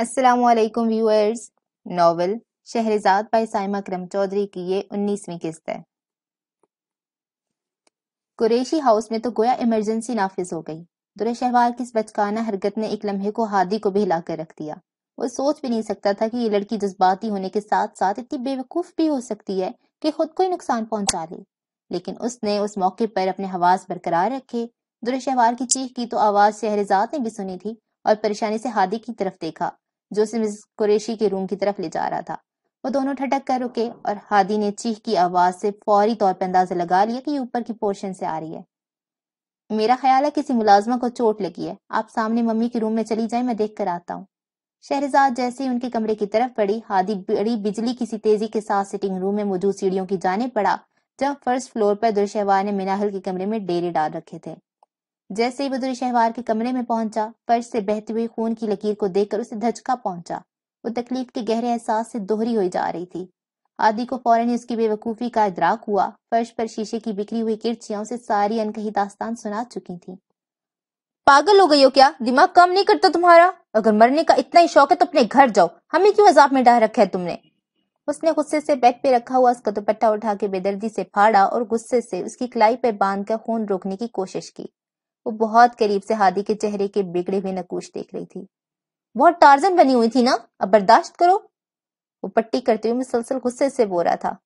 अस्सलाम वालेकुम viewers novel Shehrzad by Saima Akram Chaudhry की ये उन्नीसवीं किस्त है। कुरेशी हाउस में तो गोया इमरजेंसी नाफिज हो गई। दुरे शहवार की बचकाना हरकत ने एक लम्हे को हादी को भी हिलाकर रख दिया। वो सोच भी नहीं सकता था कि ये लड़की जज्बाती होने के साथ साथ इतनी बेवकूफ़ भी हो सकती है कि खुद को ही नुकसान पहुँचा ले। लेकिन उसने उस मौके पर अपने हवास बरकरार रखे। दुरे शहवार की चीख की तो आवाज़ शहरजाद ने भी सुनी थी और परेशानी से हादी की तरफ़ देखा। जो मिस कुरेशी के रूम की तरफ़ ले जा रहा था। वो दोनों ठटक कर रुके और हादी ने चीख की आवाज़ से फौरी तौर पर अंदाज़ा लगा लिया कि ऊपर की पोर्शन से आ रही है। मेरा ख्याल है किसी मुलाजमा को चोट लगी है। आप सामने मम्मी के रूम में चली जाए, मैं देख कर आता हूँ। शहरजाद जैसे ही उनके कमरे की तरफ़ पड़ी, हादी बड़ी बिजली किसी तेज़ी के साथ सिटिंग रूम में मौजूद सीढ़ियों की जाने पड़ा जब फ़र्स्ट फ्लोर पर दुरशहवार ने मिनाहल के कमरे में डेरे डाल रखे थे। जैसे ही बदुर शहवार के कमरे में पहुँचा, फर्श से बहती हुई खून की लकीर को देखकर उसे धचका पहुँचा। वो तकलीफ़ के गहरे एहसास से दोहरी हुई जा रही थी। आदि को फ़ौरन ही उसकी बेवकूफ़ी का इदराक हुआ। फर्श पर शीशे की बिखरी हुई किर्चियाँ उसे सारी अनकही दास्तान सुना चुकी थी। पागल हो गई हो क्या? दिमाग काम नहीं करता तुम्हारा? अगर मरने का इतना ही शौक है तो अपने घर जाओ। हमें क्यों अजाब में डाल रखा है तुमने? उसने गुस्से से बेड पे रखा हुआ उसका दुपट्टा उठा के बेदर्दी से फाड़ा और गुस्से से उसकी कलाई पे बाँध कर खून रोकने की कोशिश की। वो बहुत करीब से हादी के चेहरे के बिगड़े हुए नकूश देख रही थी। बहुत टार्जन बनी हुई थी ना? अब बर्दाश्त करो। वो पट्टी करते हुए मुसलसल गुस्से से बोल रहा था।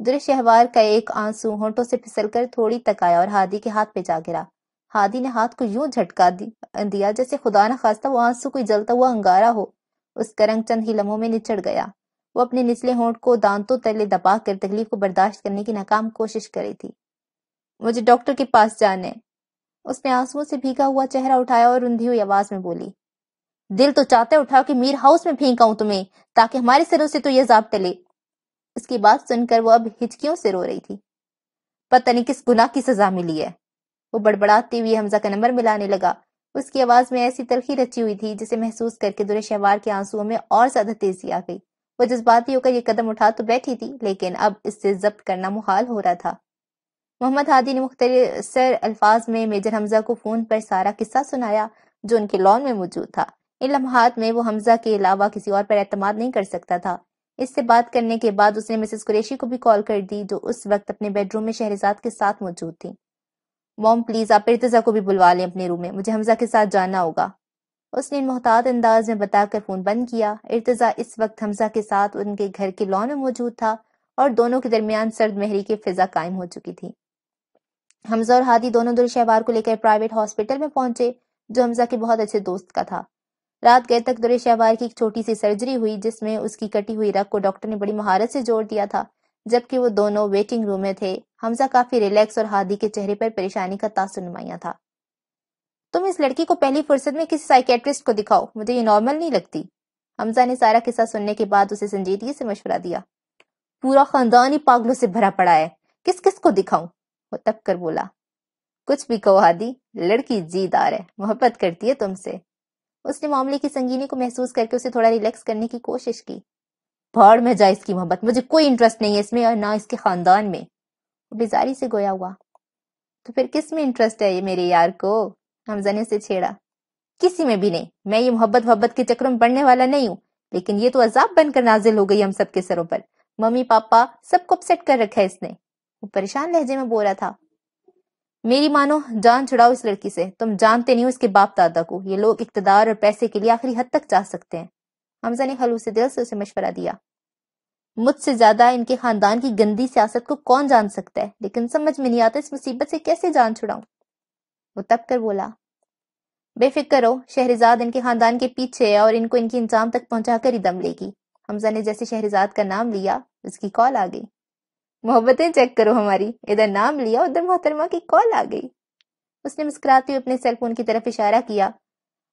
दुरे शहवार का एक आँसू होंठों से फिसलकर थोड़ी तक आया और हादी के हाथ पे जा गिरा। हादी ने हाथ को यूँ झटका दिया जैसे खुदा न खास्ता वो आँसू कोई जलता हुआ अंगारा हो। उसका रंग चंद ही लम्हों में निचड़ गया। वो अपने निचले होंठ को दांतों तले दबा कर तकलीफ़ को बर्दाश्त करने की नाकाम कोशिश कर रही थी। मुझे डॉक्टर के पास जाने उसने आंसुओं से भीगा हुआ चेहरा उठाया और रुंधी हुई आवाज़ में बोली, दिल तो चाहते उठाओ कि मीर हाउस में फेंकाऊं तुम्हें, ताकि हमारे सिरों से तो यह जाप टले। उसकी बात सुनकर वो अब हिचकियों से रो रही थी। पता नहीं किस गुनाह की सजा मिली है। वो बड़बड़ाते हुए हमजा का नंबर मिलाने लगा। उसकी आवाज़ में ऐसी तलखी रची हुई थी, जिसे महसूस करके दुरे शहवार के आंसुओं में और ज़्यादा तेज़ी आ गई। वो जज्बाती होकर ये कदम उठा तो बैठी थी, लेकिन अब इससे जब्त करना मुहाल हो रहा था। मोहम्मद हादी ने मुख्तर अल्फाज में मेजर हमजा को फ़ोन पर सारा किस्सा सुनाया, जो उनके लॉन में मौजूद था। इन लम्हात में वो हमजा के अलावा किसी और पर एतमाद नहीं कर सकता था। इससे बात करने के बाद उसने मिसेस कुरेशी को भी कॉल कर दी, जो उस वक्त अपने बेडरूम में शहरजाद के साथ मौजूद थी। मोम, प्लीज़ आप इर्तजा को भी बुलवा लें अपने रूम में, मुझे हमजा के साथ जाना होगा। उसने मोहतात अंदाज में बताकर फ़ोन बंद किया। इर्तजा इस वक्त हमजा के साथ उनके घर के लॉन में मौजूद था और दोनों के दरमियान सर्द महरी की फिजा कायम हो चुकी थी। हमजा और हादी दोनों दूर शहबार को लेकर प्राइवेट हॉस्पिटल में पहुँचे, जो हमजा के बहुत अच्छे दोस्त का था। रात गए तक दुरे शहबार की एक छोटी सी सर्जरी हुई, जिसमें उसकी कटी हुई रग को डॉक्टर ने बड़ी महारत से जोड़ दिया था, जबकि वो दोनों वेटिंग रूम में थे। हमजा काफ़ी रिलैक्स और हादी के चेहरे पर परेशानी का तासर नुमाया था। तुम इस लड़की को पहली फुर्सत में किसी साइकेट्रिस्ट को दिखाओ, मुझे ये नॉर्मल नहीं लगती। हमजा ने सारा किस्सा सुनने के बाद उसे संजीदगी से मशवरा दिया। पूरा खानदान ही पागलों से भरा पड़ा है किस किस को दिखाऊँ? तक कर बोला, कुछ भी कहो हादी लड़की जीदार है, मोहब्बत करती है तुमसे। उसने मामले की संगीनी को महसूस करके उसे थोड़ा रिलैक्स करने की कोशिश की। भाड़ में जाए इसकी मोहब्बत, मुझे कोई इंटरेस्ट नहीं है इसमें और ना इसके खानदान में। वो बेजारी से गोया हुआ तो फिर किसमें इंटरेस्ट है ये मेरे यार को? हमजा ने उसे छेड़ा, किसी में भी नहीं, मैं ये मोहब्बत मोहब्बत के चक्रों में पढ़ने वाला नहीं हूँ, लेकिन ये तो अजाब बनकर नाजिल हो गई हम सबके सरों पर। मम्मी, पापा, सबको अपसेट कर रखा है इसने। वो परेशान लहजे में बोल रहा था, मेरी मानो, जान छुड़ाओ इस लड़की से। तुम जानते नहीं हो इसके बाप दादा को। ये लोग इकतदार और पैसे के लिए आखिरी हद तक जा सकते हैं। हमजा ने खलूस दिल से उसे मशवरा दिया, मुझसे ज़्यादा इनके खानदान की गंदी सियासत को कौन जान सकता है? लेकिन समझ में नहीं आता इस मुसीबत से कैसे जान छुड़ाऊं? वो तब कर बोला, बेफिक्र रहो, शहरजाद इनके खानदान के पीछे है और इनको इनकी इंजाम तक पहुंचाकर ही दम लेगी। हमजा ने जैसे शहरजाद का नाम लिया, उसकी कॉल आ गई। मोहब्बतें चेक करो हमारी। इधर नाम लिया, उधर मोहतरमा की कॉल आ गई। उसने मुस्कुराते हुए अपने सेलफोन की तरफ़ इशारा किया।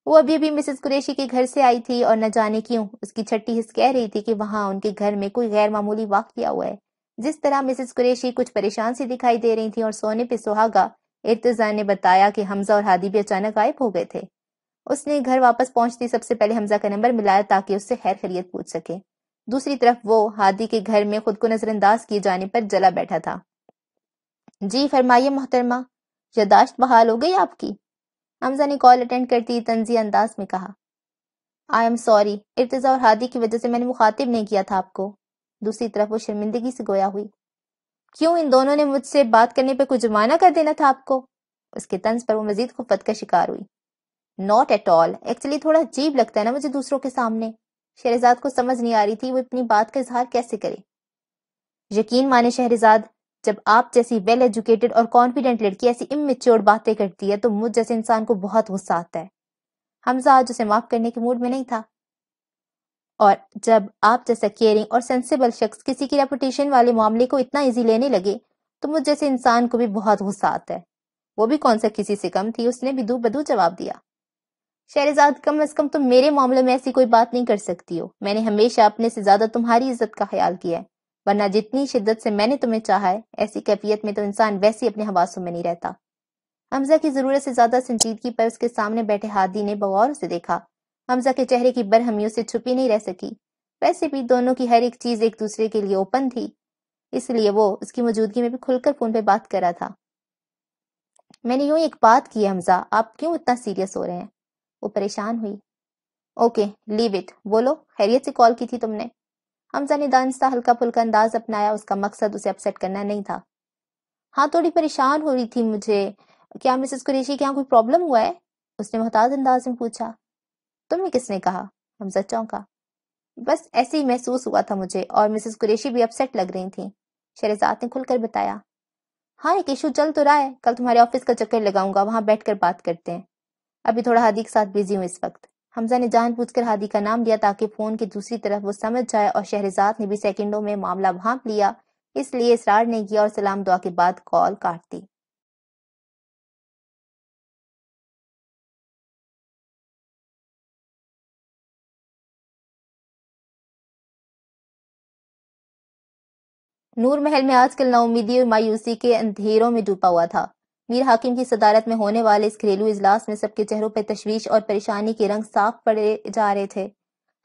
वो अभी अभी मिसेस कुरेशी के घर से आई थी और न जाने क्यों उसकी छठी हिस्स कह रही थी कि वहाँ उनके घर में कोई गैर मामूली वाक्य हुआ है। जिस तरह मिसेस कुरेशी कुछ परेशान सी दिखाई दे रही थी और सोने पे सुहागा इर्तजा ने बताया कि हमजा और हादी भी अचानक गायब हो गए थे। उसने घर वापस पहुँचती सबसे पहले हमजा का नंबर मिलाया ताकि उससे खैर खरीत पूछ सके। दूसरी तरफ़ वो हादी के घर में खुद को नजरअंदाज किए जाने पर जला बैठा था। जी, फरमाइए मोहतरमा, यादाश्त बहाल हो गई आपकी? हमजा ने कॉल अटेंड करती तंजी अंदाज में कहा आई एम सॉरी इर्तजा और हादी की वजह से मैंने मुखातिब नहीं किया था आपको। दूसरी तरफ़ वो शर्मिंदगी से गोया हुई, क्यों इन दोनों ने मुझसे बात करने पर कुछ जुर्माना कर देना था आपको? उसके तंज पर वो मजीद खुफत का शिकार हुई नॉट एट ऑल एक्चुअली थोड़ा अजीब लगता है ना मुझे दूसरों के सामने। शहरजाद को समझ नहीं आ रही थी वो अपनी बात का इजहार कैसे करे। यकीन माने शहरजाद, जब आप जैसी वेल एजुकेटेड और कॉन्फिडेंट लड़की ऐसी इमेच्योर बातें करती है तो मुझ जैसे इंसान को बहुत गुस्सा आता है। हमजा आज उसे माफ़ करने के मूड में नहीं था। और जब आप जैसा केयरिंग और सेंसिबल शख्स किसी की रेपुटेशन वाले मामले को इतना इजी लेने लगे तो मुझ जैसे इंसान को भी बहुत गुस्सा आता है। वो भी कौन सा किसी से कम थी, उसने भी दू बदू जवाब दिया। शहरजाद कम अज कम तुम मेरे मामले में ऐसी कोई बात नहीं कर सकती हो। मैंने हमेशा अपने से ज़्यादा तुम्हारी इज़्ज़त का ख्याल किया है, वरना जितनी शिद्दत से मैंने तुम्हें चाहा है, ऐसी कैफियत में तो इंसान वैसे अपने हवासों में नहीं रहता। हमजा की ज़रूरत से ज़्यादा संजीदगी पर उसके सामने बैठे हादी ने बगौर से देखा। हमजा के चेहरे की बरहमियों से छुपी नहीं रह सकी। वैसे भी दोनों की हर एक चीज़ एक दूसरे के लिए ओपन थी, इसलिए वो उसकी मौजूदगी में भी खुलकर फ़ोन पे बात कर रहा था। मैंने यूँ एक बात की हमजा, आप क्यों इतना सीरियस हो रहे हैं? वो परेशान हुई। Okay, leave it. बोलो, खैरियत से कॉल की थी तुमने। हमजा ने दानस्ता हल्का फुल्का अंदाज अपनाया, उसका मकसद उसे अपसेट करना नहीं था। हाँ थोड़ी परेशान हो रही थी मुझे। क्या मिसेस कुरेशी के यहाँ कोई प्रॉब्लम हुआ है? उसने मोहताज अंदाज में पूछा। तुम्हें किसने कहा? हमजा चौंका। बस ऐसे ही महसूस हुआ था मुझे, और मिसेस कुरेशी भी अपसेट लग रही थी। शहजाद ने खुलकर बताया। हाँ एक इशू चल तो रहा है। कल तुम्हारे ऑफ़िस का चक्कर लगाऊँगा, वहाँ बैठकर बात करते हैं। अभी थोड़ा हादी के साथ बिज़ी हूँ इस वक्त। हमजा ने जान पूछकर हादी का नाम लिया ताकि फ़ोन की दूसरी तरफ़ वो समझ जाए और शहरजाद ने भी सेकंडों में मामला भाप लिया। इसलिए इसरार नहीं किया और सलाम दुआ के बाद कॉल काट दी। नूर महल में आजकल नाउमीदी और मायूसी के अंधेरों में डूबा हुआ था। मीर हाकिम की सदारत में होने वाले इस घरेलू इजलास में सबके चेहरों पर तशवीश और परेशानी के रंग साफ़ पड़े जा रहे थे।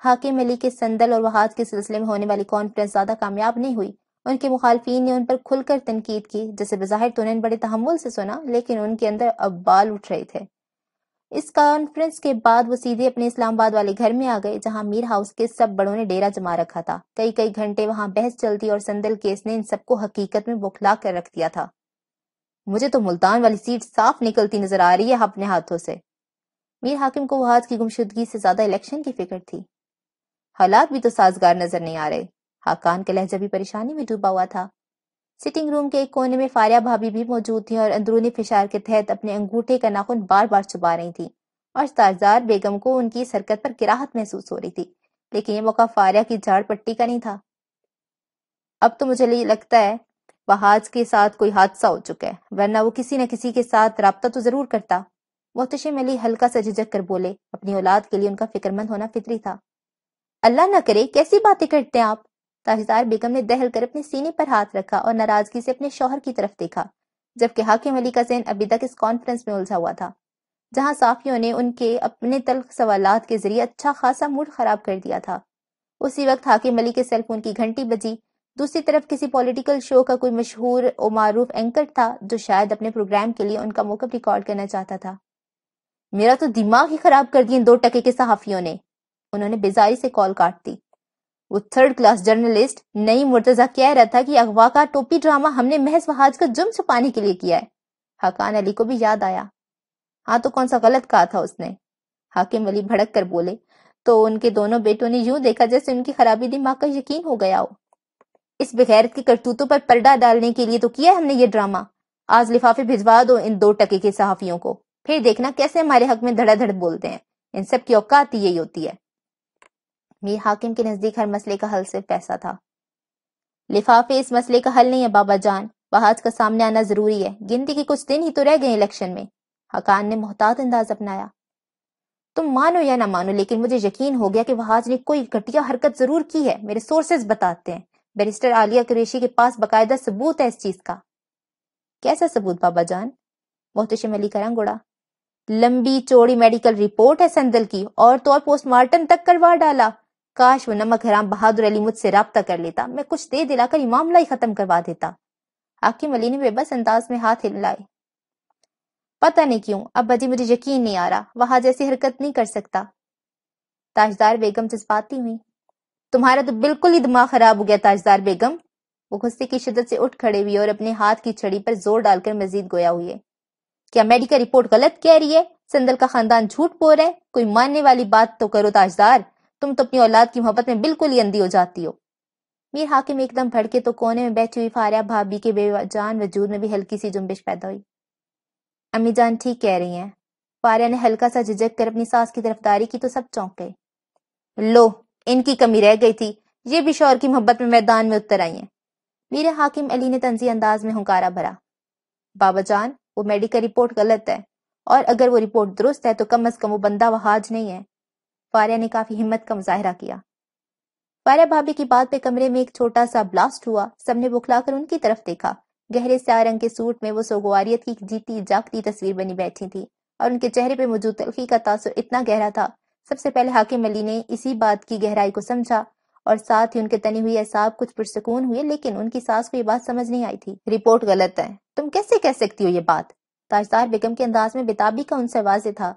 हाकिम अली के संदल और वहाज के सिलसिले में होने वाली कॉन्फ्रेंस ज़्यादा कामयाब नहीं हुई। उनके मुखालफी ने उन पर खुलकर तनकीद की, जैसे बज़ाहिर तो उन्हें बड़े तहमुल से सुना, लेकिन उनके अंदर अब बाल उठ रहे थे। इस कॉन्फ्रेंस के बाद वो सीधे अपने इस्लामाबाद वाले घर में आ गए, जहाँ मीर हाउस के सब बड़ों ने डेरा जमा रखा था। कई कई घंटे वहाँ बहस चलती और संदल केस ने इन सबको हकीकत में बुखला कर रख दिया था। मुझे तो मुल्तान वाली सीट साफ़ निकलती नज़र आ रही है अपने हाथों से। मीर हाकिम को वहाज की गुमशुदगी से ज़्यादा इलेक्शन की फ़िक्र थी। हालात भी तो साजगार नज़र नहीं आ रहे। हाकान का लहजा भी परेशानी में डूबा हुआ था। सिटिंग रूम के एक कोने में फारिया भाभी भी मौजूद थी और अंदरूनी फिशार के तहत अपने अंगूठे का नाखून बार बार छुपा रही थी और तारजार बेगम को उनकी इस हरकत पर किराहत महसूस हो रही थी, लेकिन ये मौका फारिया की झाड़ पट्टी का नहीं था। अब तो मुझे लगता है वहाज के साथ कोई हादसा हो चुका है, वरना वो किसी न किसी के साथ रबता तो ज़रूर करता। मोहतशिम अली हल्का सा झिझक कर बोले, अपनी औलाद के लिए उनका फिक्रमंद होना फितरी था। अल्लाह न करे, कैसी बातें करते हैं आप? ताहिदार बेगम ने दहल कर अपने सीने पर हाथ रखा और नाराज़गी से अपने शौहर की तरफ़ देखा, जबकि हाकिम अली का जहन अभी तक इस कॉन्फ्रेंस में उलझा हुआ था, जहाँ साफियों ने उनके अपने तल्ख सवालात के ज़रिए अच्छा खासा मूड खराब कर दिया था। उसी वक्त हाकिम अली के सेलफोन की घंटी बजी दूसरी तरफ़ किसी पॉलिटिकल शो का कोई मशहूर और मारूफ एंकर था, जो शायद अपने प्रोग्राम के लिए उनका मौकफ रिकॉर्ड करना चाहता था। मेरा तो दिमाग ही खराब कर दिए दो टके के सहाफियों ने। उन्होंने बेजारी से कॉल काट दी। वो थर्ड क्लास जर्नलिस्ट नई मुर्तजा कह रहा था कि अगवा का टोपी ड्रामा हमने महज वहाज का जुम छुपाने के लिए किया है। हकान अली को भी याद आया। हाँ तो कौन सा गलत कहा था उसने? हाकिम अली भड़क कर बोले तो उनके दोनों बेटों ने यूँ देखा जैसे उनकी खराबी दिमाग का यकीन हो गया हो। इस बगैरत की करतूतों पर पर्दा डालने के लिए तो किया हमने ये ड्रामा। आज लिफाफे भिजवा दो इन दो टके के सहाफियों को। फिर देखना कैसे हमारे हक में धड़ाधड़ बोलते हैं। इन सब की औकात यही होती है। मीर हाकिम के नज़दीक हर मसले का हल सिर्फ़ पैसा था। लिफाफे इस मसले का हल नहीं है, बाबा जान। वहाज का सामने आना ज़रूरी है। गिनती के कुछ दिन ही तो रह गए इलेक्शन में। हकान ने मोहतात अंदाज अपनाया। तुम मानो या ना मानो, लेकिन मुझे यकीन हो गया कि वहाज ने कोई घटिया हरकत ज़रूर की है। मेरे सोर्सेज बताते हैं। बैरिस्टर आलिया कुरेशी के पास बाकायदा सबूत है इस चीज़ का। कैसा सबूत, बाबा जान? मोहतशम अली का रंग उड़ा लंबी, चौड़ी मेडिकल रिपोर्ट है संदल की, और तो और पोस्टमार्टम तक करवा डाला। काश वो नमक हराम बहादुर अली मुझसे रबता कर लेता। मैं कुछ दे दिलाकर मामला ही खत्म करवा देता। हाकिम अली ने बेबस अंदाज में हाथ हिलाए। पता नहीं क्यों, अब बजी मुझे यकीन नहीं आ रहा। वहाँ जैसी हरकत नहीं कर सकता। ताजदार बेगम जज्बाती हुई। तुम्हारा तो बिल्कुल ही दिमाग खराब हो गया, ताजदार बेगम। वो गुस्से की शिद्दत से उठ खड़े हुई और अपने हाथ की छड़ी पर ज़ोर डालकर मजीद गोया हुए क्या मेडिकल रिपोर्ट गलत कह रही है? संदल का खानदान झूठ बोल रहा है? कोई मानने वाली बात तो करो ताजदार। तुम तो अपनी औलाद की मोहब्बत में बिल्कुल ही अंधी हो जाती हो। मीर हाकिम एकदम भड़के तो कोने में बैठी हुई फारिया भाभी के बेजान वजूद में भी हल्की सी जुम्बिश पैदा हुई। अम्मी जान ठीक कह रही हैं। फारिया ने हल्का सा झिझक कर अपनी सास की तरफदारी की तो सब चौंक गए। लो इनकी कमी रह गई थी। ये भी शौर की मोहब्बत में मैदान में उतर आई हैं। मीर हाकिम अली ने तंजी अंदाज में हुंकारा भरा। बाबा जान, वो मेडिकल रिपोर्ट गलत है, और अगर वो रिपोर्ट दुरुस्त है तो कम अज कम वो बंदा वहाज नहीं है। फारिया ने काफ़ी हिम्मत का मुजाहरा किया। फारिया भाभी की बात पे कमरे में एक छोटा सा ब्लास्ट हुआ। सबने बुखलाकर उनकी तरफ़ देखा। गहरे स्याह रंग के सूट में वो सोगवारियत की जीती जागती तस्वीर बनी बैठी थी, और उनके चेहरे पे मौजूद तलखी का तासुर इतना गहरा था सबसे पहले हाकिम अली ने इसी बात की गहराई को समझा और साथ ही उनके तनी हुई एहसाब कुछ पुरसकून हुए, लेकिन उनकी सास को ये बात समझ नहीं आई थी। रिपोर्ट गलत है। तुम कैसे कह सकती हो ये बात? ताजदार बेगम के अंदाज में बेताबी का उनसे वाजे था।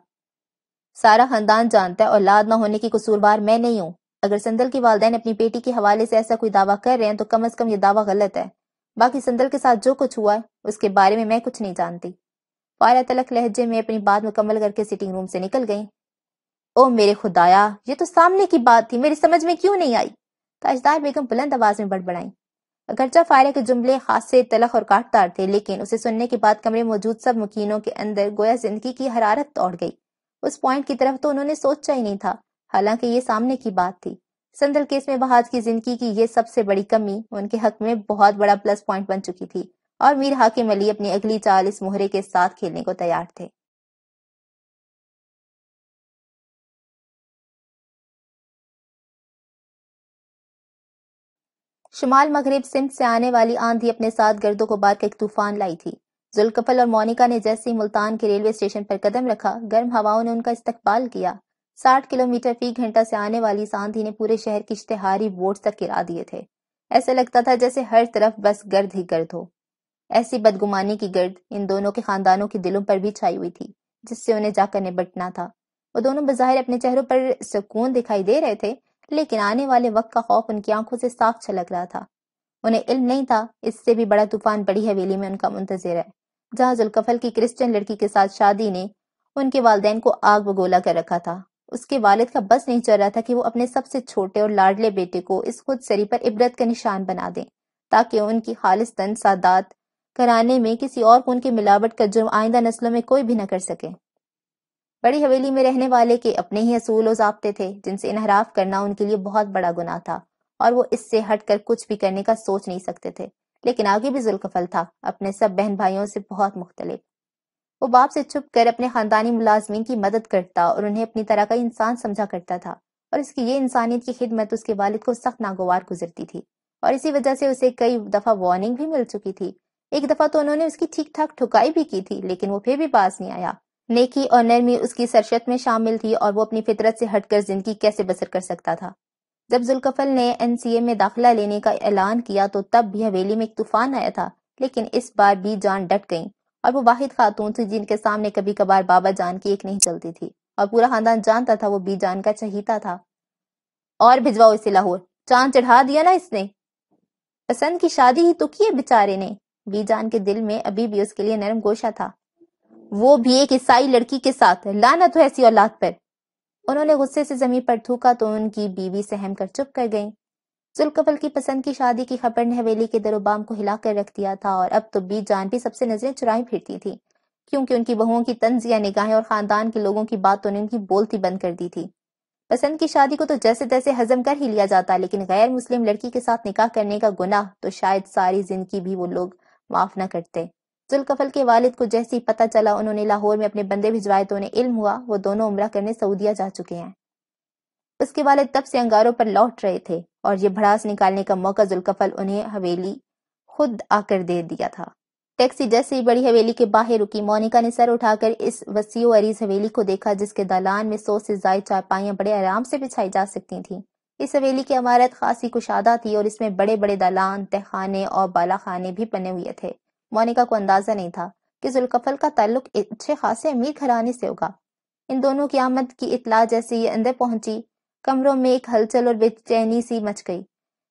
सारा खानदान जानता है औलाद न होने की कसूरवार मैं नहीं हूँ। अगर संदल की वालदेन अपनी बेटी के हवाले से ऐसा कोई दावा कर रहे हैं तो कम अज कम ये दावा गलत है। बाकी संदल के साथ जो कुछ हुआ है, उसके बारे में मैं कुछ नहीं जानती। फारा तलक लहजे में अपनी बात मुकम्मल करके सिटिंग रूम से निकल गई। ओ मेरे खुदाया, ये तो सामने की बात थी, मेरी समझ में क्यों नहीं आई? ताजदार बेगम बुलंद आवाज़ में बड़बड़ाई। अगरचा फायरे के जुमले खासे तलख और काटदार थे, लेकिन उसे सुनने के बाद कमरे मौजूद सब मुकीनों के अंदर गोया ज़िंदगी की हरारत तोड़ गई। उस पॉइंट की तरफ़ तो उन्होंने सोचा ही नहीं था, हालाँकि ये सामने की बात थी। संदल केस में बहाज की ज़िंदगी की ये सबसे बड़ी कमी उनके हक में बहुत बड़ा प्लस पॉइंट बन चुकी थी, और मीर हाकिम अली अपनी अगली चाल इस मोहरे के साथ खेलने को तैयार थे। शुमाल मगरब सिंध से आने वाली आंधी अपने साथ गर्दो को बार का एक तूफ़ान लाई थी। जुल्कफल और मोनिका ने जैसे ही मुल्तान के रेलवे स्टेशन पर कदम रखा, गर्म हवाओं ने उनका इस्तकबाल किया। साठ किलोमीटर फ़ी घंटा से आने वाली इस आंधी ने पूरे शहर की इश्तेहारी बोर्ड तक गिरा दिए थे। ऐसा लगता था जैसे हर तरफ़ बस गर्द ही गर्द हो। ऐसी बदगुमानी की गर्द इन दोनों के खानदानों के दिलों पर भी छाई हुई थी, जिससे उन्हें जाकर निबटना था। वो दोनों बजाहिर अपने चेहरों पर सुकून दिखाई दे रहे थे लेकिन आने वाले वक्त का खौफ उनकी आँखों से साफ़ छलक रहा था। उन्हें इल्म नहीं था, इससे भी बड़ा तूफ़ान बड़ी हवेली में उनका मुंतजर है। जहाँ जुल्कफल की क्रिश्चियन लड़की के साथ शादी ने उनके वालदेन को आग बगोला कर रखा था। उसके वालिद का बस नहीं चल रहा था कि वो अपने सबसे छोटे और लाडले बेटे को इस खुद सरी पर इबरत का निशान बना दें, ताकि उनकी खालिश तन सादात कराने में किसी और को उनकी मिलावट का जुर्म आइंदा नस्लों में कोई भी न कर सके। बड़ी हवेली में रहने वाले के अपने ही असूल जाब्ते थे, जिनसे इनहराफ करना उनके लिए बहुत बड़ा गुना था, और वो इससे हटकर कुछ भी करने का सोच नहीं सकते थे। लेकिन आगे भी जुल्कफल था, अपने सब बहन भाइयों से बहुत मुख्तलिफ़। वो बाप से छुप कर अपने खानदानी मुलाजमीन की मदद करता और उन्हें अपनी तरह का इंसान समझा करता था, और इसकी ये इंसानियत की खिदमत उसके वालिद को सख्त नागवार गुजरती थी, और इसी वजह से उसे कई दफ़ा वार्निंग भी मिल चुकी थी। एक दफ़ा तो उन्होंने उसकी ठीक ठाक ठुकाई भी की थी, लेकिन वो फिर भी पास नहीं आया। नेकी और नरमी उसकी सरशत में शामिल थी और वो अपनी फितरत से हटकर ज़िंदगी कैसे बसर कर सकता था। जब जुल्कफल ने एनसीए में दाखिला लेने का ऐलान किया तो तब भी हवेली में एक तूफ़ान आया था, लेकिन इस बार भी जान डट गई और वो वाहिद खातून थी जिनके सामने कभी कभार बाबा जान की एक नहीं चलती थी और पूरा खानदान जानता था वो बी जान का चहीता था। और भिजवाओ इसे लाहौर, चाँद चढ़ा दिया ना इसने। पसंद की शादी ही तो की है बेचारे ने। बी जान के दिल में अभी भी उसके लिए नरम गोशा था। वो भी एक ईसाई लड़की के साथ लाना तो ऐसी औलाद पर। उन्होंने गुस्से से ज़मीन पर थूका तो उनकी बीवी सहम कर चुप कर गई। जुल्कफल की पसंद की शादी की खबर ने हवेली के दरोबाम को हिलाकर रख दिया था और अब तो बी जान भी सबसे नज़रें चुराई फिरती थी, क्योंकि उनकी बहुओं की तंजिया, निगाहें और खानदान के लोगों की बात ने उनकी बोलती बंद कर दी थी। पसंद की शादी को तो जैसे तैसे हजम कर ही लिया जाता, लेकिन गैर मुस्लिम लड़की के साथ निकाह करने का गुनाह तो शायद सारी ज़िंदगी भी वो लोग माफ़ न करते। जुल्कफल के वालिद को जैसे ही पता चला उन्होंने लाहौर में अपने बंदे भिजवाए तो उन्हें इल्म हुआ, वो दोनों उम्र करने सऊदिया जा चुके हैं। उसके वालिद तब से अंगारों पर लौट रहे थे और ये भड़ास निकालने का मौका जुल्कफल उन्हें हवेली खुद आकर दे दिया था। टैक्सी जैसे ही बड़ी हवेली के बाहर रुकी, मोनिका ने सर उठाकर इस वसीओ अरीज हवेली को देखा जिसके दालान में सौ से जायद चारपाइयाँ बड़े आराम से बिछाई जा सकती थीं। इस हवेली की इमारत खासी कुशादा थी और इसमें बड़े बड़े दालान, तहखाने और बाला खाने भी बने हुए थे। मोनिका को अंदाज़ा नहीं था कि जुल्कफल का ताल्लुक अच्छे खासे अमीर घराने से होगा। इन दोनों की आमद की इतला जैसे ये अंदर पहुँची, कमरों में एक हलचल और बेचैनी सी मच गई।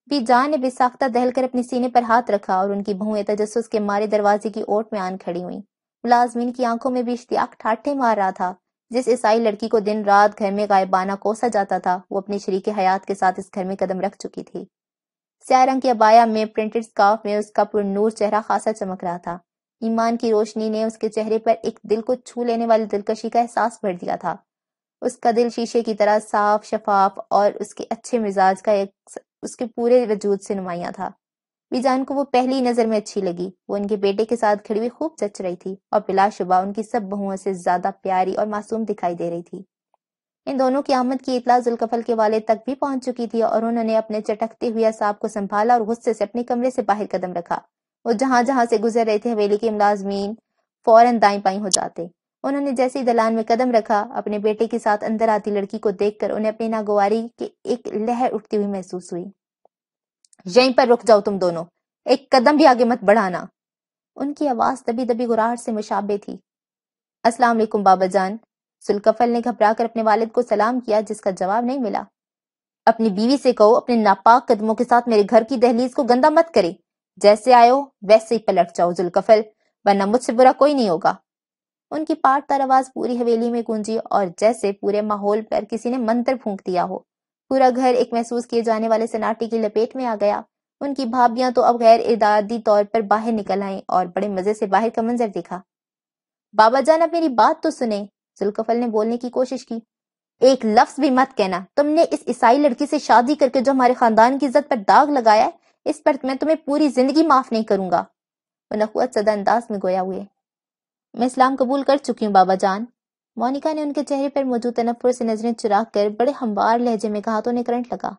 बीजान ने बेसाख्ता दहलकर अपने सीने पर हाथ रखा और उनकी बहुएँ तजस्स के मारे दरवाजे की ओट में आन खड़ी हुई। मुलाजमीन की आँखों में भी इश्तियाक ठाठे मार रहा था, जिस ईसाई लड़की को दिन रात घर में गायबाना कोसा जाता था, वो अपनी शरीक हयात के साथ इस घर में कदम रख चुकी थी। स्या रंग की अबाया में प्रिंटेड स्काफ में उसका पुरनूर चेहरा खासा चमक रहा था। ईमान की रोशनी ने उसके चेहरे पर एक दिल को छू लेने वाली दिलकशी का एहसास भर दिया था। उसका दिल शीशे की तरह साफ़, शफाफ और उसके अच्छे मिजाज का एक उसके पूरे वजूद से नुमाया था। बीजान को वो पहली नज़र में अच्छी लगी। वो उनके बेटे के साथ खड़ी हुई खूब जच रही थी और बिलाशुबा उनकी सब बहुओं से ज़्यादा प्यारी और मासूम दिखाई दे रही थी। इन दोनों की आमद की इतला जुल्कफल के वाले तक भी पहुँच चुकी थी और उन्होंने अपने चटकते हुए असाब को संभाला और गुस्से से अपने कमरे से बाहर कदम रखा। वो जहाँ जहाँ से गुजर रहे थे, हवेली के मुलाजमीन फ़ौरन दाई पाई हो जाते। उन्होंने जैसे ही दलान में कदम रखा, अपने बेटे के साथ अंदर आती लड़की को देखकर उन्हें अपनी नागवारी की एक लहर उठती हुई महसूस हुई। यहीं पर रुक जाओ तुम दोनों। एक कदम भी आगे मत बढ़ाना। उनकी आवाज़ दबी दबी गुराहट से मुशाबे थी। अस्सलाम वालेकुम बाबा जान। सुलकफल ने घबरा कर अपने वालिद को सलाम किया, जिसका जवाब नहीं मिला। अपनी बीवी से कहो, अपने नापाक कदमों के साथ मेरे घर की दहलीज को गंदा मत करे। जैसे आयो, वैसे ही पलट जाओ जुलकफल, वरना मुझसे बुरा कोई नहीं होगा। उनकी पाट तर आवाज़ पूरी हवेली में गूंजी, और जैसे पूरे माहौल पर किसी ने मंत्र फूंक दिया हो। पूरा घर एक महसूस किए जाने वाले सनाटे की लपेट में आ गया। उनकी भाभियाँ तो अब गैर इरादी तौर पर बाहर निकल आई, और बड़े मज़े से बाहर का मंजर देखा। बाबा जान अब मेरी बात तो सुने जुल्कफल ने बोलने की कोशिश की, एक लफ्ज भी मत कहना। तुमने इस ईसाई लड़की से शादी करके जो हमारे खानदान की इज़्ज़त पर दाग लगाया है, इस पर मैं तुम्हें पूरी ज़िंदगी माफ़ नहीं करूँगा। वो नकुत सदा अंदाज में गोया हुए। मैं इस्लाम कबूल कर चुकी हूँ, बाबा जान। मोनिका ने उनके चेहरे पर मौजूद तनफुर से नज़रें चुरा कर बड़े हमवार लहजे में कहा तो उन्हें करंट लगा।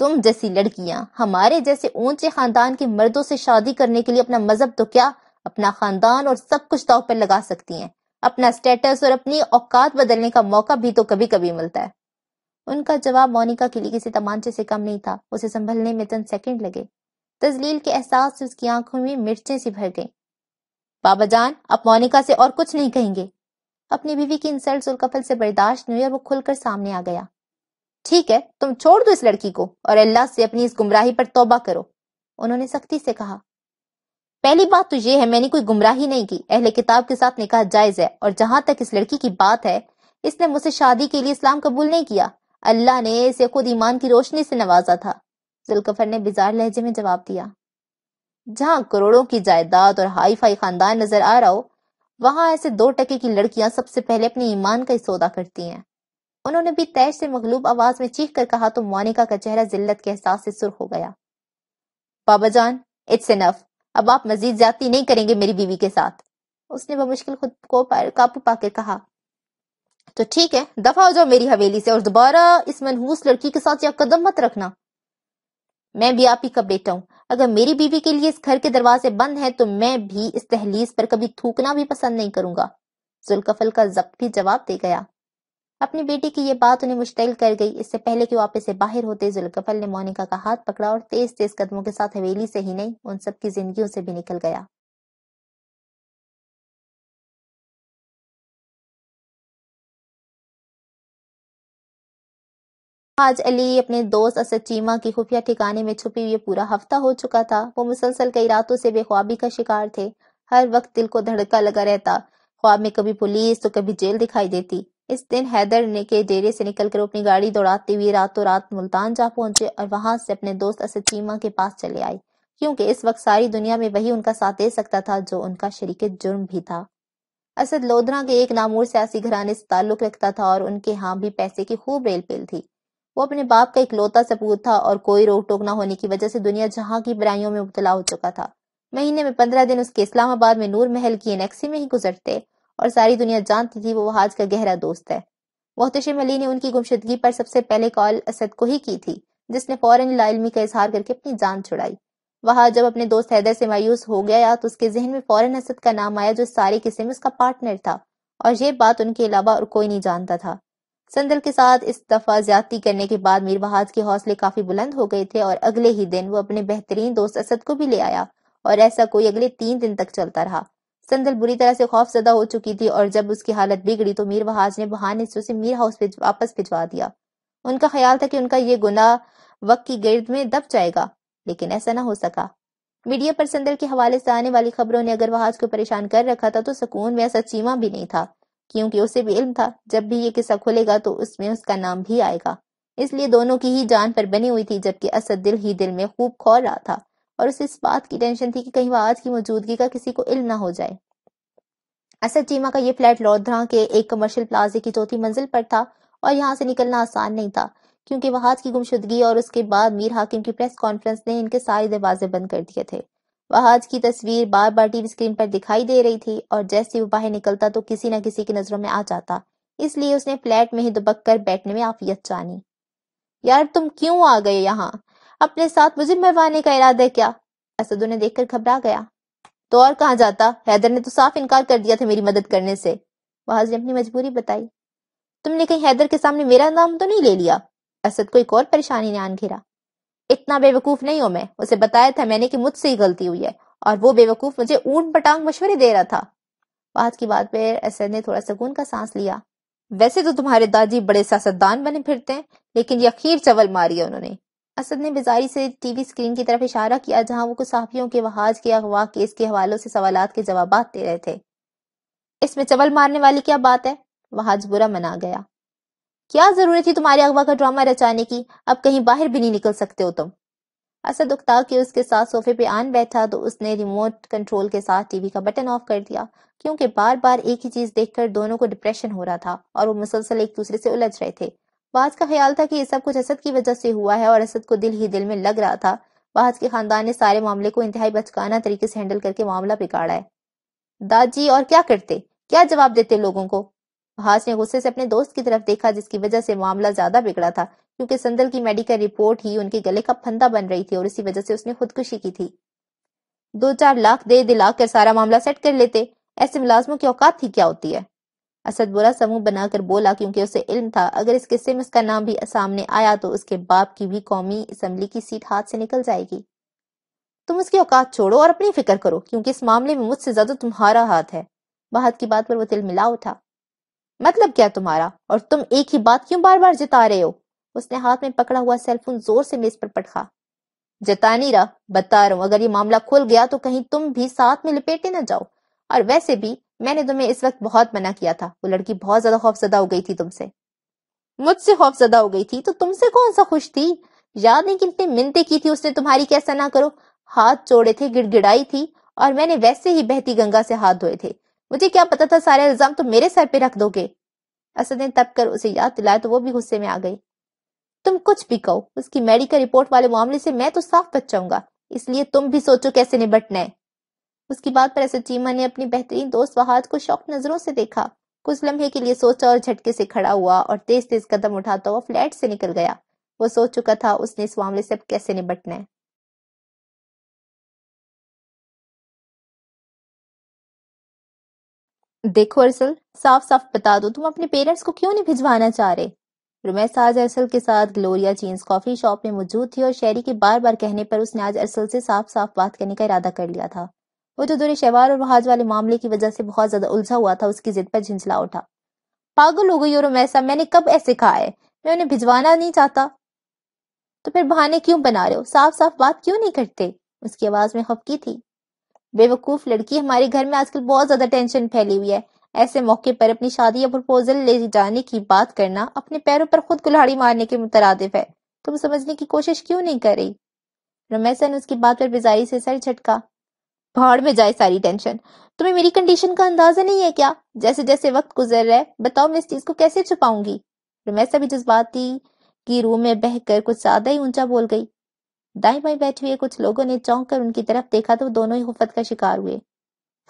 तुम जैसी लड़कियाँ, हमारे जैसे ऊँचे खानदान के मर्दों से शादी करने के लिए अपना मज़हब तो क्या अपना खानदान और सब कुछ दाव पर लगा सकती हैं? अपना स्टेटस और अपनी औकात बदलने का मौका भी तो कभी कभी मिलता है। उनका जवाब मोनिका के लिए किसी तमांचे से कम नहीं था। उसे संभलने में चंद सेकंड लगे। तजलील के एहसास से उसकी आँखों में मिर्चें सी भर गई। बाबा जान, आप मोनिका से और कुछ नहीं कहेंगे। अपनी बीवी की इंसल्ट उलकफल से बर्दाश्त नहीं और वो खुलकर सामने आ गया। ठीक है, तुम छोड़ दो इस लड़की को और अल्लाह से अपनी इस गुमराही पर तौबा करो। उन्होंने सख्ती से कहा। पहली बात तो ये है, मैंने कोई गुमराही नहीं की। अहले किताब के साथ निकाह जायज़ है और जहाँ तक इस लड़की की बात है, इसने मुझसे शादी के लिए इस्लाम कबूल नहीं किया। अल्लाह ने इसे खुद ईमान की रोशनी से नवाजा था। जुल्कफर ने बिजार लहजे में जवाब दिया। जहाँ करोड़ों की जायदाद और हाई फाई खानदान नज़र आ रहा हो, वहाँ ऐसे दो टके की लड़कियाँ सबसे पहले अपने ईमान का ही सौदा करती हैं। उन्होंने भी तैश से मगलूब आवाज़ में चीख कर कहा तो मोनिका का चेहरा जिल्लत के एहसास से सुर्ख हो गया। बाबा जान इट्स इनफ अब आप मजीद ज़्यादा नहीं करेंगे मेरी बीवी के साथ। उसने बमुश्किल खुद को काबू पाकर कहा तो ठीक है, दफ़ा हो जाओ मेरी हवेली से और दोबारा इस मनहूस लड़की के साथ यह कदम मत रखना। मैं भी आप ही का बेटा हूँ। अगर मेरी बीवी के लिए इस घर के दरवाजे बंद हैं तो मैं भी इस तहलीज पर कभी थूकना भी पसंद नहीं करूँगा। जुल्कफल का जब्त जवाब दे गया। अपनी बेटी की ये बात उन्हें मुश्तिल कर गई। इससे पहले कि वापस से बाहर होते, जुल्कफल ने मोनिका का हाथ पकड़ा और तेज तेज कदमों के साथ हवेली से ही नहीं, उन सबकी जिंदगियों से भी निकल गया। आज अली अपने दोस्त असद चीमा की खुफिया ठिकाने में छुपी हुई पूरा हफ़्ता हो चुका था। वो मुसलसल कई रातों से बेख्वाबी का शिकार थे। हर वक्त दिल को धड़का लगा रहता। ख्वाब में कभी पुलिस तो कभी जेल दिखाई देती। इस दिन हैदर ने के डेरे से निकलकर अपनी गाड़ी दौड़ाते हुए रातों रात मुल्तान जा पहुँचे और वहाँ से अपने दोस्त असद चीमा के पास चले आए, क्योंकि इस वक्त सारी दुनिया में वही उनका साथ दे सकता था जो उनका शरीक जुर्म भी था। असद लोधरा के एक नामूर सियासी घराने से ताल्लुक रखता था और उनके यहाँ भी पैसे की खूब रेल पेल थी। वो अपने बाप का इकलौता सपूत था और कोई रोक टोक न होने की वजह से दुनिया जहाँ की बुराइयों में मुबतला हो चुका था। महीने में पंद्रह दिन उसके इस्लामाबाद में नूर महल की एनेक्सी में ही गुजरते और सारी दुनिया जानती थी, वो वहाज का गहरा दोस्त है। मोहतशिम अली ने उनकी गुमशदगी पर सबसे पहले कॉल असद को ही की थी, जिसने फ़ौरन लाइलमी का इजहार करके अपनी जान छुड़ाई। वहाँ जब अपने दोस्त हैदर से मायूस हो गया तो उसके जहन में फ़ौरन असद का नाम आया, जो सारे किस्से में उसका पार्टनर था, और ये बात उनके अलावा और कोई नहीं जानता था। संदल के साथ इस दफ़ा ज्यादती करने के बाद मीर बहाज के हौसले काफ़ी बुलंद हो गए थे, और अगले ही दिन वो अपने बेहतरीन दोस्त असद को भी ले आया, और ऐसा कोई अगले तीन दिन तक चलता रहा। संदल बुरी तरह से खौफजदा हो चुकी थी और जब उसकी हालत बिगड़ी तो मीर वहाज ने बहाने से उसे मीर हाउस वापस भिजवा दिया। उनका ख्याल था कि उनका ये गुनाह वक्त की गर्द में दब जाएगा, लेकिन ऐसा ना हो सका। मीडिया पर संदल के हवाले से आने वाली खबरों ने अगर वहाज को परेशान कर रखा था तो सुकून में ऐसा चीमा भी नहीं था, क्योंकि उसे भी इल्म था। जब भी ये किस्सा खुलेगा तो उसमें उसका नाम भी आएगा। इसलिए दोनों की ही जान पर बनी हुई थी, जबकि असद दिल ही दिल में खूब खो रहा था। और उसे इस बात की टेंशन थी कि कहीं वह आज की मौजूदगी का किसी को इल्म ना हो जाए। असद चीमा का ये फ्लैट लोधरा के एक कमर्शियल प्लाजे की चौथी मंजिल पर था और यहाँ से निकलना आसान नहीं था, क्योंकि वहाज की गुमशुदगी और उसके बाद मीर हाकिम की प्रेस कॉन्फ्रेंस ने इनके सारे दरवाजे बंद कर दिए थे। वहाज की तस्वीर बार बार टीवी स्क्रीन पर दिखाई दे रही थी और जैसे वो बाहर निकलता तो किसी न किसी की नज़रों में आ जाता, इसलिए उसने फ्लैट में ही दुबक कर बैठने में आफियत जानी। यार तुम क्यों आ गए यहाँ? अपने साथ मुझे मरवाने का इरादा है क्या? असद उन्हें देखकर घबरा गया। तो और कहा जाता? हैदर ने तो साफ़ इनकार कर दिया था मेरी मदद करने से। वहाज ने अपनी मजबूरी बताई। तुमने कहीं हैदर के सामने मेरा नाम तो नहीं ले लिया? असद को एक और परेशानी ने आन घेरा। इतना बेवकूफ़ नहीं हूँ मैं। उसे बताया था मैंने कि मुझसे ही गलती हुई है, और वो बेवकूफ़ मुझे ऊँट पटांग मशवरे दे रहा था। बात की बात पर असद ने थोड़ा सुकून का सांस लिया। वैसे तो तुम्हारे दादी बड़े सियासतदान बने फिरते हैं, लेकिन यकीर चवल मारी है उन्होंने। असद ने बेजारी से टीवी स्क्रीन की तरफ़ इशारा किया, जहाँ वो कुछ साफियों के वहाज के अगवा केस के हवालों से सवाल के जवाब दे रहे थे। इसमें चवल मारने वाली क्या बात है? वहाज बुरा मना गया। क्या ज़रूरत थी तुम्हारे अगवा का ड्रामा रचाने की? अब कहीं बाहर भी नहीं निकल सकते हो तुम। असद उकता के उसके साथ सोफे पे आन बैठा तो उसने रिमोट कंट्रोल के साथ टीवी का बटन ऑफ़ कर दिया, क्योंकि बार बार एक ही चीज़ देखकर दोनों को डिप्रेशन हो रहा था, और वो मुसलसल एक दूसरे से उलझ रहे थे। वाज का ख्याल था कि ये सब कुछ असद की वजह से हुआ है और असद को दिल ही दिल में लग रहा था। वाज के खानदान ने सारे मामले को इंतहाई बचकाना तरीके से हैंडल करके मामला बिगाड़ा है। दादी और क्या करते? क्या जवाब देते लोगों को? हास ने गुस्से से अपने दोस्त की तरफ़ देखा, जिसकी वजह से मामला ज़्यादा बिगड़ा था, क्योंकि संदल की मेडिकल रिपोर्ट ही उनके गले का फंदा बन रही थी और इसी वजह से उसने खुदकुशी की थी। दो चार लाख दे दिला कर सारा मामला सेट कर लेते। ऐसे मुलाजमों की औकात ही क्या होती है? असद बुरा समूह बनाकर बोला क्योंकि उसे इल्म था। अगर इस किस्से में उसका नाम भी सामने आया तो उसके बाप की भी कौमी असम्बली की सीट हाथ से निकल जाएगी। तुम उसकी औकात छोड़ो और अपनी फ़िक्र करो, क्योंकि इस मामले में मुझसे ज़्यादा तुम्हारा हाथ है। बात की बात पर वो तिल मिला उठा। मतलब क्या तुम्हारा? और तुम एक ही बात क्यों बार बार जिता रहे हो? उसने हाथ में पकड़ा हुआ सेलफोन ज़ोर से मेज पर पटखा जता नहीं रहा, बता रहा हूँ, अगर ये मामला खुल गया तो कहीं तुम भी साथ में लपेटे ना जाओ। और वैसे भी मैंने तुम्हें इस वक्त बहुत मना किया था। वो लड़की बहुत ज़्यादा खौफजदा हो गई थी तुमसे। मुझसे खौफजदा हो गई थी तो तुमसे कौन सा खुश थी? याद नहीं कितनी मिनते की थी उसने तुम्हारी, कैसा ना करो। हाथ जोड़े थे, गिड़गिड़ाई थी, और मैंने वैसे ही बहती गंगा से हाथ धोए थे। मुझे क्या पता था सारे इल्ज़ाम तुम मेरे सर पे रख दोगे? असद ने तब कर उसे याद दिलाया तो वो भी गुस्से में आ गई। तुम कुछ भी कहो, उसकी मेडिकल रिपोर्ट वाले मामले से मैं तो साफ़ बच जाऊँगा। इसलिए तुम भी सोचो कैसे निबटना है। उसकी बात पर असद चीमा ने अपनी बेहतरीन दोस्त वहाद को शौक नज़रों से देखा। कुछ लम्हे के लिए सोचा और झटके से खड़ा हुआ और तेज तेज कदम उठाता हुआ फ्लैट से निकल गया। वो सोच चुका था, उसने इस मामले से अब कैसे निपटना है? देखो अरसल साफ़ साफ़ बता दो, तुम अपने पेरेंट्स को क्यों नहीं भिजवाना चाह रहे? रुमैस आज अरसल के साथ ग्लोरिया चीन्स कॉफ़ी शॉप में मौजूद थी और शहरी के बार बार कहने पर उसने आज अरसल से साफ़ साफ़ बात करने का इरादा कर लिया था। वो जो दूरी शहवार और वहाज वाले मामले की वजह से बहुत ज़्यादा उलझा हुआ था, उसकी जिद पर झिंझला उठा। पागल हो गई और रुमैसा मैंने कब ऐसे कहा है? मैं उन्हें भिजवाना नहीं चाहता। तो फिर बहाने क्यों बना रहे हो? साफ़ साफ़ बात क्यों नहीं करते? उसकी आवाज़ में खफकी थी। बेवकूफ़ लड़की हमारे घर में आजकल बहुत ज़्यादा टेंशन फैली हुई है। ऐसे मौके पर अपनी शादी या प्रपोजल ले जाने की बात करना अपने पैरों पर खुद कुल्हाड़ी मारने के मुतरदिफ है। तुम समझने की कोशिश क्यों नहीं कर रही? रमेश ने उसकी बात पर बेजारी से सर झटका। पहाड़ में जाए सारी टेंशन। तुम्हें मेरी कंडीशन का अंदाज़ा नहीं है क्या? जैसे जैसे वक्त गुजर रहा है, बताओ मैं इस चीज़ को कैसे छुपाऊँगी? रमेश भी जज्बाती की रूम में बहकर कुछ ज़्यादा ही ऊँचा बोल गई। दाई बाई बैठे हुए कुछ लोगों ने चौंक कर उनकी तरफ़ देखा तो दोनों ही हुफत का शिकार हुए।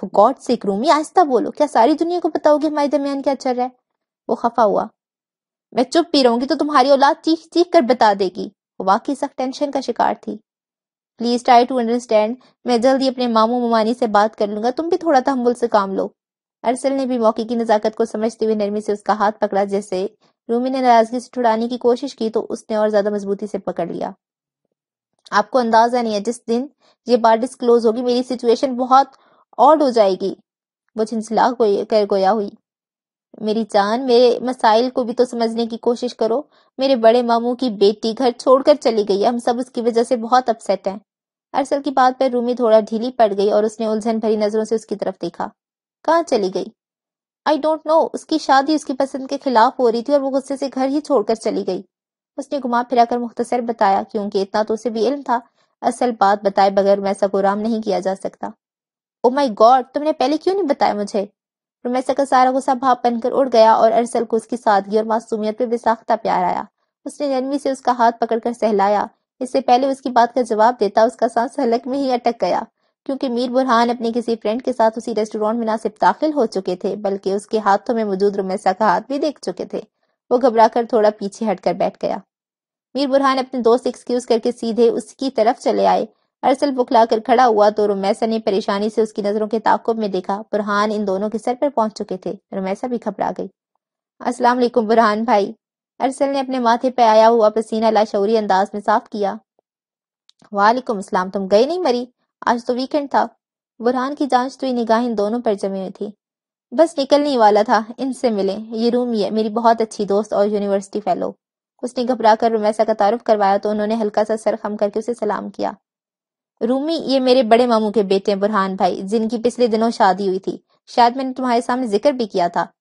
गॉड से रूमी, आहिस्ता बोलो, क्या सारी दुनिया को बताओगे हमारे दरमियान क्या चल रहा है? वो खफा हुआ। मैं चुप भी रहूँगी तो तुम्हारी औलाद चीख चीख कर बता देगी। वो वाकई सख्त टेंशन का शिकार थी। प्लीज़ ट्राई टू अंडरस्टैंड मैं जल्दी अपने मामू ममानी से बात कर लूँगा। तुम भी थोड़ा तहमुल से काम लो। अरसल ने भी मौके की नजाकत को समझते हुए नरमी से उसका हाथ पकड़ा, जैसे रूमी ने नाराज़गी से छुड़ाने की कोशिश की तो उसने और ज़्यादा मजबूती से पकड़ लिया। आपको अंदाज़ा नहीं है जिस दिन ये बात डिस्क्लोज होगी, मेरी सिचुएशन बहुत ऑड हो जाएगी। वो छिंचला कर गोया हुई। मेरी जान, मेरे मसाइल को भी तो समझने की कोशिश करो। मेरे बड़े मामू की बेटी घर छोड़कर चली गई है। हम सब उसकी वजह से बहुत अपसेट हैं। अरसल की बात पर रूमी थोड़ा ढीली पड़ गई और उसने उलझन भरी नज़रों से उसकी तरफ़ देखा। कहाँ चली गई? आई डोंट नो उसकी शादी उसकी पसंद के खिलाफ हो रही थी और वो गुस्से से घर ही छोड़कर चली गई। उसने घुमा फिरा कर मुख्तसर बताया क्योंकि इतना तो उसे भी इल्म था, असल बात बताए बगैर वैसा को राम नहीं किया जा सकता। ओ माई गॉड तुमने पहले क्यों नहीं बताया मुझे? रोमैसा का सारा गुस्सा भाप बनकर उड़ गया और अरसल को उसकी सादगी और मासूमियत पर बेसाख्ता प्यार आया। उसने नरमी से उसका हाथ पकड़कर सहलाया। इससे पहले उसकी बात का जवाब देता उसका सांस हलक में ही अटक गया, क्योंकि मीर बुरहान अपने किसी फ्रेंड के साथ उसी रेस्टोरेंट में ना सिर्फ़ दाखिल हो चुके थे, बल्कि उसके हाथों में मौजूद रोमैसा का हाथ भी देख चुके थे। वो घबराकर थोड़ा पीछे हटकर बैठ गया। मीर बुरहान अपने दोस्त एक्सक्यूज करके सीधे उसकी तरफ़ चले आए। अरसल बुखलाकर खड़ा हुआ तो रुमैसा ने परेशानी से उसकी नज़रों के ताकुब में देखा। बुरहान इन दोनों के सर पर पहुँच चुके थे। रुमैसा भी घबरा गई। अस्सलाम वालेकुम बुरहान भाई। अरसल ने अपने माथे पर आया हुआ पसीना लाशौरी अंदाज में साफ़ किया। वालेकुम अस्सलाम, तुम गए नहीं मरी? आज तो वीकेंड था। बुरहान की जाँच हुई निगाह इन दोनों पर जमी हुई थी। बस निकलने वाला था, इनसे मिले। ये रूम ये मेरी बहुत अच्छी दोस्त और यूनिवर्सिटी फेलो उसने घबरा कर रुमैसा का तारुफ करवाया तो उन्होंने हल्का सा सर खम करके उसे सलाम किया। रूमी ये मेरे बड़े मामू के बेटे बुरहान भाई, जिनकी पिछले दिनों शादी हुई थी। शायद मैंने तुम्हारे सामने ज़िक्र भी किया था।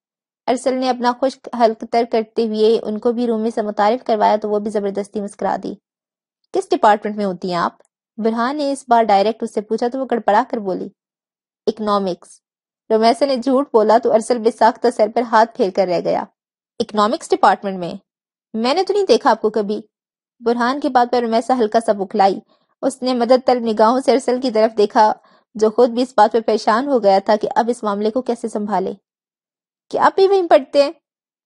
अरसल ने अपना खुश हल्कतर करते हुए उनको भी रूमी से मुतारिफ करवाया तो वो भी ज़बरदस्ती मुस्कुरा दी। किस डिपार्टमेंट में होती हैं आप? बुरहान ने इस बार डायरेक्ट उससे पूछा तो वो गड़बड़ा कर बोली इकोनॉमिक्स रोमैसा ने झूठ बोला तो अरसल बेसाख्ता सर पर हाथ फेर कर रह गया इकोनॉमिक्स डिपार्टमेंट में? मैंने तो नहीं देखा आपको कभी। बुरहान की बात पर रोमैसा हल्का सा बुखलाई। उसने मदद तलब निगाहों से अरसल की तरफ़ देखा, जो खुद भी इस बात पर परेशान हो गया था कि अब इस मामले को कैसे संभाले। क्या आप भी वहीं पढ़ते हैं।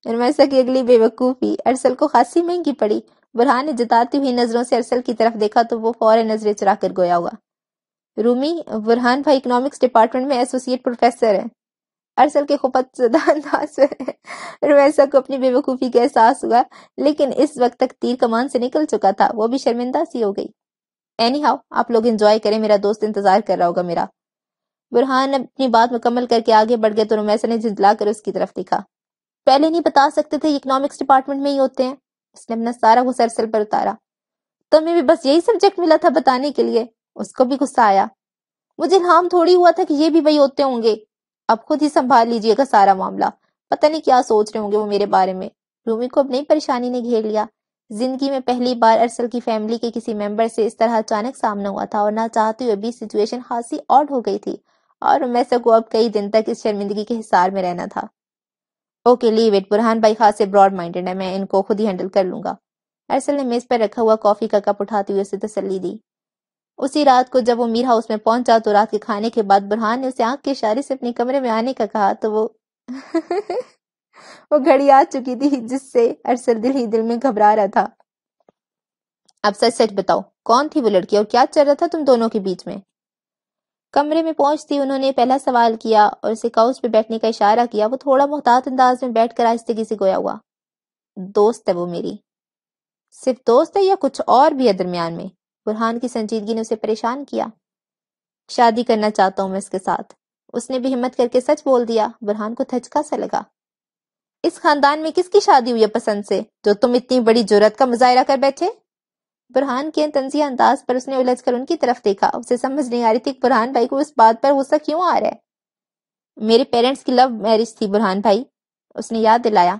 रमैसा की अगली बेवकूफ़ी अरसल को खासी महँगी पड़ी। बुरहान ने जताती हुई नज़रों से अरसल की तरफ़ देखा तो वो फ़ौरन नज़रें चुरा कर गोया हुआ। रूमी, बुरहान भाई इकोनॉमिक्स डिपार्टमेंट में एसोसिएट प्रोफेसर है। अरसल के अंदाज रमैसा को अपनी बेवकूफ़ी का एहसास हुआ, लेकिन इस वक्त तक तीर कमान से निकल चुका था। वो भी शर्मिंदा सी हो गई। एनी हाउ आप लोग एंजॉय करें, मेरा दोस्त इंतज़ार कर रहा होगा मेरा। बुरहान अपनी बात मुकम्मल करके आगे बढ़ गए तो रुमैसा ने झिझला कर उसकी तरफ़ देखा। पहले नहीं बता सकते थे इकोनॉमिक्स डिपार्टमेंट में ही होते हैं। उसने अपना सारा गुस्सा सरसल पर उतारा। तुम्हें भी बस यही सब्जेक्ट मिला था बताने के लिए? उसको भी गुस्सा आया। मुझे इल्हाम थोड़ी हुआ था कि ये भी वही होते होंगे। अब खुद ही संभाल लीजिएगा सारा मामला। पता नहीं क्या सोच रहे होंगे वो मेरे बारे में। रूमी को अब नई परेशानी ने घेर लिया। ज़िंदगी में पहली बार अरसल की फैमिली के किसी मेंबर से इस तरह अचानक सामना हुआ था और ना चाहते हुए भी सिचुएशन खासी ऑड हो गई थी। और मैसा को अब कई दिन तक इस शर्मिंदगी के हिसार में रहना था। ओके, लीव इट, बुरहान भाई खासे ब्रॉड माइंडेड है, मैं इनको खुद ही हैंडल कर लूँगा। अरसल ने मेज पर रखा हुआ कॉफ़ी का कप उठाते हुए उसे तसल्ली दी। उसी रात को जब वो मीर हाउस में पहुँचा तो रात के खाने के बाद बुरहान ने उसे आँख के इशारे से अपने कमरे में आने का कहा तो वो वो घड़ी आ चुकी थी, जिससे अरसर दिल ही दिल में घबरा रहा था। अब सच सच बताओ, कौन थी वो लड़की और क्या चल रहा था तुम दोनों के बीच में? कमरे में पहुँचती उन्होंने पहला सवाल किया और उसे काउच पे बैठने का इशारा किया। वो थोड़ा मोहतात अंदाज में बैठकर आहिस्ते से गोया हुआ। दोस्त है वो मेरी। सिर्फ़ दोस्त है या कुछ और भी है दरमियान में? बुरहान की संजीदगी ने उसे परेशान किया। शादी करना चाहता हूँ मैं इसके साथ। उसने भी हिम्मत करके सच बोल दिया। बुरहान को थचका सा लगा। इस खानदान में किसकी शादी हुई है पसंद से, जो तुम इतनी बड़ी ज़रूरत का मुजाहरा कर बैठे? बुरहान के तंजिया अंदाज पर उसने उलझ कर उनकी तरफ़ देखा। उसे समझ नहीं आ रही थी बुरहान भाई को उस बात पर गुस्सा क्यों आ रहा है। मेरे पेरेंट्स की लव मैरिज थी बुरहान भाई, उसने याद दिलाया।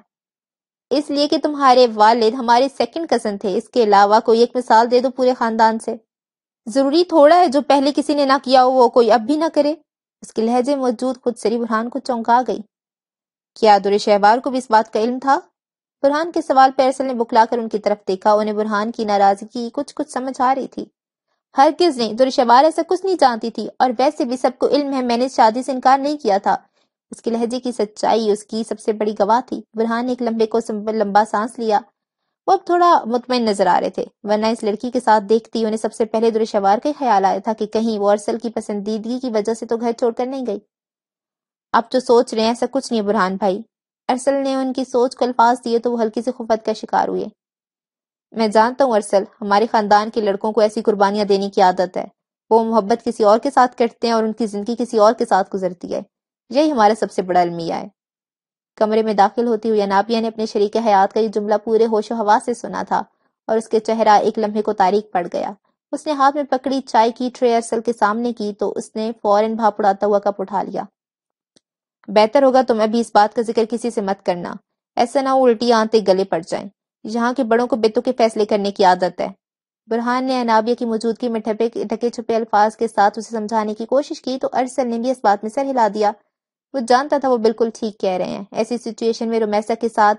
इसलिए कि तुम्हारे वालिद हमारे सेकंड कज़न थे, इसके अलावा कोई एक मिसाल दे दो पूरे खानदान से। ज़रूरी थोड़ा है जो पहले किसी ने ना किया हो, वो कोई अब भी ना करे। उसके लहजे मौजूद खुद सरी बुरहान को चौंका गई। क्या दुर शहबार को भी इस बात का इल्म था? बुरहान के सवाल पर अरसल ने बुखलाकर उनकी तरफ़ देखा। उन्हें बुरहान की नाराज़गी कुछ कुछ समझ आ रही थी। हर किस ने दुर शहबार ऐसा कुछ नहीं जानती थी और वैसे भी सबको इल्म है, मैंने शादी से इनकार नहीं किया था। उसके लहजे की सच्चाई, उसकी सबसे बड़ी गवाह थी। बुरहान ने एक लंबे को लंबा सांस लिया। वो अब थोड़ा मुतमिन नज़र आ रहे थे, वरना इस लड़की के साथ देखती उन्हें सबसे पहले दुरशवार का ख्याल आया था कि कहीं वो अरसल की पसंदीदगी की वजह से तो घर छोड़कर नहीं गई। आप जो सोच रहे हैं, ऐसा कुछ नहीं बुरहान भाई। अरसल ने उनकी सोच को अल्फाज दिए तो वो हल्की से खुफत का शिकार हुए। मैं जानता हूँ अरसल, हमारे खानदान के लड़कों को ऐसी कुर्बानियाँ देने की आदत है। वो मोहब्बत किसी और के साथ करते हैं और उनकी ज़िंदगी किसी और के साथ गुजरती है। यही हमारा सबसे बड़ा अलमिया है। कमरे में दाखिल होती हुई अनाबिया ने अपने शरीक हयात का ये जुमला पूरे होशो हवा से सुना था और उसके चेहरा एक लम्हे को तारीख पड़ गया। उसने हाथ में पकड़ी, चाय की ट्रे अरसल के सामने की तो उसने फ़ौरन भाप उड़ाता हुआ कप उठा लिया। बेहतर होगा तुम अभी इस बात का ज़िक्र किसी से मत करना। ऐसा ना उल्टी आंते गले पड़ जाएँ। यहाँ के बड़ों को बेतों के फैसले करने की आदत है। बुरहान ने अनाबिया की मौजूदगी में ठपे ढके छुपे अल्फाज के साथ उसे समझाने की कोशिश की तो अरसल ने भी इस बात में सर हिला दिया। वो जानता था वो बिल्कुल ठीक कह रहे हैं। ऐसी सिचुएशन में रोमैसा के साथ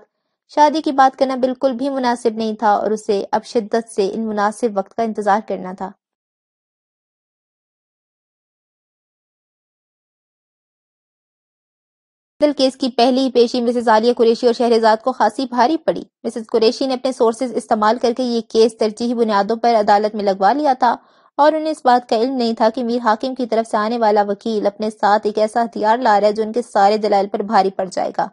शादी की बात करना बिल्कुल भी मुनासिब नहीं था और उसे अब शिद्दत से इन मुनासिब वक्त का इंतज़ार करना था। दिल केस की पहली ही पेशी मिसेज आलिया कुरेशी और शहरजाद को खासी भारी पड़ी। मिसेज कुरेशी ने अपने सोर्सेज इस्तेमाल करके ये केस तरजीही बुनियादों पर अदालत में लगवा लिया था और उन्हें इस बात का इल्म नहीं था कि मीर हाकिम की तरफ़ से आने वाला वकील अपने साथ एक ऐसा हथियार ला रहा है जो उनके सारे दलाल पर भारी पड़ जाएगा।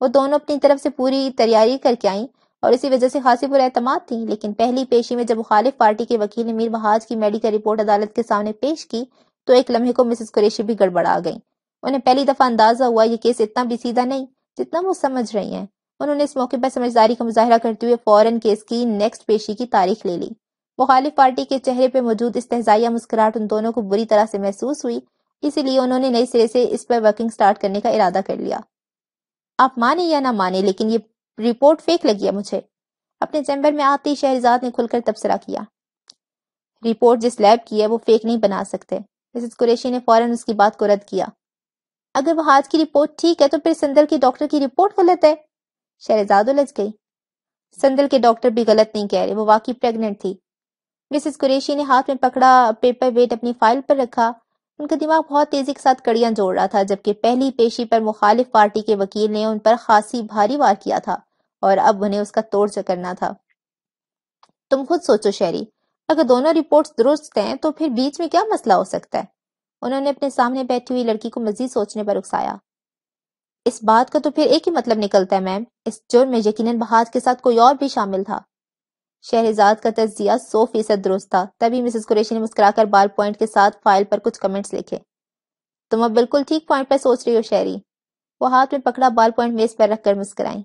वो दोनों अपनी तरफ़ से पूरी तैयारी करके आई और इसी वजह से खासी पुरमाद थी, लेकिन पहली पेशी में जब मुखालिफ पार्टी के वकील ने मीर महाज की मेडिकल रिपोर्ट अदालत के सामने पेश की तो एक लम्हे को मिसेस कुरेशी भी गड़बड़ा गई। उन्हें पहली दफ़ा अंदाज़ा हुआ ये केस इतना भी सीधा नहीं जितना वो समझ रही हैं। उन्होंने इस मौके पर समझदारी का मुजाहरा करते हुए फ़ौरन केस की नेक्स्ट पेशी की तारीख ले ली। मुखालिफ पार्टी के चेहरे पर मौजूद इस्तेजाइया मुस्कुराहट उन दोनों को बुरी तरह से महसूस हुई, इसीलिए उन्होंने नई सिरे से इस पर वर्किंग स्टार्ट करने का इरादा कर लिया। आप माने या ना माने, लेकिन ये रिपोर्ट फेक लगी है मुझे। अपने चैम्बर में आते ही शहजाद ने खुलकर तबसरा किया। रिपोर्ट जिस लैब की है, वो फेक नहीं बना सकते। मिसेस कुरेशी ने फ़ौरन उसकी बात को रद्द किया। अगर वह आज की रिपोर्ट ठीक है तो फिर संदल के डॉक्टर की रिपोर्ट गलत है। शहजाद उलझ गई। संदल के डॉक्टर भी गलत नहीं कह रहे, वो वाकई प्रेग्नेंट थी। मिसेस कुरेशी ने हाथ में पकड़ा, पेपर वेट अपनी फ़ाइल पर रखा। उनका दिमाग बहुत तेज़ी के साथ कड़ियाँ जोड़ रहा था, जबकि पहली पेशी पर मुखालिफ पार्टी के वकील ने उन पर खासी भारी वार किया था, और अब उन्हें उसका तोड़ चकरना था। तुम खुद सोचो शहरी, अगर दोनों रिपोर्ट्स दुरुस्त हैं तो फिर बीच में क्या मसला हो सकता है? उन्होंने अपने सामने बैठी हुई लड़की को मजीद सोचने पर उकसाया। इस बात का तो फिर एक ही मतलब निकलता है, मैम। इस जुर्म में यकीनन बहाज के साथ कोई और भी शामिल था। शहरजाद का तजिया सौ फ़ीसद दुरुस्त था, तभी मिसेस कुरेशी ने मुस्कुराकर बाल पॉइंट के साथ फ़ाइल पर कुछ कमेंट्स लिखे। तुम अब बिल्कुल ठीक पॉइंट पर सोच रही हो, शहरी। वो हाथ में पकड़ा बाल पॉइंट मेज पर रखकर मुस्कुराई।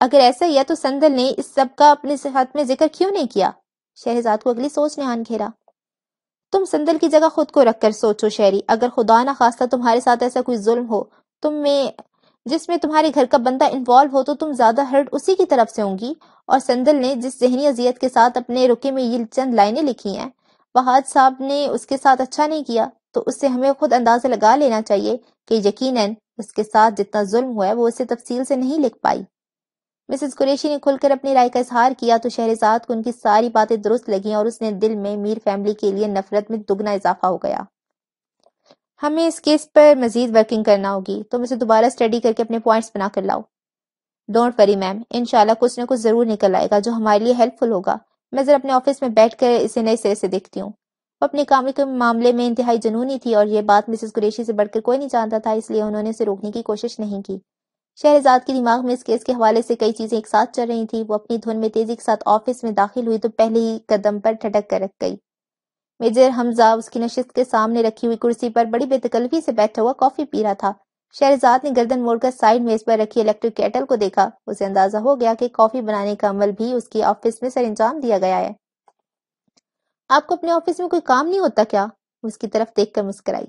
अगर ऐसा ही है तो संदल ने इस सब का अपने हाथ में ज़िक्र क्यों नहीं किया? शहजाद को अगली सोच ने हान घेरा। तुम संदल की जगह खुद को रखकर सोचो शहरी। अगर खुदा ना खास्ता तुम्हारे साथ ऐसा कोई जुल्म हो, तुम में, जिसमें तुम्हारे घर का बंदा इन्वॉल्व हो तो तुम ज़्यादा हर्ट उसी की तरफ़ से होंगी। और संदल ने जिस जहनी अजियत के साथ अपने रुके में ये चंद लाइनें लिखी हैं, वहाद साहब ने उसके साथ अच्छा नहीं किया तो उससे हमें खुद अंदाज़ा लगा लेना चाहिए कि यकीनन उसके साथ जितना जुल्म हुआ है, वो उसे तफसील से नहीं लिख पाई। मिसेस कुरेशी ने खुलकर अपनी राय का इजहार किया तो शहरजाद को उनकी सारी बातें दुरुस्त लगी और उसने दिल में मीर फैमिली के लिए नफरत में दुगना इजाफा हो गया। हमें इस केस पर मजीद वर्किंग करना होगी तुम इसे दोबारा स्टडी करके अपने पॉइंट्स बना कर लाओ। डोंट वरी मैम इनशाला कुछ न कुछ ज़रूर निकल आएगा, जो हमारे लिए हेल्पफुल होगा। मैं जरा अपने ऑफ़िस में बैठ कर इसे नए सिरे से देखती हूँ। वो अपने काम के मामले में इंतहाई जनूनी थी और ये बात मिसेस कुरेशी से बढ़कर कोई नहीं जानता था, इसलिए उन्होंने उसे रोकने की कोशिश नहीं की। शहरजाद के दिमाग में इस केस के हवाले से कई चीज़ें एक साथ चल रही थी। वो अपनी धुन में तेज़ी के साथ ऑफ़िस में दाखिल हुई तो पहले ही कदम पर ठटक कर रख गई। मेजर हमजा उसकी नशिस्त के सामने रखी हुई कुर्सी पर बड़ी बेतकल्फी से बैठा हुआ कॉफ़ी पी रहा था। शहरजाद ने गर्दन मोड़कर साइड मेज पर रखी इलेक्ट्रिक केटल को देखा। उसे अंदाज़ा हो गया कि कॉफ़ी बनाने का अमल भी उसकी ऑफ़िस में सर अंजाम दिया गया है। आपको अपने ऑफ़िस में कोई काम नहीं होता क्या? उसकी तरफ़ देखकर मुस्कुराई।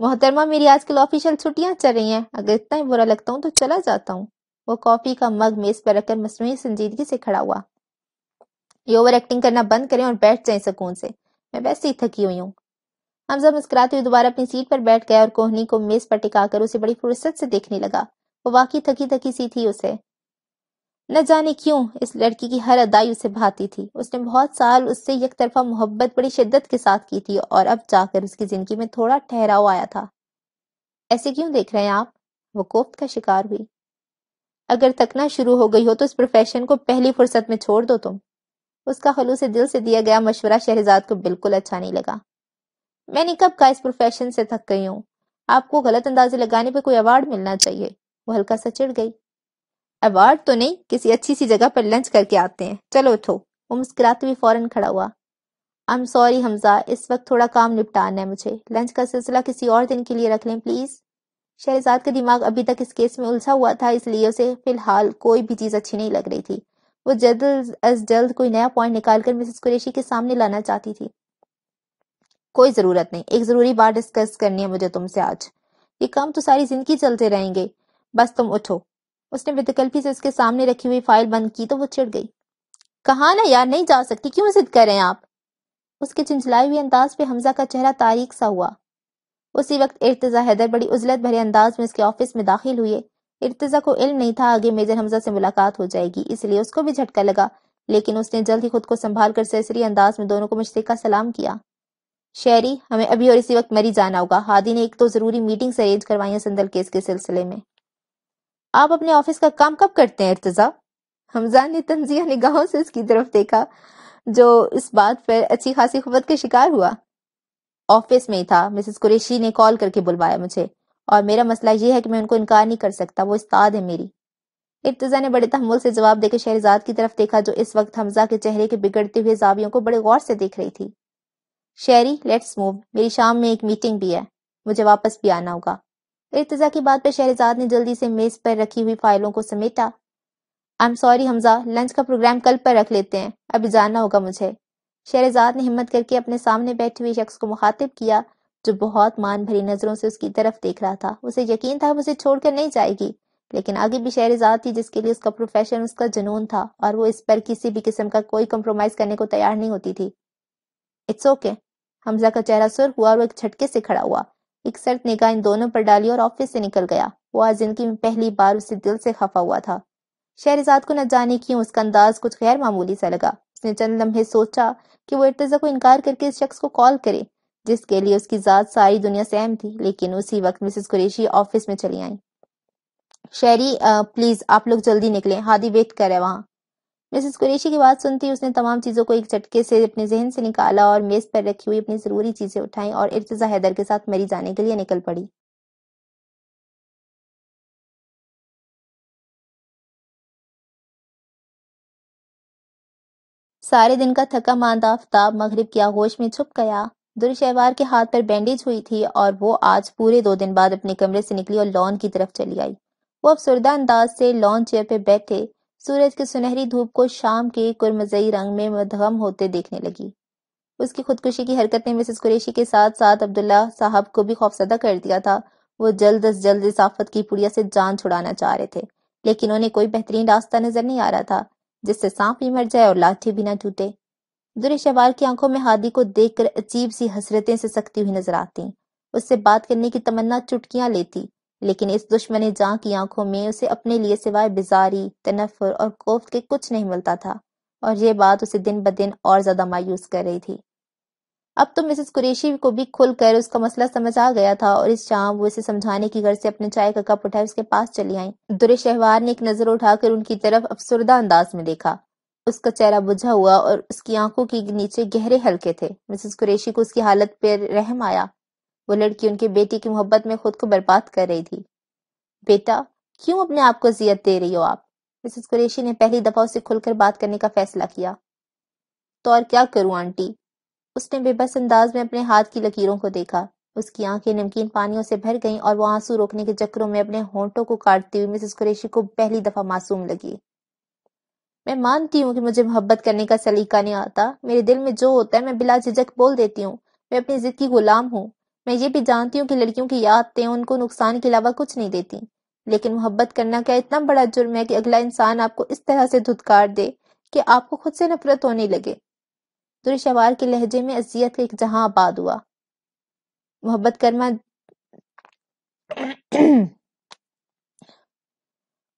मोहतरमा मेरी आजकल ऑफिशियल छुट्टियाँ चल रही हैं। अगर इतना ही बुरा लगता हूँ तो चला जाता हूँ। वो कॉफ़ी का मग मेज पर रखकर मसनू संजीदगी से खड़ा हुआ। ये ओवर एक्टिंग करना बंद करें और बैठ जाए सुकून से। मैं वैसे ही थकी हुई हूँ। हमजा मुस्कुराते हुए दोबारा अपनी सीट पर बैठ गया और कोहनी को मेज पर टिकाकर उसे बड़ी फुर्सत से देखने लगा। वो वाकई थकी थकी सी थी उसे। न जाने क्यों इस लड़की की हर अदाई उसे भाती थी। उसने बहुत साल उससे एक तरफा मोहब्बत, बड़ी शिद्दत के साथ की थी और अब जाकर उसकी ज़िंदगी में थोड़ा ठहराव आया था। ऐसे क्यों देख रहे हैं आप? वो कोफ्त का शिकार हुई। अगर तकना शुरू हो गई हो तो इस प्रोफेशन को पहली फुर्सत में छोड़ दो तुम। उसका खलूस दिल से दिया गया मशवरा शहजाद को बिल्कुल अच्छा नहीं लगा। मैंने कब का इस प्रोफेशन से थक गई हूँ। आपको गलत अंदाजे लगाने पर कोई अवार्ड मिलना चाहिए। वो हल्का सा चिढ़ गई। अवार्ड तो नहीं, किसी अच्छी सी जगह पर लंच करके आते हैं। चलो उठो। वो मुस्कुराते हुए फ़ौरन खड़ा हुआ। आई एम सॉरी हमजा, इस वक्त थोड़ा काम निपटाना है मुझे। लंच का सिलसिला किसी और दिन के लिए रख लें प्लीज़ शहजाद का दिमाग अभी तक इस केस में उलझा हुआ था, इसलिए उसे फ़िलहाल कोई भी चीज़ अच्छी नहीं लग रही थी। वो जल्द अज जल्द कोई नया पॉइंट निकालकर मिसेस कुरेशी के सामने लाना चाहती थी। कोई ज़रूरत नहीं। एक ज़रूरी बात डिस्कस करनी है मुझे तुमसे आज। ये काम तो सारी ज़िंदगी चलते रहेंगे। बस तुम उठो। उसने बेतकल्फी से उसके सामने रखी हुई फ़ाइल बंद की तो वो चिढ़ गई। कहा ना यार, नहीं जा सकती, क्यों जिद कर रहे हैं आप? उसके चिंचलाए हुए अंदाज पे हमजा का चेहरा तारीख सा हुआ। उसी वक्त इर्तजा हैदर बड़ी उजलत भरे अंदाज में उसके ऑफ़िस में दाखिल हुए। इर्तजा को इल्म नहीं था, आगे मेजर हमजा से मुलाकात हो जाएगी, इसलिए उसको भी झटका लगा, लेकिन उसने जल्द ही खुद को संभाल कर सरसरी अंदाज में दोनों को मुश्तिक सलाम किया। शहरी, हमें अभी और इसी वक्त मरी जाना होगा। हादी ने एक तो ज़रूरी मीटिंग अरेंज करवाई संदल केस के सिलसिले में। आप अपने ऑफ़िस का काम कब करते हैं, इर्तजा? हमजा ने तंजिया निगाहों से उसकी तरफ़ देखा, जो इस बात पर अच्छी खासी खुबत के शिकार हुआ। ऑफ़िस में ही था। मिसेस कुरेशी ने कॉल करके बुलवाया मुझे, और मेरा मसला यह है कि मैं उनको इनकार नहीं कर सकता, वो इस्ताद है मेरी। इर्तजा ने बड़े तहमुल से जवाब देकर शहरजाद की तरफ़ देखा, जो इस वक्त हमजा के चेहरे के बिगड़ते हुए जावियों को बड़े गौर से देख रही थी। Sheri let's move. मेरी शाम में एक मीटिंग भी है। मुझे वापस भी आना होगा। इर्तजा की बात पर शहरजाद ने जल्दी से मेज पर रखी हुई फाइलों को समेटा। I am sorry Hamza lunch का प्रोग्राम कल पर रख लेते हैं। अभी जाना होगा मुझे। शहरजाद ने हिम्मत करके अपने सामने बैठे हुए शख्स को मुखातिब किया, जो बहुत मान भरी नज़रों से उसकी तरफ़ देख रहा था। उसे यकीन था उसे छोड़कर नहीं जाएगी, लेकिन आगे भी शहरजाद थी जिसके लिए उसका प्रोफेशन उसका जुनून था, और वो इस पर किसी भी किस्म का कोई कंप्रोमाइज करने को तैयार नहीं होती थी। It's okay okay. हमजा का चेहरा सुर हुआ और वो एक झटके से खड़ा हुआ। एक सर्द निगाह इन दोनों पर डाली और ऑफ़िस से निकल गया। वो आज ज़िंदगी में पहली बार उसे दिल से खफा हुआ था। शहरजाद को न जाने क्यों उसका अंदाज कुछ गैर मामूली सा लगा। उसने चंद लम्हे सोचा कि वो इर्तजा को इनकार करके इस शख्स को कॉल करे, जिसके लिए उसकी जात सारी दुनिया से अहम थी, लेकिन उसी वक्त मिसेस कुरेशी ऑफ़िस में चली आई। शहरी प्लीज़ आप लोग जल्दी निकले। हादी वेट करे वहाँ। मिसेस कुरेशी की बात सुनती उसने तमाम चीज़ों को एक झटके से अपने जहन से निकाला और मेज पर रखी हुई अपनी ज़रूरी चीज़ें उठाई और इर्तजा हैदर के साथ मरी जाने के लिए निकल पड़ी। सारे दिन का थका मांदा आफ्ताब मगरिब की आगोश में छुप गया। दुरशहवार के हाथ पर बैंडेज हुई थी और वो आज पूरे दो दिन बाद अपने कमरे से निकली और लॉन की तरफ़ चली आई। वो अफसरदा अंदाज से लॉन चेयर पर बैठे सूरज की सुनहरी धूप को शाम के कुरमजई रंग में मधगम होते देखने लगी। उसकी खुदकुशी की हरकत ने मिसेस कुरेशी के साथ साथ अब्दुल्ला साहब को भी खौफसदा कर दिया था। वो जल्द अज जल्द इसाफत की पुड़िया से जान छुड़ाना चाह रहे थे, लेकिन उन्हें कोई बेहतरीन रास्ता नज़र नहीं आ रहा था, जिससे सांप भी मर जाए और लाठी भी ना टूटे। दुरे शवार की आँखों में हादी को देखकर अजीब सी हसरतें से सकती हुई नज़र आती। उससे बात करने की तमन्ना चुटकियाँ लेती लेकिन इस दुश्मन जहाँ की आँखों में उसे अपने लिए सिवाय बिजारी, तनफर और कोफ्त के कुछ नहीं मिलता था, और ये बात उसे दिन ब दिन और ज़्यादा मायूस कर रही थी। अब तो मिसेस कुरेशी को भी खुलकर उसका मसला समझ आ गया था और इस शाम वो इसे समझाने की घर से अपने चाय का कप उठाए उसके पास चली आई। दुरे शहवार ने एक नज़र उठाकर उनकी तरफ़ अफसरदा अंदाज में देखा। उसका चेहरा बुझा हुआ और उसकी आँखों के नीचे गहरे हल्के थे। मिसेस कुरेशी को उसकी हालत पर रहम आया। वो लड़की उनकी बेटी की मोहब्बत में खुद को बर्बाद कर रही थी। बेटा, क्यों अपने आप को जियत दे रही हो आप? मिसेस कुरेशी ने पहली दफ़ा उसे खुलकर बात करने का फैसला किया। तो और क्या करूँ, आंटी? उसने बेबस अंदाज में अपने हाथ की लकीरों को देखा। उसकी आँखें नमकीन पानियों से भर गईं और वो आँसू रोकने के चक्रों में अपने होंठों को काटती हुई मिसेस कुरेशी को पहली दफ़ा मासूम लगी। मैं मानती हूँ कि मुझे मोहब्बत करने का सलीका नहीं आता। मेरे दिल में जो होता है, मैं बिला झिझक बोल देती हूँ। मैं अपनी जिद की गुलाम हूँ। मैं ये भी जानती हूँ कि लड़कियों की यादें उनको नुकसान के अलावा कुछ नहीं देती। लेकिन मोहब्बत करना क्या इतना बड़ा जुर्म है कि अगला इंसान आपको इस तरह से धुतकार दे कि आपको खुद से नफरत होने लगे। दुरशवार के लहजे में अजियत का एक जहाँ आबाद हुआ। मोहब्बत करना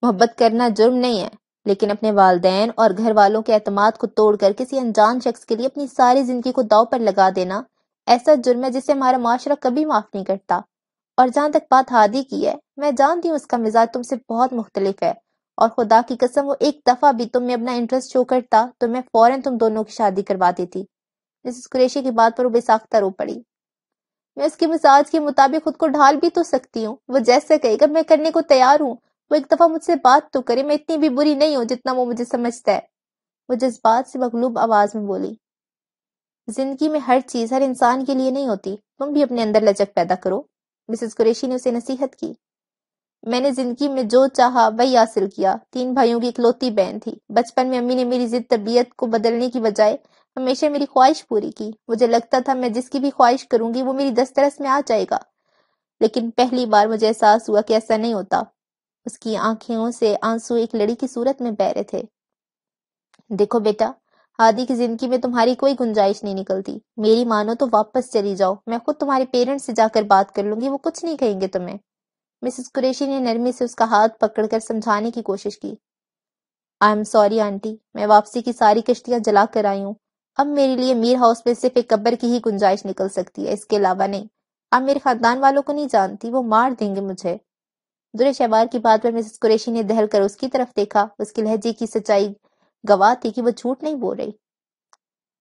मोहब्बत करना जुर्म नहीं है, लेकिन अपने वालदेन और घर वालों के अतमाद को तोड़कर किसी अनजान शख्स के लिए अपनी सारी ज़िंदगी को दाव पर लगा देना ऐसा जुर्म है जिसे हमारा माशरा कभी माफ़ नहीं करता। और जहाँ तक बात हादी की है, मैं जानती हूँ उसका मिजाज तुमसे बहुत मुख्तलिफ़ है। और खुदा की कसम, वो एक दफ़ा भी तुम में अपना इंटरेस्ट शो करता तो मैं फ़ौरन तुम दोनों की शादी करवा देती। मिसेस कुरेशी की बात पर वो बेसाख्ता रो पड़ी। मैं उसके मिजाज के मुताबिक खुद को ढाल भी तो सकती हूँ, वो जैसे कहेगा, मैं करने को तैयार हूँ। वो एक दफ़ा मुझसे बात तो करे, मैं इतनी भी बुरी नहीं हूँ जितना वो मुझे समझता है। वो जज्बात से मगलूब आवाज़ में बोली ज़िंदगी में हर चीज़ हर इंसान के लिए नहीं होती। तुम भी अपने अंदर लचक पैदा करो। मिसेस कुरेशी ने उसे नसीहत की। मैंने ज़िंदगी में जो चाहा, वही हासिल किया। तीन भाइयों की इकलौती बहन थी। बचपन में अम्मी ने मेरी जिद तबीयत को बदलने की बजाय हमेशा मेरी ख्वाहिश पूरी की। मुझे लगता था मैं जिसकी भी ख्वाहिश करूँगी, वो मेरी दस्तरस में आ जाएगा। लेकिन पहली बार मुझे एहसास हुआ कि ऐसा नहीं होता। उसकी आँखों से आँसू एक लड़ी की सूरत में बह रहे थे। देखो बेटा हादी की ज़िंदगी में तुम्हारी कोई गुंजाइश नहीं निकलती। मेरी मानो तो वापस चली जाओ। मैं खुद तुम्हारे पेरेंट्स से जाकर बात कर लूँगी, वो कुछ नहीं कहेंगे तुम्हें। मिसेस कुरेशी ने नरमी से उसका हाथ पकड़कर समझाने की कोशिश की। I am sorry aunty. मैं वापसी की सारी कश्तियाँ जला कर आई हूँ। अब मेरे लिए मीर हाउस में सिर्फ़ एक कब्र की ही गुंजाइश निकल सकती है, इसके अलावा नहीं। आप मेरे खानदान वालों को नहीं जानती, वो मार देंगे मुझे। दुरे शहबार की बात पर मिसेस कुरेशी ने दहल कर उसकी तरफ़ देखा। उसके लहजे की सच्चाई गवाह थी कि वो झूठ नहीं बोल रही।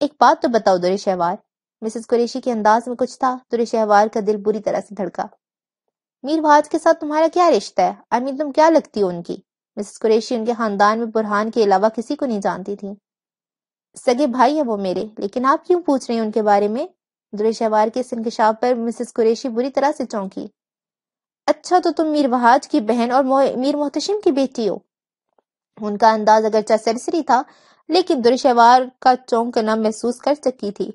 एक बात तो बताओ दुरे शहवार, मिसेस कुरेशी के अंदाज में कुछ था दुरे शहवार का दिल बुरी तरह से धड़का। मीर भाज के साथ तुम्हारा क्या रिश्ता है? आई मीन तुम क्या लगती हो उनकी? मिसेस कुरेशी उनके खानदान में बुरहान के अलावा किसी को नहीं जानती थी। सगे भाई है वो मेरे, लेकिन आप क्यों पूछ रहे हैं उनके बारे में? दुरेशहवार के इस इंकशाफ पर मिसेस कुरेशी बुरी तरह से चौंकी। अच्छा तो तुम मीर की बहन और मीर मोहतशिम की बेटी हो। उनका अंदाज अगरचा सरसरी था, लेकिन दुरेशहवार का चौंक करना महसूस कर सकी थी।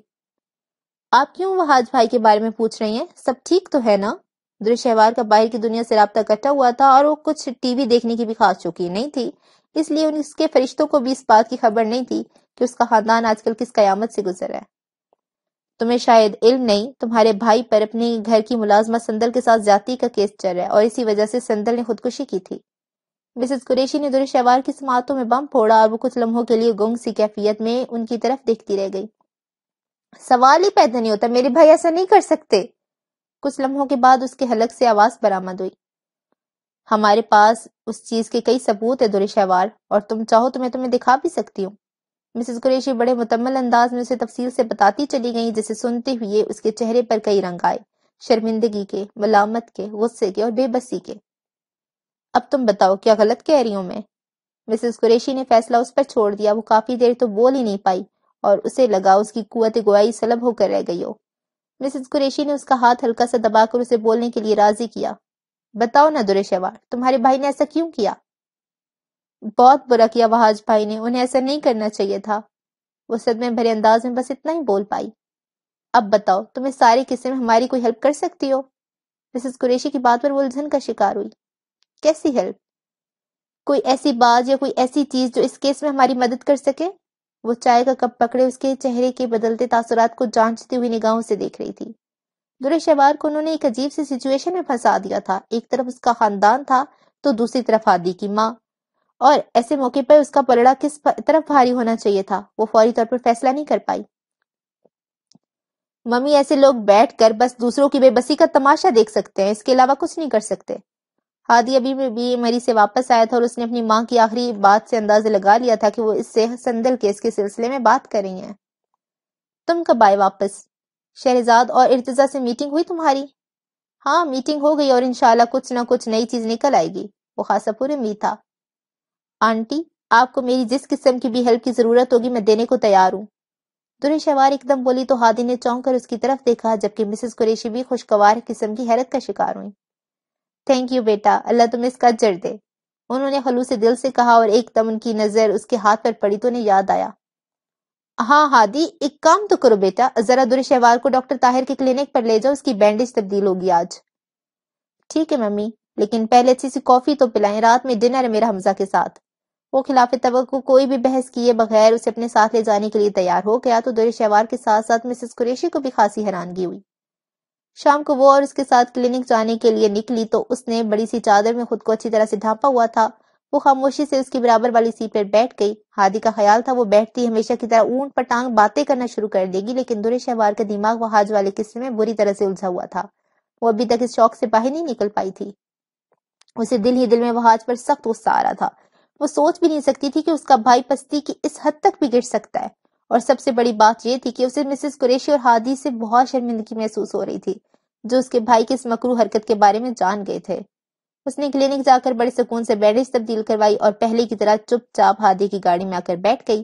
आप क्यों वहाज भाई के बारे में पूछ रही हैं? सब ठीक तो है ना? शहवार का बाहर की दुनिया से रबता कटा हुआ था और वो कुछ टीवी देखने की भी खास चुकी नहीं थी। इसलिए उसके फरिश्तों को भी इस बात की खबर नहीं थी कि उसका खानदान आजकल किस कयामत से गुजर रहा है। तुम्हें शायद इल्म नहीं, तुम्हारे भाई पर अपने घर की मुलाजमा संदल के साथ जाति का केस चल रहा है और इसी वजह से संदल ने खुदकुशी की थी। मिसेस कुरेशी ने दुरुशहवार की समातों में बम फोड़ा और वो कुछ लम्हों के लिए गुंग सी कैफियत में उनकी तरफ़ देखती रह गई। सवाल ही पैदा नहीं होता, मेरे भाई ऐसा नहीं कर सकते। कुछ लम्हों के बाद उसके हलक से आवाज़ बरामद हुई। हमारे पास उस चीज़ के कई सबूत है दुरे शहवार और तुम चाहो तो मैं तुम्हें दिखा भी सकती हूँ। मिसेस कुरेशी बड़े मुतमल अंदाज में उसे तफसील से बताती चली गई, जिसे सुनते हुए उसके चेहरे पर कई रंग आए। शर्मिंदगी के, मलामत के, गुस्से के और बेबसी के। अब तुम बताओ, क्या गलत कह रही हूँ मैं? मिसेस कुरेशी ने फैसला उस पर छोड़ दिया। वो काफ़ी देर तो बोल ही नहीं पाई और उसे लगा उसकी कुत गुआई सलब होकर रह गई हो। मिसेस कुरेशी ने उसका हाथ हल्का सा दबाकर उसे बोलने के लिए राज़ी किया। बताओ ना दुरेशवार तुम्हारे भाई ने ऐसा क्यों किया? बहुत बुरा किया वहाज भाई ने, उन्हें ऐसा नहीं करना चाहिए था। वो सदमे भरे अंदाज में बस इतना ही बोल पाई। अब बताओ, तुम्हें सारे किस्से में हमारी कोई हेल्प कर सकती हो? मिसेस कुरेशी की बात पर वो उलझन का शिकार हुई। कैसी हेल्प कोई ऐसी बात या कोई ऐसी चीज़ जो इस केस में हमारी मदद कर सके? वो चाय का कप पकड़े उसके चेहरे के बदलते तासुरात को जांचती हुई निगाहों से देख रही थी। दुरे शहबार को उन्होंने एक अजीब सी सिचुएशन में फंसा दिया था। एक तरफ़ उसका खानदान था तो दूसरी तरफ़ आदि की माँ। और ऐसे मौके पर उसका पलड़ा किस तरफ़ भारी होना चाहिए था? वो फौरी तौर पर फैसला नहीं कर पाई। मम्मी, ऐसे लोग बैठकर बस दूसरों की बेबसी का तमाशा देख सकते हैं, इसके अलावा कुछ नहीं कर सकते। हादी अभी भी मरी से वापस आया था और उसने अपनी माँ की आखिरी बात से अंदाज़ा लगा लिया था कि वो इससे संदल केस के सिलसिले में बात कर रही हैं। तुम कब आए वापस? शहजाद और इर्तजा से मीटिंग हुई तुम्हारी? हाँ मीटिंग हो गई और इनशाला कुछ ना कुछ नई चीज़ निकल आएगी। वो खासा पूरे मी था। आंटी, आपको मेरी जिस किस्म की भी हेल्प की ज़रूरत होगी, मैं देने को तैयार हूँ। दुरे शहवार एकदम बोली तो हादी ने चौंक कर उसकी तरफ़ देखा, जबकि मिसेस कुरेशी भी खुशगवार किस्म की हैरत का शिकार हुई। थैंक यू बेटा। अल्लाह तुम्हें इसका जर दे। उन्होंने खलू से दिल से कहा और एकदम उनकी नज़र उसके हाथ पर पड़ी तो उन्हें याद आया। हाँ हादी, एक काम तो करो बेटा। जरा दुर शहवार को डॉक्टर ताहिर के क्लिनिक पर ले जाओ, उसकी बैंडेज तब्दील होगी आज। ठीक है, मम्मी। लेकिन पहले अच्छी सी कॉफ़ी तो पिलाएँ। रात में डिनर है मेरा हमजा के साथ। वो खिलाफ को कोई भी बहस किए बगैर उसे अपने साथ ले जाने के लिए तैयार हो गया तो दुर शहवार के साथ साथ मिसेस कुरेशी को भी खासी हैरानगी हुई। शाम को वो और उसके साथ क्लिनिक जाने के लिए निकली तो उसने बड़ी सी चादर में खुद को अच्छी तरह से ढांपा हुआ था। वो खामोशी से उसकी बराबर वाली सीट पर बैठ गई। हादी का ख्याल था, वो बैठती हमेशा की तरह ऊँट पटांग बातें करना शुरू कर देगी, लेकिन दुरे शहवार का दिमाग वहाज वाले किस्से में बुरी तरह से उलझा हुआ था। वो अभी तक इस शौक से बाहर नहीं निकल पाई थी। उसे दिल ही दिल में वहाज पर सख्त गुस्सा आ रहा था। वो सोच भी नहीं सकती थी कि उसका भाई पस्ती की इस हद तक भी गिर सकता है। और सबसे बड़ी बात यह थी कि उसे मिसेस कुरेशी और हादी से बहुत शर्मिंदगी महसूस हो रही थी, जो उसके भाई की इस मकरू हरकत के बारे में जान गए थे। उसने क्लिनिक जाकर बड़े सुकून से बैंडेज तब्दील करवाई और पहले की तरह चुपचाप हादी की गाड़ी में आकर बैठ गई।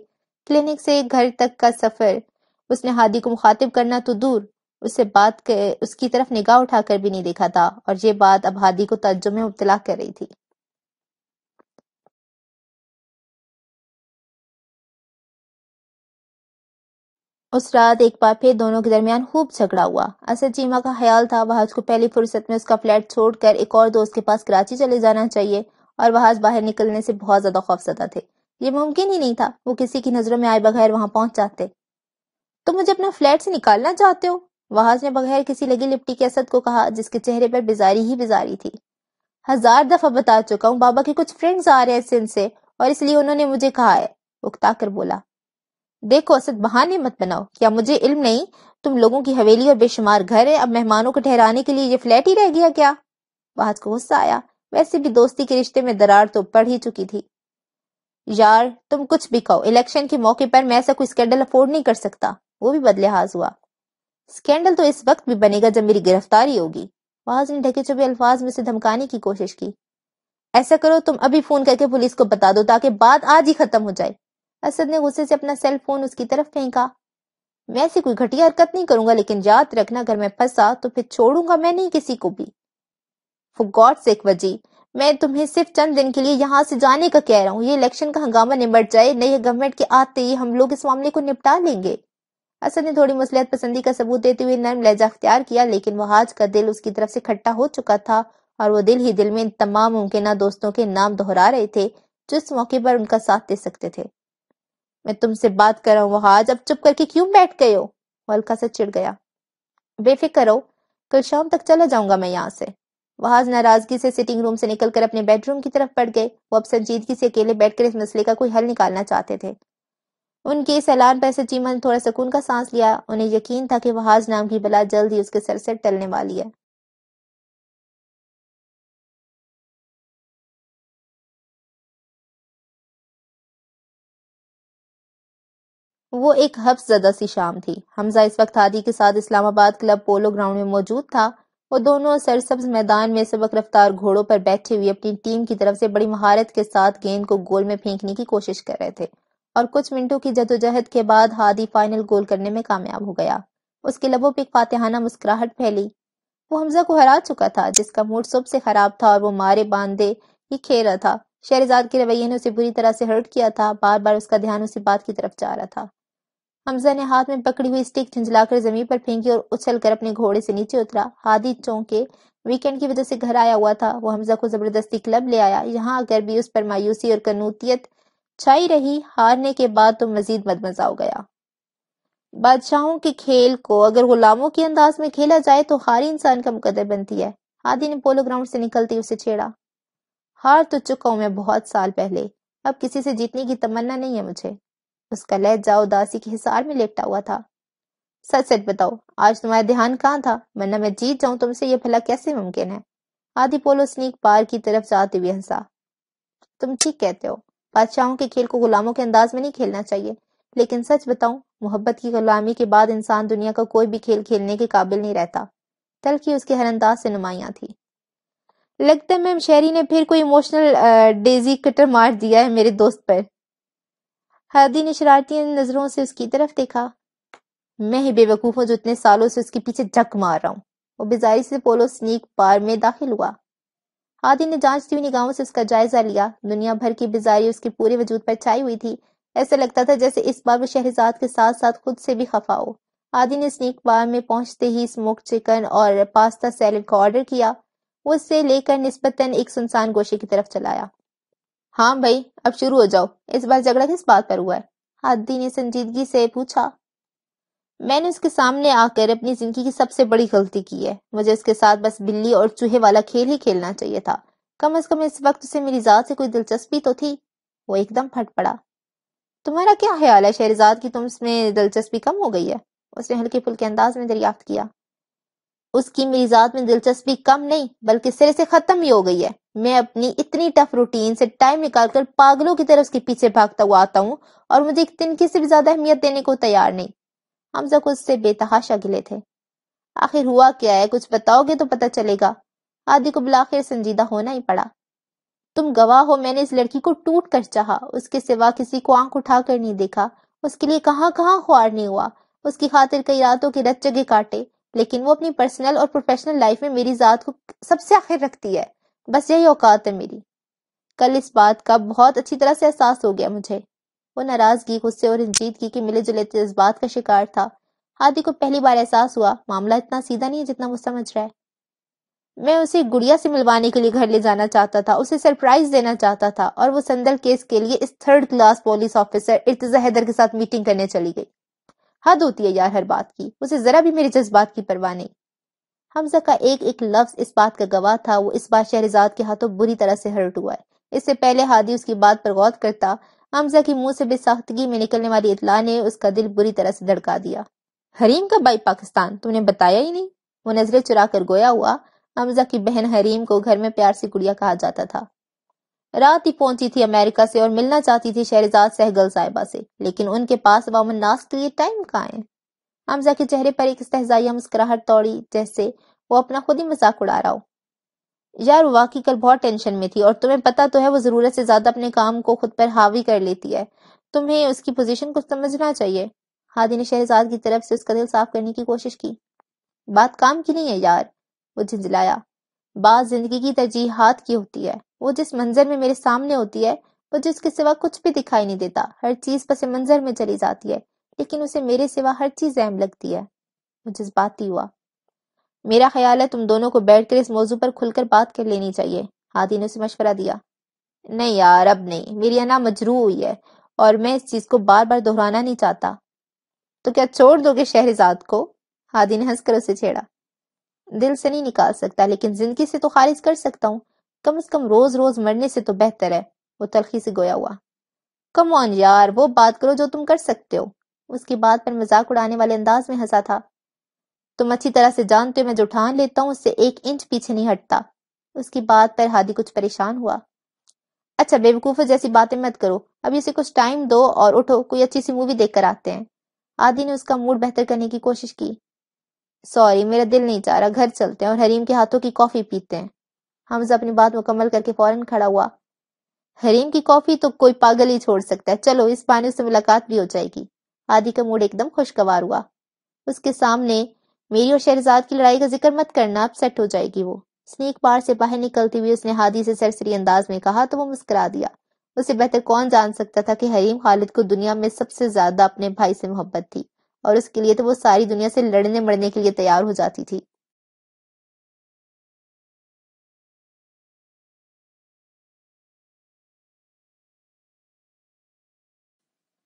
क्लिनिक से घर तक का सफ़र, उसने हादी को मुखातिब करना तो दूर उससे बात कर, उसकी तरफ़ निगाह उठाकर भी नहीं देखा था और ये बात अब हादी को तज्जुब में मुब्तला कर रही थी। उस रात एक बार फिर दोनों के दरमियान खूब झगड़ा हुआ। असद चीमा का ख्याल था वहाज को पहली फुर्सत में उसका फ्लैट छोड़कर एक और दोस्त के पास कराची चले जाना चाहिए और वहाज बाहर निकलने से बहुत ज़्यादा खौफजदा थे। ये मुमकिन ही नहीं था, वो किसी की नज़रों में आए बगैर वहाँ पहुँच जाते। तो मुझे अपना फ्लैट से निकालना चाहते हो? वहाज ने बगैर किसी लगी लिपटी के असद को कहा, जिसके चेहरे पर बिजारी ही बिजारी थी। हज़ार दफ़ा बता चुका हूँ, बाबा के कुछ फ्रेंड्स आ रहे हैं सिंध से, और इसलिए उन्होंने मुझे कहा है उकता कर बोला। देखो, असद, बहाने मत बनाओ। क्या मुझे इल्म नहीं? तुम लोगों की हवेली और बेशुमार घर है। अब मेहमानों को ठहराने के लिए ये फ्लैट ही रह गया क्या? बात को गुस्सा आया। वैसे भी दोस्ती के रिश्ते में दरार तो पड़ ही चुकी थी। यार, तुम कुछ भी कहो। इलेक्शन के मौके पर मैं ऐसा कोई स्कैंडल अफोर्ड नहीं कर सकता। वो भी बदलिहाज हुआ। स्कैंडल तो इस वक्त भी बनेगा जब मेरी गिरफ्तारी होगी। वहाज ने ढके छुपे अल्फाज में से धमकाने की कोशिश की। ऐसा करो, तुम अभी फ़ोन करके पुलिस को बता दो ताकि बात आज ही खत्म हो जाए। असद ने गुस्से से अपना सेल फ़ोन उसकी तरफ़ फेंका। मैं ऐसी कोई घटिया हरकत नहीं करूँगा, लेकिन याद रखना, अगर मैं फंसा तो फिर छोड़ूँगा मैं नहीं किसी को भी। गॉड सेक वजी मैं तुम्हें सिर्फ़ चंद दिन के लिए यहाँ से जाने का कह रहा हूँ। ये इलेक्शन का हंगामा निमट जाए, नई गवर्नमेंट के आते ही हम लोग इस मामले को निपटा लेंगे। असद ने थोड़ी मुसलियत पसंदी का सबूत देते हुए नर्म लहजा अख्तियार किया, लेकिन वहाज का दिल उसकी तरफ़ से खट्टा हो चुका था, और वो दिल ही दिल में तमाम मुमकिन दोस्तों के नाम दोहरा रहे थे, जो इस मौके पर उनका साथ दे सकते थे। मैं तुमसे बात कर रहा हूँ। वहाज अब चुप करके क्यों बैठ गए हो? हल्का से चिढ़ गया। बेफिक्र रहो, कल शाम तक चला जाऊँगा मैं यहाँ से। वहाज नाराज़गी से सिटिंग रूम से निकलकर अपने बेडरूम की तरफ़ बढ़ गए। वो अब संजीदगी से अकेले बैठकर इस मसले का कोई हल निकालना चाहते थे। उनके इस ऐलान पर सचीमा ने थोड़ा सुकून का सांस लिया। उन्हें यकीन था कि वहाज नाम की बला जल्द ही उसके सर से टलने वाली है। वो एक हफ्स जदा सी शाम थी। हमजा इस वक्त हादी के साथ इस्लामाबाद क्लब पोलो ग्राउंड में मौजूद था। वो दोनों सरसब्ज मैदान में सबक रफ्तार घोड़ों पर बैठे हुए अपनी टीम की तरफ़ से बड़ी महारत के साथ गेंद को गोल में फेंकने की कोशिश कर रहे थे और कुछ मिनटों की जदोजहद के बाद हादी फाइनल गोल करने में कामयाब हो गया। उसके लबों पर एक फातेहाना मुस्कुराहट फैली। वो हमजा को हरा चुका था, जिसका मूड सुबह से खराब था और वो मारे बांधे ही खेल रहा था। शहरजाद के रवैये ने उसे बुरी तरह से हर्ट किया था। बार बार उसका ध्यान उसी बात की तरफ़ जा रहा था। हमजा ने हाथ में पकड़ी हुई स्टिक झंझलाकर ज़मीन पर फेंकी और उछल कर अपने घोड़े से नीचे उतरा। हादी चौंके वीकेंड की वजह से घर आया हुआ था। वो हमजा को ज़बरदस्ती क्लब ले आया। यहाँ अगर भी उस पर मायूसी और कनूतियत छाई रही। हारने के बाद तो मजीद मदमजा हो गया। बादशाहों के खेल को अगर गुलामों के अंदाज में खेला जाए तो हारी इंसान का मुकदर बनती है। हादी ने पोलो ग्राउंड से निकलती उसे छेड़ा। हार तो चुका हूँ मैं बहुत साल पहले। अब किसी से जीतने की तमन्ना नहीं है मुझे। उसका लहजा उदासी के हिसार में लेटा हुआ था। सच सच बताओ, आज तुम्हारा ध्यान कहाँ था? वरना मैं जीत जाऊँ तुमसे ये भला कैसे मुमकिन है? आदि पोलो स्नीक पार की तरफ़ जाते हुए हंसा। तुम ठीक कहते हो, बादशाहों के खेल को गुलामों के अंदाज में नहीं खेलना चाहिए। लेकिन सच बताऊँ, मोहब्बत की गुलामी के बाद इंसान दुनिया का कोई भी खेल खेलने के काबिल नहीं रहता। तल की उसके हर अंदाज से नुमाइया थी। लगता है मैम शहरी ने फिर कोई इमोशनल डेजी कटर मार दिया है मेरे दोस्त पर। हादी ने शरारती नज़रों से उसकी तरफ़ देखा। मैं ही बेवकूफ़ हूँ जो इतने सालों से उसके पीछे जक मार रहा हूँ। वो बेजारी से पोलो स्नीक पार में दाखिल हुआ। हादी ने जांचती हुई निगाहों से उसका जायजा लिया। दुनिया भर की बेजारी उसके पूरे वजूद पर छाई हुई थी। ऐसा लगता था जैसे इस बार वो शहजाद के साथ साथ खुद से भी खफा हो। आदि ने स्नीक बार में पहुँचते ही स्मोक चिकन और पास्ता सैलड का ऑर्डर किया। उससे लेकर निस्बतन एक सुनसान गोशे की तरफ़ चलाया। हाँ भाई, अब शुरू हो जाओ। इस बार झगड़ा किस बात पर हुआ है? हादी ने संजीदगी से पूछा। मैंने उसके सामने आकर अपनी ज़िंदगी की सबसे बड़ी गलती की है। मुझे उसके साथ बस बिल्ली और चूहे वाला खेल ही खेलना चाहिए था। कम अज कम इस वक्त उसे मेरी जात से कोई दिलचस्पी तो थी। वो एकदम फट पड़ा। तुम्हारा क्या ख्याल है शहरजाद की तुम इसमें दिलचस्पी कम हो गई है? उसने हल्के फुल्के अंदाज में दरियाफ्त किया। उसकी मेरी जात में दिलचस्पी कम नहीं, बल्कि सिरे से खत्म ही हो गई है। मैं अपनी इतनी टफ रूटीन से टाइम निकालकर पागलों की तरह उसके पीछे भागता हुआ आता हूँ और मुझे एक तिनकी से भी ज़्यादा अहमियत देने को तैयार नहीं। हमजा को उससे बेतहाशा गिले थे। आखिर हुआ क्या है? कुछ बताओगे तो पता चलेगा। आदि को बुलाखिर संजीदा होना ही पड़ा। तुम गवाह हो, मैंने इस लड़की को टूट कर चाहा। उसके सिवा किसी को आँख उठाकर नहीं देखा। उसके लिए कहाँ कहाँ ख्वार नहीं हुआ। उसकी खातिर कई रातों के रत जगह काटे। लेकिन वो अपनी पर्सनल और प्रोफेशनल लाइफ में मेरी जात को सबसे आखिर रखती है। बस यही औकात है मेरी। कल इस बात का बहुत अच्छी तरह से एहसास हो गया मुझे। वो नाराज़गी, गुस्से और रंजीदगी के मिले जुले जज्बात का शिकार था। हादी को पहली बार एहसास हुआ, मामला इतना सीधा नहीं है जितना वो समझ रहा है। मैं उसे गुड़िया से मिलवाने के लिए घर ले जाना चाहता था, उसे सरप्राइज़ देना चाहता था और वो संदल केस के लिए इस third class police officer Irtaza Haider के साथ मीटिंग करने चली गई। हद होती है यार हर बात की। उसे जरा भी मेरे जज्बात की परवाह नहीं। हमजा का एक एक लफ्ज इस बात का गवाह था, वो इस बार शहरजाद के हाथों बुरी तरह से हर्ट हुआ है। इससे पहले हादी उसकी बात पर गौर करता, हमजा की मुँह से बेसाख्तगी में निकलने वाली इतला ने उसका दिल बुरी तरह से धड़का दिया। हरीम का भाई पाकिस्तान, तुमने बताया ही नहीं। वो नज़रें चुरा कर गोया हुआ, हमजा की बहन हरीम को घर में प्यार से गुड़िया कहा जाता था। रात ही पहुँची थी अमेरिका से और मिलना चाहती थी शहरजाद सहगल साहिबा से। लेकिन उनके पास वामन नास के लिए टाइम कहाँ है? हमजा के चेहरे पर एक इस्तेजाइया मुस्कुराहट तोड़ी जैसे वो अपना खुद ही मज़ाक उड़ा रहा हो। यार वाकई कल बहुत टेंशन में थी और तुम्हें पता तो है वो ज़रूरत से ज़्यादा अपने काम को खुद पर हावी कर लेती है। तुम्हें उसकी पोजीशन को समझना चाहिए। हादी ने शहजाद की तरफ़ से उसका दिल साफ़ करने की कोशिश की। बात काम की नहीं है यार, वो झिझलाया। बात ज़िंदगी की तरजीहात की होती है। वो जिस मंजर में मेरे सामने होती है, वो जिसके सिवा कुछ भी दिखाई नहीं देता, हर चीज़ पस मंजर में चली जाती है, लेकिन उसे मेरे सिवा हर चीज़ अहम लगती है। वो जज्बाती हुआ, मेरा ख्याल है तुम दोनों को बैठकर इस मौजू पर खुलकर बात कर लेनी चाहिए। हादी ने उसे मशवरा दिया, नहीं यार, अब नहीं, मेरी अना मजरू हुई है, और मैं इस चीज़ को बार बार दोहराना नहीं चाहता। तो क्या छोड़ दोगे शहरजाद को? हादी ने हंसकर उसे छेड़ा, दिल से नहीं निकाल सकता, लेकिन ज़िंदगी से तो खारिज कर सकता हूँ। कम से कम रोज रोज मरने से तो बेहतर है, वो तलखी से गोया हुआ। कम ऑन यार, वो बात करो जो तुम कर सकते हो। उसकी बात पर मज़ाक उड़ाने वाले अंदाज में हंसा था। तुम अच्छी तरह से जानते हो, मैं जो ठान लेता हूँ, उससे एक इंच पीछे नहीं हटता। उसकी बात पर हादी कुछ परेशान हुआ। अच्छा बेवकूफ़ जैसी बातें मत करो। अभी उसे कुछ टाइम दो और उठो, कोई अच्छी सी मूवी देख कर आते हैं। आदि ने उसका मूड बेहतर करने की कोशिश की। सॉरी मेरा दिल नहीं चाह रहा, घर चलते हैं और हरीम के हाथों की कॉफ़ी पीते हैं। हमजा अपनी बात मुकम्मल करके फ़ौरन खड़ा हुआ। हरीम की कॉफ़ी तो कोई पागल ही छोड़ सकता है। चलो, इस पानी से मुलाकात भी हो जाएगी। आदि का मूड एकदम खुशगवार हुआ। उसके सामने मेरी और शहरजाद की लड़ाई का ज़िक्र मत करना अपसेट हो जाएगी वो। स्नेक बार से बाहर निकलती हुई उसने हादी से सरसरी अंदाज में कहा तो वो मुस्कुरा दिया। उसे बेहतर कौन जान सकता था कि हरीम खालिद को दुनिया में सबसे ज़्यादा अपने भाई से मोहब्बत थी, और उसके लिए तो वो सारी दुनिया से लड़ने मरने के लिए तैयार हो जाती थी।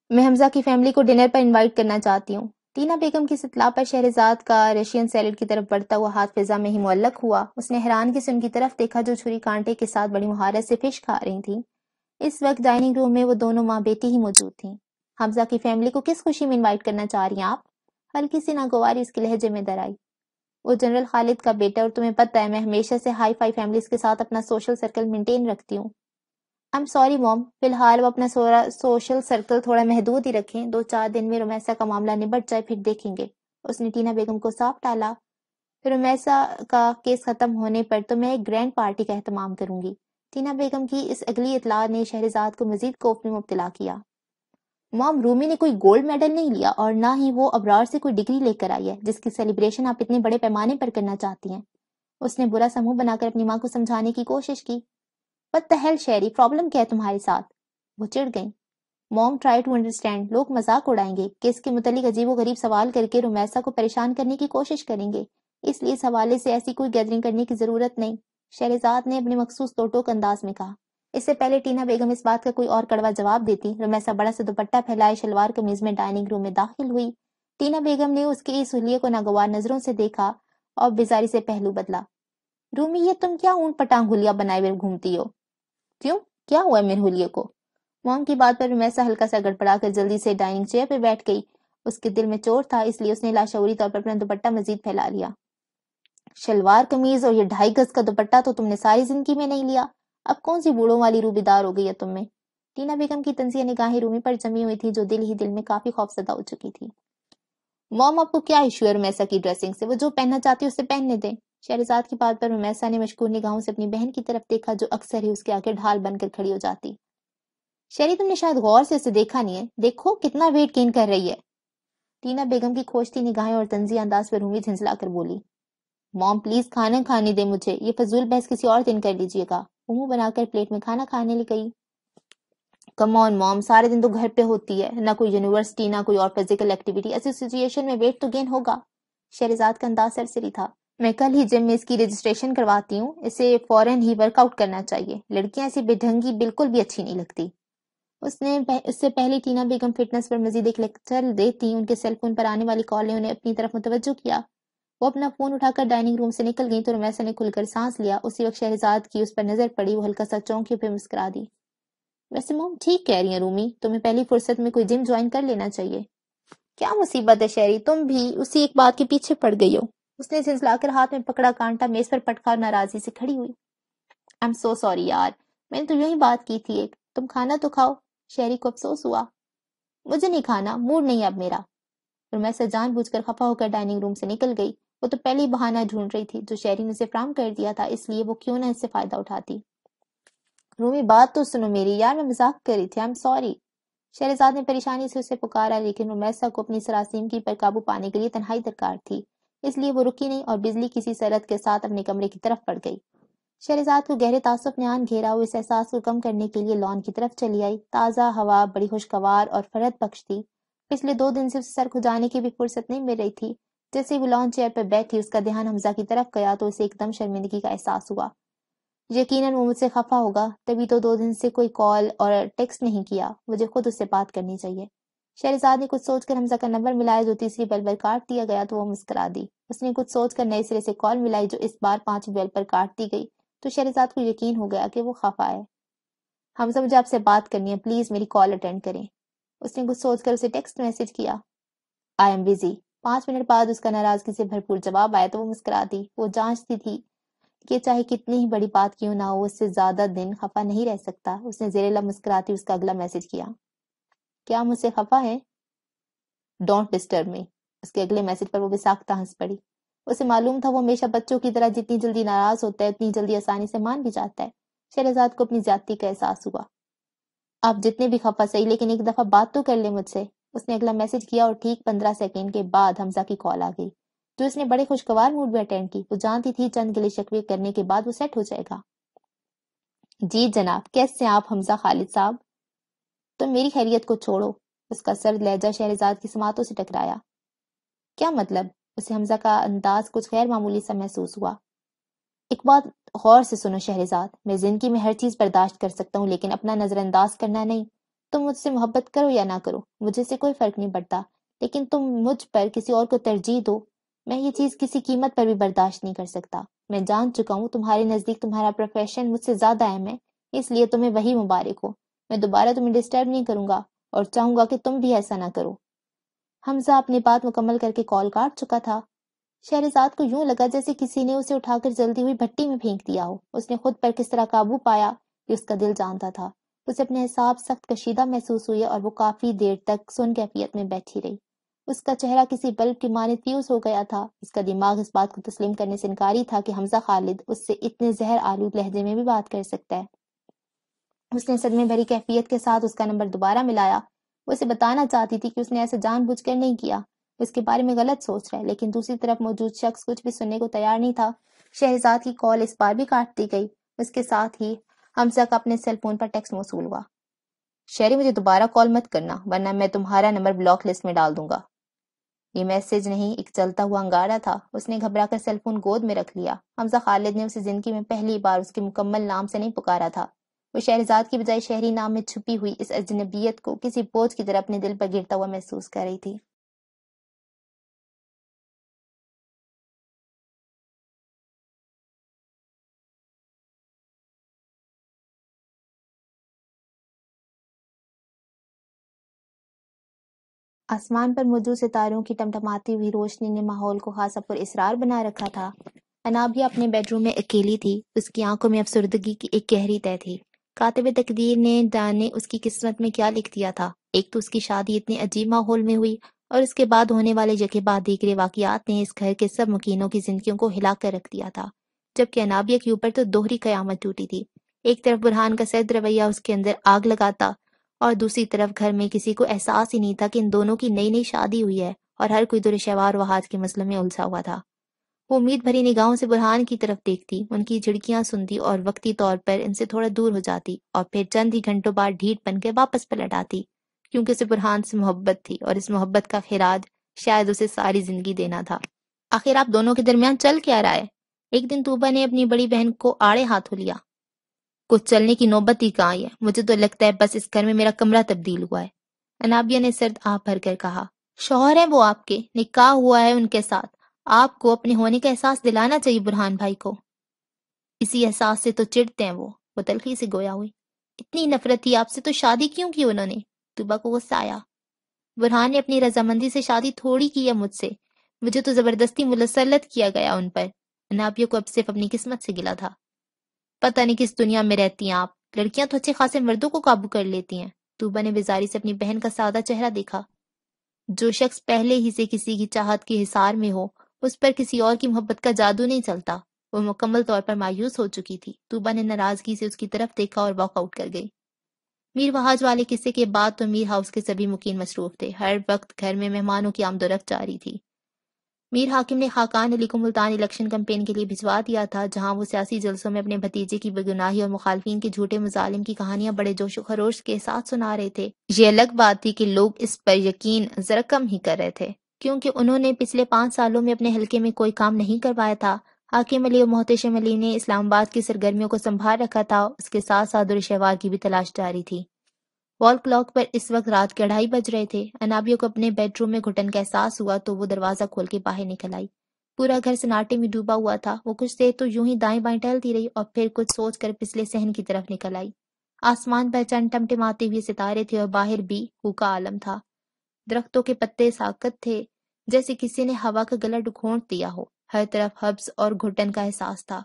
मैं हमजा की फैमिली को डिनर पर इनवाइट करना चाहती हूँ। टीना बेगम की सितला पर शहरजाद का रशियन सैलड की तरफ़ बढ़ता हुआ हाथ फिजा में ही मुअल्लक हुआ। उसने हैरानगी से उनकी तरफ़ देखा जो छुरी कांटे के साथ बड़ी मुहारत से फ़िश खा रही थी। इस वक्त डाइनिंग रूम में वो दोनों माँ बेटी ही मौजूद थी। हमजा की फैमिली को किस खुशी में इनवाइट करना चाह रही हैं आप? हल्की सी नागवारी उसके लहजे में दर आई वो जनरल खालिद का बेटा और तुम्हें पता है मैं हमेशा से हाई फाई फैमिलीज़ के साथ अपना सोशल सर्कल मेंटेन रखती हूँ। आई एम सॉरी मॉम फ़िलहाल वो अपना सोशल सर्कल थोड़ा महदूद ही रखें। दो चार दिन में रोमैसा का मामला निबट जाए, फिर देखेंगे। उसने टीना बेगम को साफ़ टाला रोमैसा का केस खत्म होने पर तो मैं एक ग्रैंड पार्टी का एहतमाम करूँगी। टीना बेगम की इस अगली इतला ने शहरजाद को मजीद कोफ में मुबतला किया। मॉम रूमी ने कोई गोल्ड मेडल नहीं लिया और ना ही वो अबरार से कोई डिग्री लेकर आई है, जिसकी सेलिब्रेशन आप इतने बड़े पैमाने पर करना चाहती हैं। उसने बुरा समूह बनाकर अपनी माँ को समझाने की कोशिश की। बट द शेरी प्रॉब्लम क्या है तुम्हारे साथ? वो चिढ़ गई। मॉम ट्राई टू अंडरस्टैंड लोग मज़ाक उड़ाएँगे। कि इसके मुतलिक अजीब गरीब सवाल करके रोमैसा को परेशान करने की कोशिश करेंगे। इसलिए इस हवाले से ऐसी कोई गैदरिंग करने की ज़रूरत नहीं शहरजाद ने अपने मखसूस तोटोक अंदाज में कहा। इससे पहले टीना बेगम इस बात का कोई और कड़वा जवाब देती। रमैसा बड़ा सा दुपट्टा फैलाए शलवार कमीज में डाइनिंग रूम में दाखिल हुई। टीना बेगम ने उसके इस हुलिये को नागवार नज़रों से देखा और बेजारी से पहलू बदला। रूमी, ये तुम क्या ऊँट पटांग हुलिया बनाए हुए घूमती हो? क्यों? क्या हुआ मेरे को? मोम की बात पर रमैसा हल्का सा गड़बड़ा कर जल्दी से डाइनिंग चेयर पर बैठ गई। उसके दिल में चोर था, इसलिए उसने लाशौरी तौर पर अपना दुपट्टा मजीद फैला लिया। शलवार कमीज और ये ढाई गज का दुपट्टा तो तुमने सारी ज़िंदगी में नहीं लिया। अब कौन सी बूढ़ों वाली रूबीदार हो गई है तुम में? टीना बेगम की तंजिया निगाहें रूमी पर जमी हुई थी, जो दिल ही दिल में काफ़ी खौफजदा हो चुकी थी। मोम, आपको क्या इशू है रुमैसा की ड्रेसिंग से? वो जो पहनना चाहती है उसे पहनने दें। शहरजाद की बात पर रुमैसा ने मशकूर निगाहों से अपनी बहन की तरफ़ देखा, जो अक्सर ही उसके आगे ढाल बनकर खड़ी हो जाती। शरी तुमने शायद गौर से उसे देखा नहीं है। देखो, कितना वेट गेन कर रही है। टीना बेगम की खोजती निगाहें और तंजी अंदाज पर रूमी झंझला कर बोली, मॉम, प्लीज़ खाना खाने दे मुझे। ये फजूल बहस किसी और दिन कर लीजिएगा। मुँह बनाकर प्लेट में खाना खाने लग गई। कम ऑन मॉम, सारे दिन तो घर पे होती है। ना कोई यूनिवर्सिटी, ना कोई और फ़िज़िकल एक्टिविटी ऐसी सिचुएशन में वेट तो गेन होगा। शहरजाद का अंदाज सरसरी था। मैं कल ही जिम में इसकी रजिस्ट्रेशन करवाती हूँ। इसे फ़ौरन ही वर्कआउट करना चाहिए। लड़कियाँ ऐसी बेढंगी बिल्कुल भी अच्छी नहीं लगती। उसने पह, उससे पहले टीना बेगम फिटनेस पर मजीद एक लेक्चर देती उनके सेलफोन पर आने वाली कॉल ने उन्हें अपनी तरफ़ मुतवजो किया। वो अपना फ़ोन उठाकर डाइनिंग रूम से निकल गई तो रमैसा ने खुलकर सांस लिया। उसी वक्त शहजाद की उस पर नज़र पड़ी वो हल्का सा चौंकी पे मुस्कुरा दी। वैसे मोम ठीक कह रही है रूमी तुम्हें पहली फुर्सत में कोई जिम ज्वाइन कर लेना चाहिए। क्या मुसीबत है शहरी? तुम भी उसी एक बात के पीछे पड़ गई हो। उसने झिझलाकर हाथ में पकड़ा कांटा, मेज पर पटका और नाराज़गी से खड़ी हुई। आई एम सो सॉरी यार। मैंने तो यूँ ही बात की थी एक। तुम खाना तो खाओ। शहरी को अफसोस हुआ। मुझे नहीं खाना। मूड नहीं अब मेरा। और मैं से जान कर खफा होकर डाइनिंग रूम से निकल गई। वो तो पहले ही बहाना ढूंढ रही थी। जो शहरी ने उसे फ्राम कर दिया था, इसलिए वो क्यों ना इससे फ़ायदा उठाती। रूमी, बात तो सुनो मेरी। यार, मैं मज़ाक कर रही थी। आई एम सॉरी शहरजाद ने परेशानी से उसे पुकारा, लेकिन रुमैसा को अपनी सरासीम की पर काबू पाने के लिए तनहाई दरकार थी। इसलिए वो रुकी नहीं और बिजली किसी सरहद के साथ अपने कमरे की तरफ़ पड़ गई। शहरजाद को गहरे तासुब ने आन घेरा हुआ इस एहसास को कम करने के लिए लॉन की तरफ़ चली आई। ताज़ा हवा, बड़ी खुशगवार और फरद बख्श थी। पिछले दो दिन से उसे सर खुजाने की भी फुर्सत नहीं मिल रही थी। जैसे वो लॉन चेयर पर बैठी, उसका ध्यान हमजा की तरफ़ गया तो उसे एकदम शर्मिंदगी का एहसास हुआ। यकीनन वो मुझसे खफा होगा, तभी तो दो दिन से कोई कॉल और टेक्स्ट नहीं किया। मुझे खुद उससे बात करनी चाहिए। शहरजाद ने कुछ सोचकर हमजा का नंबर मिलाया जो तीसरी बेल पर काट दिया गया तो वो मुस्करा दी। उसने कुछ सोचकर नए सिरे से कॉल मिलाई जो इस बार पाँच बेल पर काट दी गई। तो शहरजाद को यकीन हो गया कि वो खफा है। हमजा मुझे आपसे बात करनी है प्लीज़ मेरी कॉल अटेंड करें। उसने कुछ सोचकर उसे टेक्स्ट मैसेज किया। आई एम बिज़ी पाँच मिनट बाद उसका नाराज़गी से भरपूर जवाब आया तो वो मुस्करा दी। वो जांचती थी कि चाहे कितनी ही बड़ी बात क्यों ना हो, उससे ज़्यादा दिन खफा नहीं रह सकता। उसने जेरेला मुस्कुराती उसका अगला मैसेज किया। क्या मुझसे खफा है? डोंट डिस्टर्ब मी उसके अगले मैसेज पर वो बेसाख्ता हंस पड़ी। उसे मालूम था वो हमेशा बच्चों की तरह जितनी जल्दी नाराज़ होता है, उतनी जल्दी आसानी से मान भी जाता है। शहरजाद को अपनी ज्यादती का एहसास हुआ। आप जितने भी खफा सही, लेकिन एक दफ़ा बात तो कर ले मुझसे। उसने अगला मैसेज किया और ठीक पंद्रह सेकेंड के बाद हमजा की कॉल आ गई। जो इसने बड़े खुशगवार मूड में अटेंड की, वो जानती थी चंद गिले शकवे करने के बाद वो सेट हो जाएगा। जी जनाब, कैसे आप हमजा खालिद साहब? तो मेरी खैरियत को छोड़ो। उसका सर लहजा शहरजाद की समातों से टकराया। क्या मतलब? उसे हमजा का अंदाज कुछ गैर मामूली सा महसूस हुआ। एक बात गौर से सुनो शहरजाद, मैं ज़िंदगी में हर चीज़ बर्दाश्त कर सकता हूँ, लेकिन अपना नजरअंदाज करना नहीं। तुम मुझसे मोहब्बत करो या ना करो, मुझे से कोई फ़र्क नहीं पड़ता। लेकिन तुम मुझ पर किसी और को तरजीह दो। मैं ये चीज़ किसी कीमत पर भी बर्दाश्त नहीं कर सकता। मैं जान चुका हूँ, तुम्हारे नज़दीक तुम्हारा प्रोफेशन मुझसे ज़्यादा अहम है, इसलिए तुम्हें वही मुबारक हो। मैं दोबारा तुम्हें डिस्टर्ब नहीं करूँगा और चाहूँगा कि तुम भी ऐसा ना करो। हमजा अपनी बात मुकम्मल करके कॉल काट चुका था। शहरजाद को यूँ लगा जैसे किसी ने उसे उठाकर जल्दी हुई भट्टी में फेंक दिया हो। उसने खुद पर किस तरह काबू पाया कि उसका दिल जानता था। उसे अपने हिसाब सख्त कशीदा महसूस हुई और वो काफ़ी देर तक सुन कैफियत में बैठी रही। उसका चेहरा किसी बल्ब की माने फ्यूज हो गया था। उसका दिमाग इस बात को तस्लीम करने से इनकारी था कि हमजा खालिद उससे इतने जहर आलूद लहजे में भी बात कर सकता है। उसने सदमे भरी कैफियत के साथ उसका नंबर दोबारा मिलाया। वो उसे बताना चाहती थी कि उसने ऐसे जानबूझकर नहीं किया। उसके बारे में गलत सोच रहा है, लेकिन दूसरी तरफ़ मौजूद शख्स कुछ भी सुनने को तैयार नहीं था। शहजाद की कॉल इस बार भी काट दी गई। उसके साथ ही हमजा का अपने सेलफोन पर टेक्स्ट मौसू हुआ। शहरी, मुझे दोबारा कॉल मत करना, वरना मैं तुम्हारा नंबर ब्लॉक लिस्ट में डाल दूँगा। ये मैसेज नहीं, एक चलता हुआ अंगारा था। उसने घबराकर सेलफोन गोद में रख लिया। हमजा खालिद ने उसे ज़िंदगी में पहली बार उसके मुकम्मल नाम से नहीं पुकारा था। वो शहरजाद की बजाय शहरी नाम में छुपी हुई इस अजनबियत को किसी बोझ की तरह अपने दिल पर गिरता हुआ महसूस कर रही थी। आसमान पर मौजूद सितारों की टमटमाती हुई रोशनी ने माहौल को खासा पर इसरार बना रखा था। अनाबिया अपने बेडरूम में अकेली थी। उसकी आँखों में अफसरदगी की एक गहरी तय थी। कातिब तकदीर ने जाने उसकी किस्मत में क्या लिख दिया था? एक तो उसकी शादी इतने अजीब माहौल में हुई और उसके बाद होने वाले यके बाद दीगरे वाकियात ने इस घर के सब मकीनों की जिंदगियों को हिला कर रख दिया था, जबकि अनाबिया के ऊपर तो दोहरी कयामत टूटी थी। एक तरफ़ बुरहान का सैद रवैया उसके अंदर आग लगाता और दूसरी तरफ़ घर में किसी को एहसास ही नहीं था कि इन दोनों की नई नई शादी हुई है और हर कोई दुरशवार वहाज के मसलों में उलझा हुआ था। वो उम्मीद भरी निगाहों से बुरहान की तरफ़ देखती, उनकी झिड़कियाँ सुनती और वक्ती तौर पर इनसे थोड़ा दूर हो जाती और फिर चंद ही घंटों बाद ढीठ बनकर वापस पलट आती, क्योंकि उसे बुरहान से मोहब्बत थी और इस मोहब्बत का खिराज शायद उसे सारी ज़िंदगी देना था। आखिर आप दोनों के दरमियान चल क्या रहा है? एक दिन तूबा ने अपनी बड़ी बहन को आड़े हाथों लिया। कुछ चलने की नौबत ही कहाँ है? मुझे तो लगता है बस इस घर में मेरा कमरा तब्दील हुआ है। अनाबिया ने सर्द आप भरकर कहा, शोहर है वो आपके, निकाह हुआ है उनके साथ। आपको अपने होने का एहसास दिलाना चाहिए बुरहान भाई को। इसी एहसास से तो चिढ़ते हैं वो। वो तलखी से गोया हुई। इतनी नफरत थी आपसे तो शादी क्यों की उन्होंने? तुबा को गुस्सा आया। बुरहान ने अपनी रजामंदी से शादी थोड़ी की है मुझसे। मुझे तो ज़बरदस्ती मुलसलत किया गया उन पर। अनाबियों को अब सिर्फ़ अपनी किस्मत से गिला था। पता नहीं किस दुनिया में रहती हैं आप। लड़कियाँ तो अच्छे खासे मर्दों को काबू कर लेती हैं। तूबा ने बेजारी से अपनी बहन का सादा चेहरा देखा। जो शख्स पहले ही से किसी की चाहत के हिसार में हो उस पर किसी और की मोहब्बत का जादू नहीं चलता। वो मुकम्मल तौर पर मायूस हो चुकी थी। तूबा ने नाराज़गी से उसकी तरफ़ देखा और वॉकआउट कर गई। मीर वहाज वाले किस्से के बाद तो मीर हाउस के सभी मुकीन मसरूफ थे। हर वक्त घर में मेहमानों की आमदोरफ्त जारी थी। मीर हाकिम ने खाकान अली को मुल्तान इलेक्शन कैंपेन के लिए भिजवा दिया था, जहाँ वो सियासी जलसों में अपने भतीजे की बेगुनाही और मुखालफी के झूठे मुजालिम की कहानियाँ बड़े जोश खरोश के साथ सुना रहे थे। ये अलग बात थी कि लोग इस पर यकीन जरा कम ही कर रहे थे। क्योंकि उन्होंने पिछले पाँच सालों में अपने हलके में कोई काम नहीं करवाया था। हाकिम अली और मोहतशम अली ने इस्लामाबाद की सरगर्मियों को संभाल रखा था। उसके साथ साथ दुरशहवार की भी तलाश जारी थी। वॉल क्लॉक पर इस वक्त रात के अढ़ाई बज रहे थे। अनाबियों को अपने बेडरूम में घुटन का एहसास हुआ तो वो दरवाज़ा खोल के बाहर निकल आई। पूरा घर सन्नाटे में डूबा हुआ था। वो कुछ देर तो यूँ ही दाएँ बाएँ टहलती रही और फिर कुछ सोच कर पिछले सहन की तरफ़ निकल आई। आसमान पर चंद टमटमाते हुए सितारे थे और बाहर भी हुका आलम था। दरख्तों के पत्ते साकत थे, जैसे किसी ने हवा का गला ढूंढ दिया हो। हर तरफ़ हब्स और घुटन का एहसास था।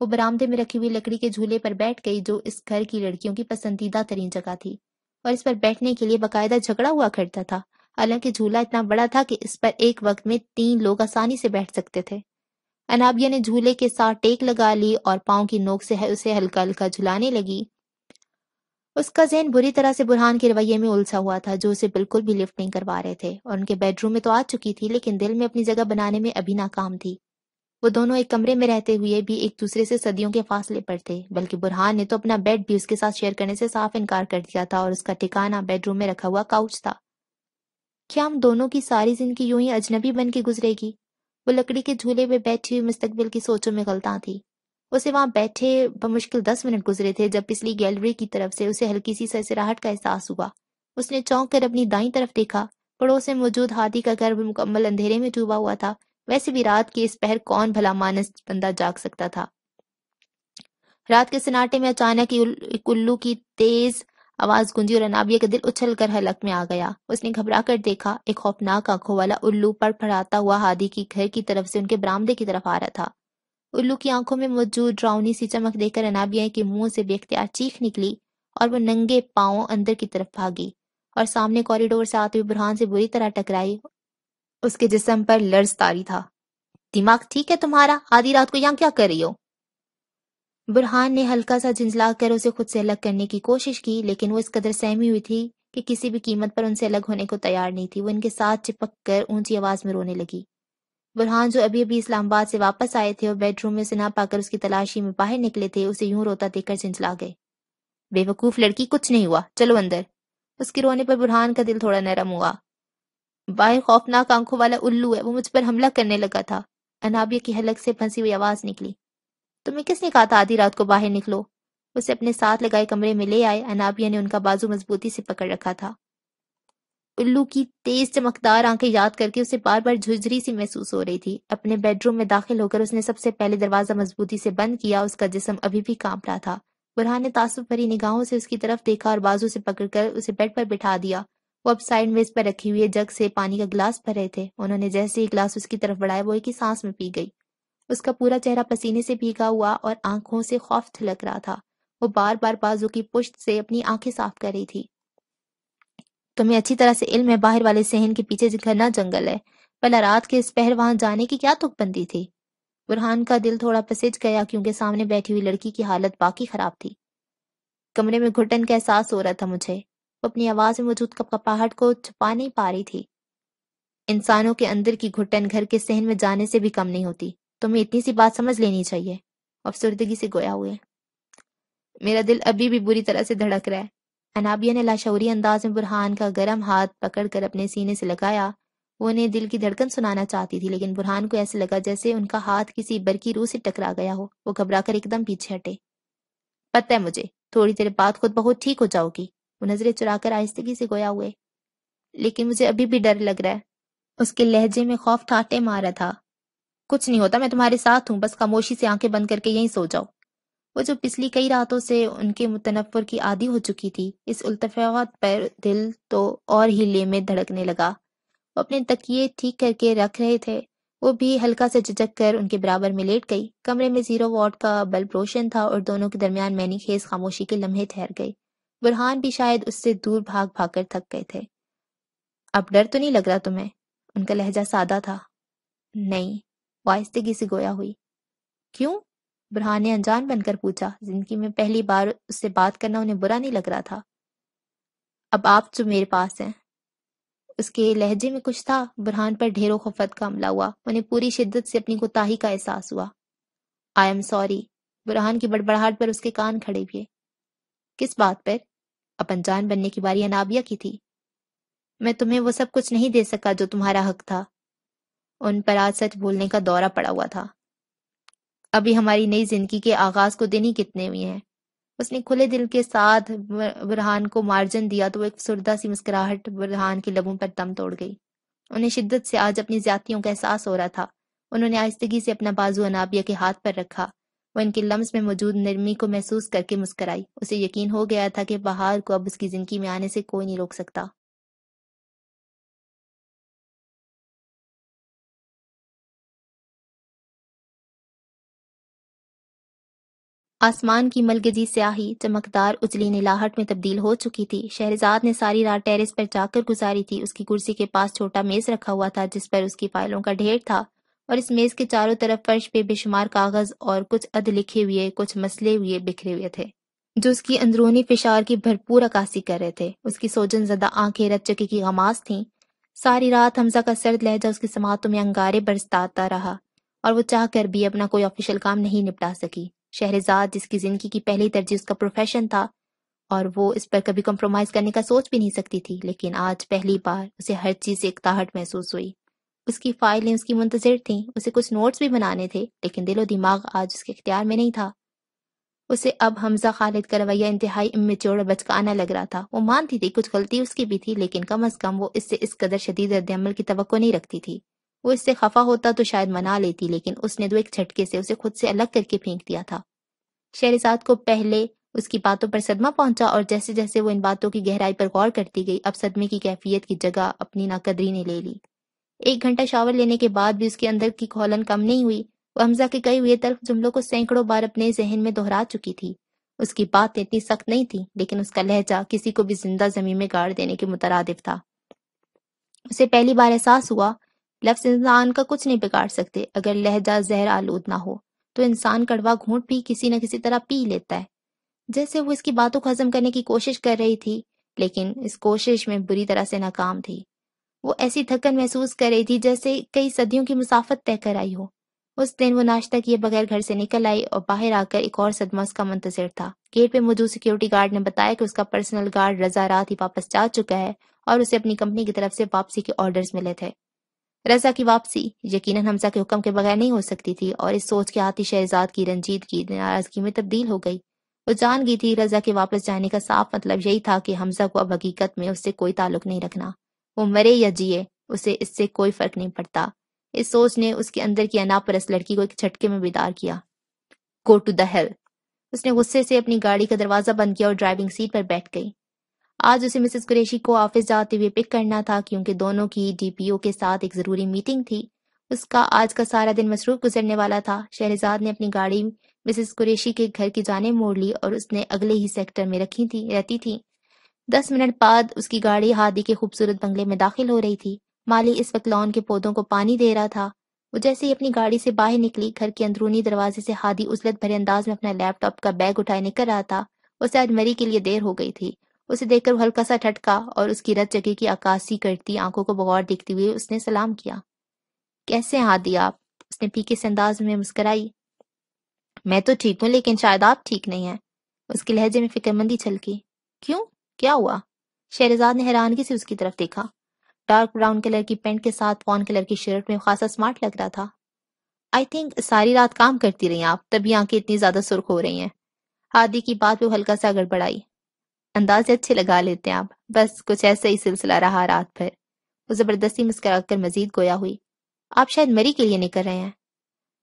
वो बरामदे में रखी हुई लकड़ी के झूले पर बैठ गई, जो इस घर की लड़कियों की पसंदीदा तरीन जगह थी, और इस पर बैठने के लिए बकायदा झगड़ा हुआ करता था। हालाँकि झूला इतना बड़ा था कि इस पर एक वक्त में तीन लोग आसानी से बैठ सकते थे। अनाबिया ने झूले के साथ टेक लगा ली और पाँव की नोक से उसे हल्का हल्का झुलाने लगी। उसका जहन बुरी तरह से बुरहान के रवैये में उलझा हुआ था, जो उसे बिल्कुल भी लिफ्ट नहीं करवा रहे थे, और उनके बेडरूम में तो आ चुकी थी, लेकिन दिल में अपनी जगह बनाने में अभी नाकाम थी। वो दोनों एक कमरे में रहते हुए भी एक दूसरे से सदियों के फासले पर थे, बल्कि बुरहान ने तो अपना बेड भी उसके साथ शेयर करने से साफ़ इनकार कर दिया था, और उसका ठिकाना बेडरूम में रखा हुआ काउच था। क्या हम दोनों की सारी ज़िंदगी यूँ ही अजनबी बन के गुजरेगी? वो लकड़ी के झूले में बैठी हुई मुस्तकबिल की सोचों में गलता थी। उसे वहाँ बैठे बमुश्किल दस मिनट गुजरे थे, जब पिछली गैलरी की तरफ़ से उसे हल्की सी सरसराहट का एहसास हुआ। उसने चौंक कर अपनी दाई तरफ़ देखा। पड़ोस में मौजूद हाथी का घर भी मुकम्मल अंधेरे में डूबा हुआ था। वैसे भी रात के इस पहर कौन भला मानस बंदा जाग सकता था? रात के सन्नाटे में अचानक उल्लू की तेज आवाज़ गुंजी और अनाबिया का दिल उछल कर हलक में आ गया। उसने घबरा कर देखा, एक खौफनाक आँखों वाला उल्लू पर फड़ाता हुआ हादी की घर की तरफ़ से उनके बरामदे की तरफ़ आ रहा था। उल्लू की आँखों में मौजूद ड्राउनी सी चमक देखकर अनाबिया के मुँह से बेख्तियार चीख निकली और वो नंगे पाओ अंदर की तरफ़ भागी और सामने कॉरिडोर से आते हुए बुरहान से बुरी तरह टकराई। उसके जिसम पर लर्ज तारी था। दिमाग ठीक है तुम्हारा? आधी रात को यहाँ क्या कर रही हो? बुरहान ने हल्का सा झिंझला कर उसे खुद से अलग करने की कोशिश की, लेकिन वो इस कदर सहमी हुई थी कि किसी भी कीमत पर उनसे अलग होने को तैयार नहीं थी। वो इनके साथ चिपक कर ऊँची आवाज़ में रोने लगी। बुरहान जो अभी अभी इस्लामाबाद से वापस आए थे और बेडरूम में से पाकर उसकी तलाशी में बाहर निकले थे, उसे यूँ रोता देखकर चिंचला गए। बेवकूफ़ लड़की कुछ नहीं हुआ। चलो अंदर। उसके रोने पर बुरहान का दिल थोड़ा नरम हुआ। बाहर खौफनाक आँखों वाला उल्लू है, वो मुझ पर हमला करने लगा था। अनाबिया की हलक से फंसी हुई आवाज़ निकली। तुम्हें किसने कहा था आधी रात को बाहर निकलो? उसे अपने साथ लगाए कमरे में ले आए। अनाबिया ने उनका बाजू मजबूती से पकड़ रखा था। उल्लू की तेज चमकदार आँखें याद करके उसे बार बार झुझरी सी महसूस हो रही थी। अपने बेडरूम में दाखिल होकर उसने सबसे पहले दरवाज़ा मजबूती से बंद किया, उसका जिसम अभी भी काँप रहा था। बुरहान ने तासुब भरी निगाहों से उसकी तरफ़ देखा और बाजू से पकड़कर उसे बेड पर बिठा दिया। वो अब साइड मेज पर रखी हुई जग से पानी का गिलास भर रहे थे। उन्होंने जैसे ही गिलास उसकी तरफ़ बढ़ाया, वो एक सांस में पी गई। उसका पूरा चेहरा पसीने से भीगा हुआ और आँखों से खौफ छलक रहा था। वो बार बार बाजू की पुश्त से अपनी आँखें साफ़ कर रही थी। तुम्हें अच्छी तरह से इल्म है, बाहर वाले सहन के पीछे घना जंगल है। भला रात के इस पहर वहाँ जाने की क्या तुकबंदी थी? बुरहान का दिल थोड़ा पसिज गया क्योंकि सामने बैठी हुई लड़की की हालत बाकी खराब थी। कमरे में घुटन का एहसास हो रहा था मुझे। वो अपनी आवाज़ में मौजूद कपकपाहट को छुपा नहीं पा रही थी। इंसानों के अंदर की घुटन घर के सहन में जाने से भी कम नहीं होती। तुम्हें इतनी सी बात समझ लेनी चाहिए। अफसरदगी से गोया हुए। मेरा दिल अभी भी बुरी तरह से धड़क रहा है। अनाबिया ने लाशौरी अंदाज में बुरहान का गर्म हाथ पकड़कर अपने सीने से लगाया। वो उन्हें दिल की धड़कन सुनाना चाहती थी, लेकिन बुरहान को ऐसे लगा जैसे उनका हाथ किसी बरकी रूह से टकरा गया हो। वो घबराकर एकदम पीछे हटे। पता है मुझे, थोड़ी देर बाद खुद बहुत ठीक हो जाओगी। वो नज़रें चुराकर आहिस्तगी से गोया हुए। लेकिन मुझे अभी भी डर लग रहा है। उसके लहजे में खौफ ठाटे मारा था। कुछ नहीं होता, मैं तुम्हारे साथ हूँ, बस खामोशी से आँखें बंद करके यहीं सो जाओ। वो जो पिछली कई रातों से उनके मुतनफर की आदि हो चुकी थी, इस उल्तफात पर दिल तो और ही ले में धड़कने लगा। वो अपने तकिए ठीक करके रख रहे थे। वो भी हल्का से झिझक कर उनके बराबर में लेट गई। कमरे में ज़ीरो वॉट का बल्ब रोशन था और दोनों के दरमियान मैनी खेज खामोशी के लम्हे ठहर गए। बुरहान भी शायद उससे दूर भाग भाग कर थक गए थे। अब डर तो नहीं लग रहा तुम्हें? उनका लहजा सादा था। नहीं वाइस्तगी से गोया हुई। क्यों? बुरहान ने अनजान बनकर पूछा, ज़िंदगी में पहली बार उससे बात करना उन्हें बुरा नहीं लग रहा था? अब आप जो मेरे पास हैं। उसके लहजे में कुछ था, बुरहान पर ढेरों खफत का हमला हुआ, उन्हें पूरी शिद्दत से अपनी कोताही का एहसास हुआ। आई एम सॉरी बुरहान की बड़बड़ाहट पर उसके कान खड़े हुए। किस बात पर? अब अनजान बनने की बारी अनाबिया की थी। मैं तुम्हें वो सब कुछ नहीं दे सका जो तुम्हारा हक था। उन पर आज सच बोलने का दौरा पड़ा हुआ था। अभी हमारी नई ज़िंदगी के आगाज़ को दिन ही कितने हुए हैं। उसने खुले दिल के साथ बुरहान को मार्जन दिया तो एक सुरदा सी मुस्कुराहट बुरहान के लबों पर दम तोड़ गई। उन्हें शिद्दत से आज अपनी ज्यादतियों का एहसास हो रहा था। उन्होंने आहिस्तगी से अपना बाजू अनाबिया के हाथ पर रखा। वो इनके लम्स में मौजूद नरमी को महसूस करके मुस्कराई। उसे यकीन हो गया था कि बहार को अब उसकी ज़िंदगी में आने से कोई नहीं रोक सकता। आसमान की मलगजी स्याही चमकदार उजली नीलाहट में तब्दील हो चुकी थी। शहरजाद ने सारी रात टेरिस पर जाकर गुजारी थी। उसकी कुर्सी के पास छोटा मेज रखा हुआ था, जिस पर उसकी फाइलों का ढेर था और इस मेज के चारों तरफ़ फर्श पे बेशुमार कागज़ और कुछ अध लिखे हुए, कुछ मसले हुए बिखरे हुए थे, जो उसकी अंदरूनी फिशार की भरपूर अक्सी कर रहे थे। उसकी सोजन जदा आँखें रच चुकी की गमास थी। सारी रात हमजा का सर्द लहजा उसकी समातों में अंगारे बरसताता रहा और वो चाह कर भी अपना कोई ऑफिशियल काम नहीं निपटा सकी। शहरजाद, जिसकी ज़िंदगी की पहली तरजीह उसका प्रोफेशन था, और वो इस पर कभी कम्प्रोमाइज करने का सोच भी नहीं सकती थी, लेकिन आज पहली बार उसे हर चीज़ से एकताहट महसूस हुई। उसकी फाइलें उसकी मुंतजर थीं, उसे कुछ नोट्स भी बनाने थे, लेकिन दिलो दिमाग आज उसके इख्तियार में नहीं था। उसे अब हमजा खालिद का रवैया इंतहाई इमेच्योर बचकाना लग रहा था। वो मानती थी, कुछ गलती उसकी भी थी, लेकिन कम अज कम वो इससे इस कदर शदीद रद्दमल की तो नहीं रखती थी। वो इससे खफा होता तो शायद मना लेती, लेकिन उसने तो एक झटके से उसे खुद से अलग करके फेंक दिया था। शहरजाद को पहले उसकी बातों पर सदमा पहुँचा और जैसे जैसे वो इन बातों की गहराई पर गौर करती गई, अब सदमे की कैफियत की जगह अपनी नाकदरी ने ले ली। एक घंटा शावर लेने के बाद भी उसके अंदर की खोलन कम नहीं हुई। वो हमजा के कई हुए तर्फ जुमलों को सैकड़ों बार अपने जहन में दोहरा चुकी थी। उसकी बात इतनी सख्त नहीं थी, लेकिन उसका लहजा किसी को भी ज़िंदा ज़मीन में गाड़ देने के मुतरदिफ था। उसे पहली बार एहसास हुआ लफ्ज इंसान का कुछ नहीं बिगाड़ सकते। अगर लहजा, जहर, आलूद ना हो तो इंसान कड़वा घूंट भी किसी न किसी तरह पी लेता है। जैसे वो इसकी बातों को हजम करने की कोशिश कर रही थी, लेकिन इस कोशिश में बुरी तरह से नाकाम थी। वो ऐसी थकन महसूस कर रही थी जैसे कई सदियों की मुसाफत तय कर आई हो। उस दिन वो नाश्ता किए बगैर घर से निकल आई और बाहर आकर एक और सदमा उसका मुंतजर था। गेट पे मौजूद सिक्योरिटी गार्ड ने बताया कि उसका पर्सनल गार्ड रजा रात ही वापस जा चुका है और उसे अपनी कंपनी की तरफ़ से वापसी के ऑर्डर्स मिले थे। रजा की वापसी। यकीनन हमजा के हुक्म के बगैर नहीं हो सकती थी और इस सोच के आती शहजाद की रंजीत की नाराज़गी में तब्दील हो गई। वो जान गई थी रजा के वापस जाने का साफ़ मतलब यही था कि हमजा को अब हकीकत में उससे कोई ताल्लुक नहीं रखना। वो मरे या जिए, उसे इससे कोई फ़र्क नहीं पड़ता। इस सोच ने उसके अंदर की अनापरस लड़की को एक झटके में बेदार किया। गो टू द हेल उसने गुस्से से अपनी गाड़ी का दरवाज़ा बंद किया और ड्राइविंग सीट पर बैठ गई। आज उसे मिसेस कुरेशी को ऑफ़िस जाते हुए पिक करना था क्योंकि दोनों की डीपीओ के साथ एक ज़रूरी मीटिंग थी। उसका आज का सारा दिन मसरूफ गुजरने वाला था। शहरजाद ने अपनी गाड़ी मिसेस कुरेशी के घर की जाने मोड़ ली और उसने अगले ही सेक्टर में रखी थी, रहती थी। दस मिनट बाद उसकी गाड़ी हादी के खूबसूरत बंगले में दाखिल हो रही थी। माली इस वक्त लॉन के पौधों को पानी दे रहा था। वो जैसे ही अपनी गाड़ी से बाहर निकली, घर के अंदरूनी दरवाजे से हादी उजलत भरे अंदाज में अपना लैपटॉप का बैग उठाए निकल रहा था। उसे आज मरी के लिए देर हो गई थी। उसे देखकर वो हल्का सा ठटका और उसकी रत जगह की आकाशी करती आँखों को बगौर देखते हुए उसने सलाम किया। कैसे हाथ दिया आप? उसने पीके से अंदाज में मुस्कराई। मैं तो ठीक हूँ, लेकिन शायद आप ठीक नहीं हैं। उसके लहजे में फिक्रमंदी छलकी। क्यों? क्या हुआ? शहरजाद ने हैरानगी से उसकी तरफ़ देखा। डार्क ब्राउन कलर की पेंट के साथ पॉन कलर की शर्ट में खासा स्मार्ट लग रहा था। आई थिंक सारी रात काम करती रही आप, तभी आँखें इतनी ज़्यादा सुर्ख हो रही हैं। हादी की बात पे हल्का सा गड़बड़ाई। अंदाजे अच्छे लगा लेते हैं आप। बस कुछ ऐसा ही सिलसिला रहा रात भर। वो ज़बरदस्ती मुस्कुरा कर मजीद गोया हुई। आप शायद मरी के लिए निकल रहे हैं।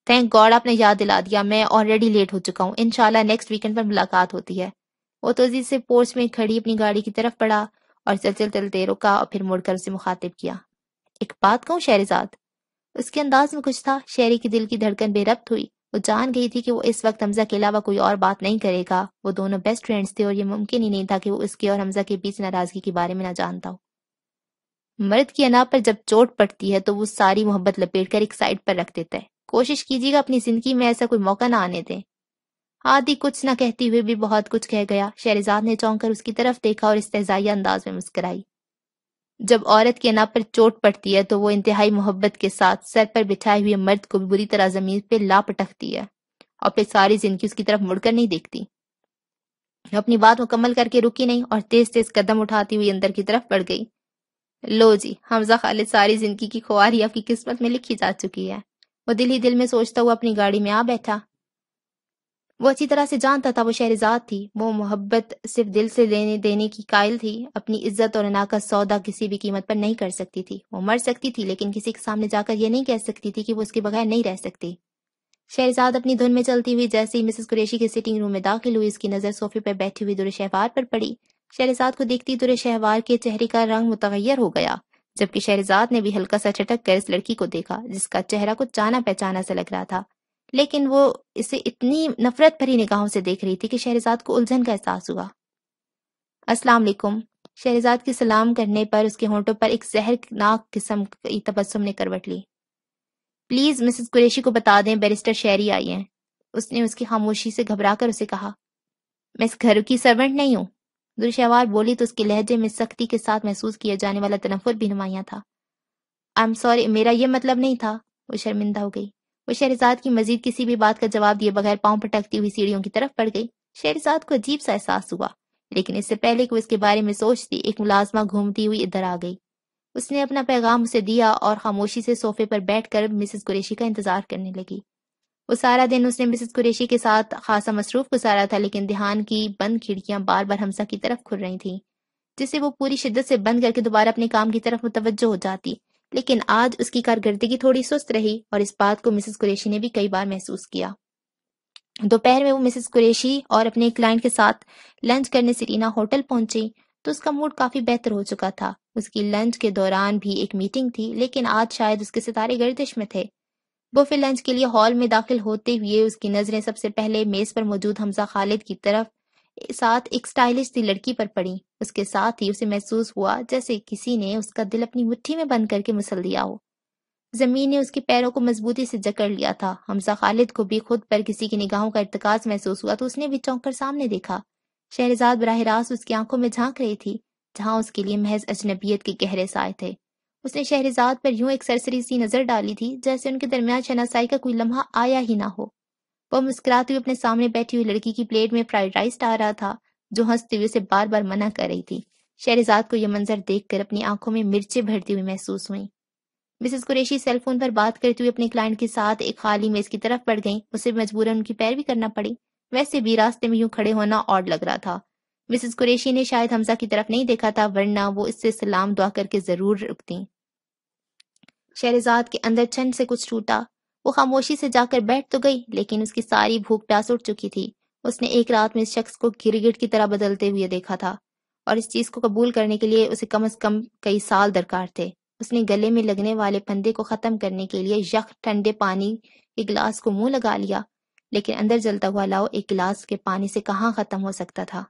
थैंक गॉड आपने याद दिला दिया। मैं ऑलरेडी लेट हो चुका हूँ। इनशाला नेक्स्ट वीकेंड पर मुलाकात होती है। वो तो तोजी से पोर्च में खड़ी अपनी गाड़ी की तरफ़ पड़ा और चल चल चलते रुका और फिर मुड़कर उसे मुखातिब किया। एक बात कहूँ शहरजाद? उसके अंदाज में कुछ था। शहरी के दिल की धड़कन बेरब्त हुई। वो जान गई थी कि वो इस वक्त हमजा के अलावा कोई और बात नहीं करेगा। वो दोनों बेस्ट फ्रेंड्स थे और ये मुमकिन ही नहीं था कि वो उसके और हमजा के बीच नाराज़गी के बारे में ना जानता हो। मर्द की अना पर जब चोट पड़ती है तो वो सारी मोहब्बत लपेट कर एक साइड पर रख देता है। कोशिश कीजिएगा अपनी ज़िंदगी में ऐसा कोई मौका ना आने दें। आदि कुछ न कहती हुए भी बहुत कुछ कह गया। शहरजाद ने चौंक कर उसकी तरफ़ देखा और इस्तेजाई अंदाज में मुस्कुराई। जब औरत के अना पर चोट पड़ती है तो वो इंतहाई मोहब्बत के साथ सर पर बिठाए हुए मर्द को भी बुरी तरह ज़मीन पे ला पटकती है और फिर सारी ज़िंदगी उसकी तरफ़ मुड़कर नहीं देखती। अपनी बात मुकम्मल करके रुकी नहीं और तेज तेज कदम उठाती हुई अंदर की तरफ़ बढ़ गई। लो जी, हमजा खालिद सारी ज़िंदगी की खुआरी आपकी किस्मत में लिखी जा चुकी है। वो दिल ही दिल में सोचता हुआ अपनी गाड़ी में आ बैठा। वो अच्छी तरह से जानता था, वो शहरजाद थी। वो मोहब्बत सिर्फ़ दिल से लेने, देने की कायल थी। अपनी इज़्ज़त और अना का सौदा किसी भी कीमत पर नहीं कर सकती थी। वो मर सकती थी, लेकिन किसी के सामने जाकर यह नहीं कह सकती थी कि वो उसके बगैर नहीं रह सकती। शहरजाद अपनी धुन में चलती हुई, जैसे ही मिसेस कुरेशी के सिटिंग रूम में दाखिल हुई, उसकी नज़र सोफे पर बैठी हुई दुर शहवार पर पड़ी। शहरजाद को देखती दुर शहवार के चेहरे का रंग मुतगैर हो गया, जबकि शहरजाद ने भी हल्का सा चटक कर इस लड़की को देखा, जिसका चेहरा कुछ जाना पहचाना सा लग रहा था। लेकिन वो इसे इतनी नफरत भरी निगाहों से देख रही थी कि शहरजाद को उलझन का एहसास हुआ। अस्सलाम वालेकुम। शहरजाद के सलाम करने पर उसके होंठों पर एक जहरनाक किस्म की तबस्सुम ने करवट ली। प्लीज़, मिसेस कुरेशी को बता दें, बैरिस्टर शहरी आई हैं। उसने उसकी खामोशी से घबराकर उसे कहा। मैं इस घर की सर्वेंट नहीं हूँ। दुरशवार बोली तो उसके लहजे में सख्ती के साथ महसूस किया जाने वाला तनफुर भी नुमाया था। आई एम सॉरी मेरा यह मतलब नहीं था। वो शर्मिंदा हो गई। वो शहरजाद की मजीद किसी भी बात का जवाब दिए बगैर पाँव पटकती हुई सीढ़ियों की तरफ़ पड़ गई। शहरजाद को अजीब सा एहसास हुआ, लेकिन इससे पहले कि इसके बारे में सोचती, एक मुलाजमा घूमती हुई इधर आ गई। उसने अपना पैगाम उसे दिया और खामोशी से सोफे पर बैठकर मिसेस कुरेशी का इंतज़ार करने लगी। वो सारा दिन उसने मिसेस कुरेशी के साथ खासा मसरूफ गुजारा था, लेकिन ध्यान की बंद खिड़कियाँ बार बार हमसा की तरफ़ खुल रही थीं, जिससे वो पूरी शिद्दत से बंद करके दोबारा अपने काम की तरफ़ मुतवजो हो जाती। लेकिन आज उसकी कारकर्दगी थोड़ी सुस्त रही और इस बात को मिसेस कुरेशी ने भी कई बार महसूस किया। दोपहर में वो मिसेस कुरेशी और अपने क्लाइंट के साथ लंच करने सिरीना होटल पहुँची तो उसका मूड काफ़ी बेहतर हो चुका था। उसकी लंच के दौरान भी एक मीटिंग थी, लेकिन आज शायद उसके सितारे गर्दिश में थे। वो फिर लंच के लिए हॉल में दाखिल होते हुए उसकी नज़रें सबसे पहले मेज पर मौजूद हमजा खालिद की तरफ़ साथ एक स्टाइलिश सी लड़की पर पड़ी। उसके साथ ही उसे महसूस हुआ जैसे किसी ने उसका दिल अपनी मुट्ठी में बंद करके मसल दिया हो। ज़मीन ने उसके पैरों को मजबूती से जकड़ लिया था। हमजा खालिद को भी खुद पर किसी की निगाहों का इर्तकाज महसूस हुआ तो उसने भी चौंक कर सामने देखा। शहरजाद बराह रास्त उसकी आँखों में झाँक रही थी, जहाँ उसके लिए महज अजनबियत के गहरे साए थे। उसने शहरजाद पर यूँ एक सरसरी सी नज़र डाली थी जैसे उनके दरमियान शनासाई का कोई लम्हा आया ही ना हो। वह मुस्कुराते हुए अपने सामने बैठी हुई लड़की की प्लेट में फ्राइड राइस डाल रहा था, जो हँसते हुए उसे बार बार मना कर रही थी। शहरजाद को यह मंजर देखकर अपनी आँखों में मिर्चें भरती हुई महसूस हुई। मिसेस कुरेशी सेलफोन पर बात करते हुए अपने क्लाइंट के साथ एक खाली मेज की तरफ़ बढ़ गई। उसे मजबूरन उनकी पैरवी करना पड़ी। वैसे भी रास्ते में यूँ खड़े होना और लग रहा था। मिसेस कुरेशी ने शायद हमजा की तरफ़ नहीं देखा था, वरना वो इससे सलाम दुआ करके ज़रूर रुकती। शहरजाद के अंदर चंद से कुछ टूटा। वो खामोशी से जाकर बैठ तो गई, लेकिन उसकी सारी भूख प्यास उठ चुकी थी। उसने एक रात में इस शख्स को गिरगिट की तरह बदलते हुए देखा था, और इस चीज़ को कबूल करने के लिए उसे कम अज कम कई साल दरकार थे। उसने गले में लगने वाले फंदे को खत्म करने के लिए यख, ठंडे पानी के गिलास को मुँह लगा लिया, लेकिन अंदर जलता हुआ लाओ एक गिलास के पानी से कहाँ खत्म हो सकता था?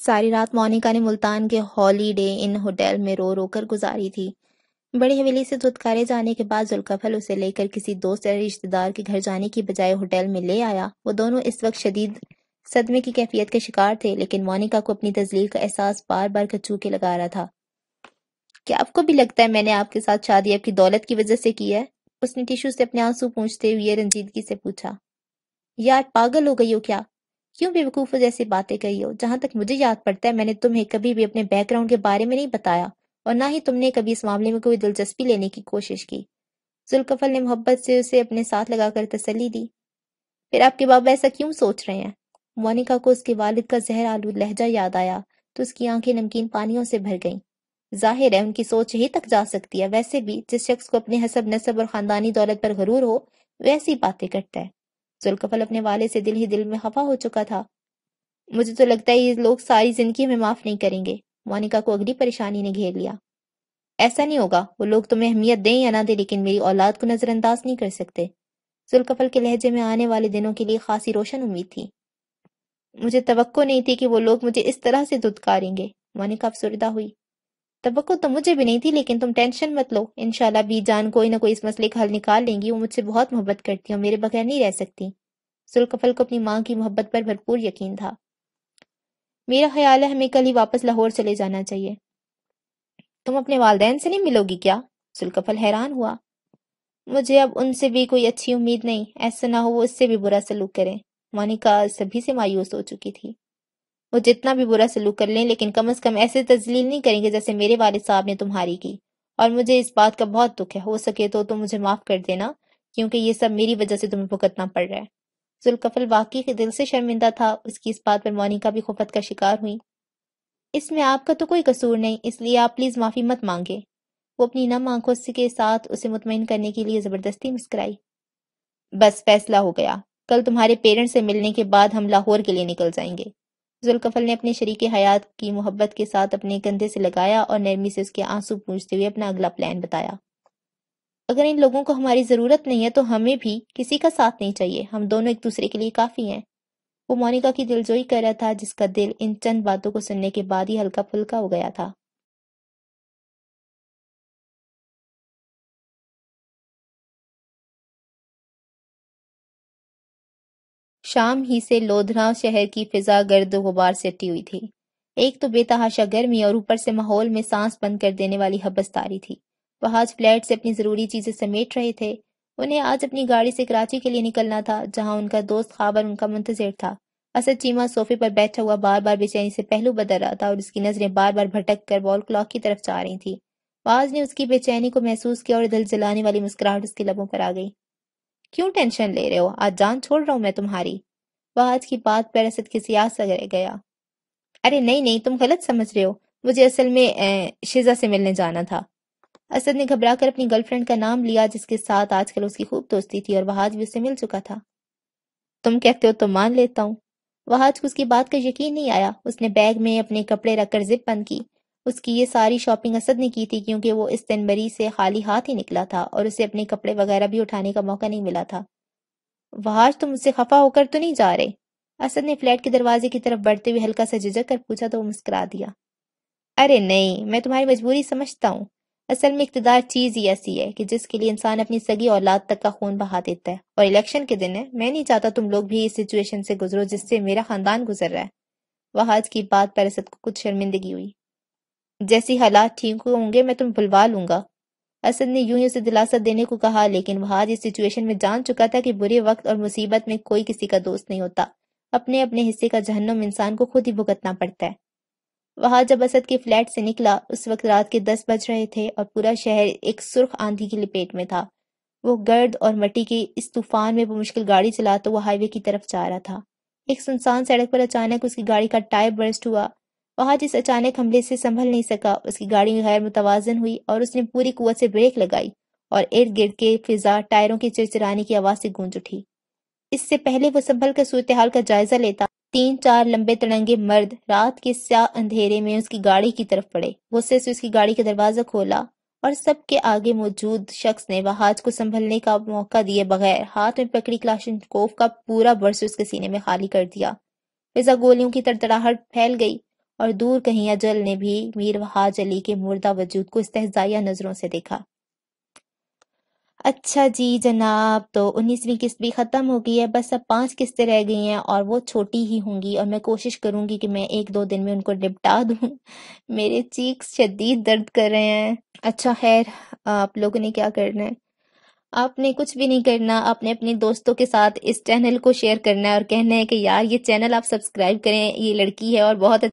सारी रात मोनिका ने मुल्तान के हॉलीडे इन होटल में रो रो कर गुजारी थी। बड़ी हवेली से धुतकारे जाने के बाद जुल्कफल उसे लेकर किसी दोस्त या रिश्तेदार के घर जाने की बजाय होटल में ले आया। वो दोनों इस वक्त शदीद सदमे की कैफियत के शिकार थे, लेकिन मोनिका को अपनी तजलील का एहसास बार बार कचू के लगा रहा था। क्या आपको भी लगता है मैंने आपके साथ शादी आपकी दौलत की वजह से की है? उसने टिशू से अपने आँसू पूछते हुए रंजीदगी से पूछा। यार, पागल हो गई हो क्या? क्यों बेवकूफ़ जैसी बातें कही हो? जहाँ तक मुझे याद पड़ता है, मैंने तुम्हें कभी भी अपने बैकग्राउंड के बारे में नहीं बताया और ना ही तुमने कभी इस मामले में कोई दिलचस्पी लेने की कोशिश की। जुल्कफल ने मोहब्बत से उसे अपने साथ लगाकर तसली दी। फिर आपके बाबा ऐसा क्यों सोच रहे हैं? मोनिका को उसके वालिद का जहर आलू लहजा याद आया तो उसकी आँखें नमकीन पानियों से भर गईं। ज़ाहिर है, उनकी सोच यही तक जा सकती है, वैसे भी जिस शख्स को अपने हसब नसब और खानदानी दौलत पर गरूर हो, वैसी बातें करता है। जुल्कफल अपने वाले से दिल ही दिल में खफा हो चुका था। मुझे तो लगता है ये लोग सारी ज़िंदगी में माफ़ नहीं करेंगे। मोनिका को अगली परेशानी ने घेर लिया। ऐसा नहीं होगा, वो लोग तुम्हें अहमियत दें या ना दें, लेकिन मेरी औलाद को नजरअंदाज नहीं कर सकते। जुल्कफल के लहजे में आने वाले दिनों के लिए खासी रोशन उम्मीद थी। मुझे तवक्को नहीं थी कि वो लोग मुझे इस तरह से दुदकारेंगे मोनिका अफसरदा हुई। तो मुझे भी नहीं थी, लेकिन तुम टेंशन मत लो। इनशाला बी जान कोई ना कोई इस मसले का हल निकाल लेंगी, वो मुझसे बहुत मोहब्बत करती है मेरे बगैर नहीं रह सकती। जुल्कफल को अपनी माँ की मोहब्बत पर भरपूर यकीन था। मेरा ख्याल है हमें कल ही वापस लाहौर चले जाना चाहिए। तुम अपने वालदेन से नहीं मिलोगी क्या? जुल्कफल हैरान हुआ। मुझे अब उनसे भी कोई अच्छी उम्मीद नहीं, ऐसा ना हो वो उससे भी बुरा सलूक करें। मोनिका सभी से मायूस हो चुकी थी। वो जितना भी बुरा सलूक कर लें, लेकिन कम अज कम ऐसे तजलील नहीं करेंगे जैसे मेरे वाले साहब ने तुम्हारी की। और मुझे इस बात का बहुत दुख है। हो सके तो तुम मुझे माफ़ कर देना, क्योंकि ये सब मेरी वजह से तुम्हें भुगतना पड़ रहा है। जुल्कफल वाकई के दिल से शर्मिंदा था। उसकी इस बात पर मोनिका भी खुफत का शिकार हुई। इसमें आपका तो कोई कसूर नहीं, इसलिए आप प्लीज़ माफ़ी मत मांगे। वो अपनी नम आँखों के साथ उसे मुतमिन करने के लिए ज़बरदस्ती मुस्कुराई। बस फैसला हो गया। कल तुम्हारे पेरेंट्स से मिलने के बाद हम लाहौर के लिए निकल जाएँगे। जुल्कफल ने अपने शरीक हयात की मोहब्बत के साथ अपने कंधे से लगाया और नरमी से उसके आँसू पूछते हुए अपना अगला प्लान बताया। अगर इन लोगों को हमारी ज़रूरत नहीं है तो हमें भी किसी का साथ नहीं चाहिए। हम दोनों एक दूसरे के लिए काफ़ी हैं। वो मोनिका की दिलजोई कर रहा था, जिसका दिल इन चंद बातों को सुनने के बाद ही हल्का फुल्का हो गया था। शाम ही से लोधरा शहर की फिजा गर्द गुबार से अटी हुई थी। एक तो बेतहाशा गर्मी और ऊपर से माहौल में सांस बंद कर देने वाली हबसतारी थी। वह आज फ्लैट से अपनी ज़रूरी चीज़ें समेट रहे थे। उन्हें आज अपनी गाड़ी से कराची के लिए निकलना था, जहाँ उनका दोस्त खाबर, उनका मुंतजर था। असद चीमा सोफे पर बैठा हुआ बार बार बेचैनी से पहलू बदल रहा था और उसकी नज़रें बार बार भटक कर वॉल क्लॉक की तरफ़ जा रही थी। बाज ने उसकी बेचैनी को महसूस किया और दिल जलाने वाली मुस्कुराहट उसके लबों पर आ गई। क्यों टेंशन ले रहे हो? आज जान छोड़ रहा हूँ मैं तुम्हारी। वह आज की बात पर असद किसी आस से गया। अरे नहीं नहीं, तुम गलत समझ रहे हो। मुझे असल में शिजा से मिलने जाना था। असद ने घबरा कर अपनी गर्लफ्रेंड का नाम लिया, जिसके साथ आजकल उसकी खूब दोस्ती थी, और वह आज भी उससे मिल चुका था। तुम कहते हो तो मान लेता हूँ। वह आज उसकी बात का यकीन नहीं आया। उसने बैग में अपने कपड़े रखकर जिप बंद की। उसकी ये सारी शॉपिंग असद ने की थी क्योंकि वो इस जनवरी से खाली हाथ ही निकला था और उसे अपने कपड़े वगैरह भी उठाने का मौका नहीं मिला था। वहाज तुम मुझसे खफा होकर तो नहीं जा रहे? असद ने फ्लैट के दरवाजे की तरफ़ बढ़ते हुए हल्का सा झिझक कर पूछा तो वो मुस्कुरा दिया। अरे नहीं, मैं तुम्हारी मजबूरी समझता हूँ। असल में इकतदार चीज़ ही ऐसी है कि जिसके लिए इंसान अपनी सगी औलाद तक का खून बहा देता है। और इलेक्शन के दिन है, मैं नहीं चाहता तुम लोग भी इस सिचुएशन से गुजरो जिससे मेरा खानदान गुजर रहा है। वहाज की बात पर असद को कुछ शर्मिंदगी हुई। जैसी हालात ठीक होंगे, मैं तुम बुलवा लूँगा। असद ने यूँ ही उसे दिलासा देने को कहा, लेकिन वह आज इस सिचुएशन में जान चुका था कि बुरे वक्त और मुसीबत में कोई किसी का दोस्त नहीं होता। अपने अपने हिस्से का जहन्नुम इंसान को खुद ही भुगतना पड़ता है। वहाँ जब असद के फ्लैट से निकला, उस वक्त रात के दस बज रहे थे और पूरा शहर एक सुर्ख आंधी की लपेट में था। वो गर्द और मट्टी के इस तूफ़ान में वो मुश्किल गाड़ी चला तो वो हाईवे की तरफ़ जा रहा था। एक सुनसान सड़क पर अचानक उसकी गाड़ी का टायर बर्स्ट हुआ। वहाँ जिस अचानक हमले से संभल नहीं सका। उसकी गाड़ी गैर मुतवाजन हुई और उसने पूरी कुत से ब्रेक लगाई और इर्द गिर्द के फिजा, टायरों के चिरचिराने की आवाज़ से गूंज उठी। इससे पहले वो संभल कर सूरत हाल का जायजा लेता। तीन चार लंबे तड़ंगे मर्द रात के स्या अंधेरे में उसकी गाड़ी की तरफ़ पड़े। गुस्से से उसकी गाड़ी का दरवाज़ा खोला और सबके आगे मौजूद शख्स ने वहाज को संभलने का मौका दिए बगैर हाथ में पकड़ी क्लाशनकोफ का पूरा बर्स उसके सीने में खाली कर दिया। फिजा गोलियों की तड़तड़ाहट फैल गई और दूर कहीं अजल ने भी मीर वहाज अली के मुर्दा वजूद को इस्तेजाइया नज़रों से देखा। अच्छा जी जनाब तो उन्नीसवीं किस्त भी ख़त्म हो गई है, बस अब पाँच किस्तें रह गई हैं और वो छोटी ही होंगी और मैं कोशिश करूँगी कि मैं एक दो दिन में उनको निपटा दूँ। मेरे चीक शदीद दर्द कर रहे हैं। अच्छा खैर, आप लोगों ने क्या करना है? आपने कुछ भी नहीं करना, आपने अपने दोस्तों के साथ इस चैनल को शेयर करना है और कहना है कि यार, ये चैनल आप सब्सक्राइब करें, ये लड़की है और बहुत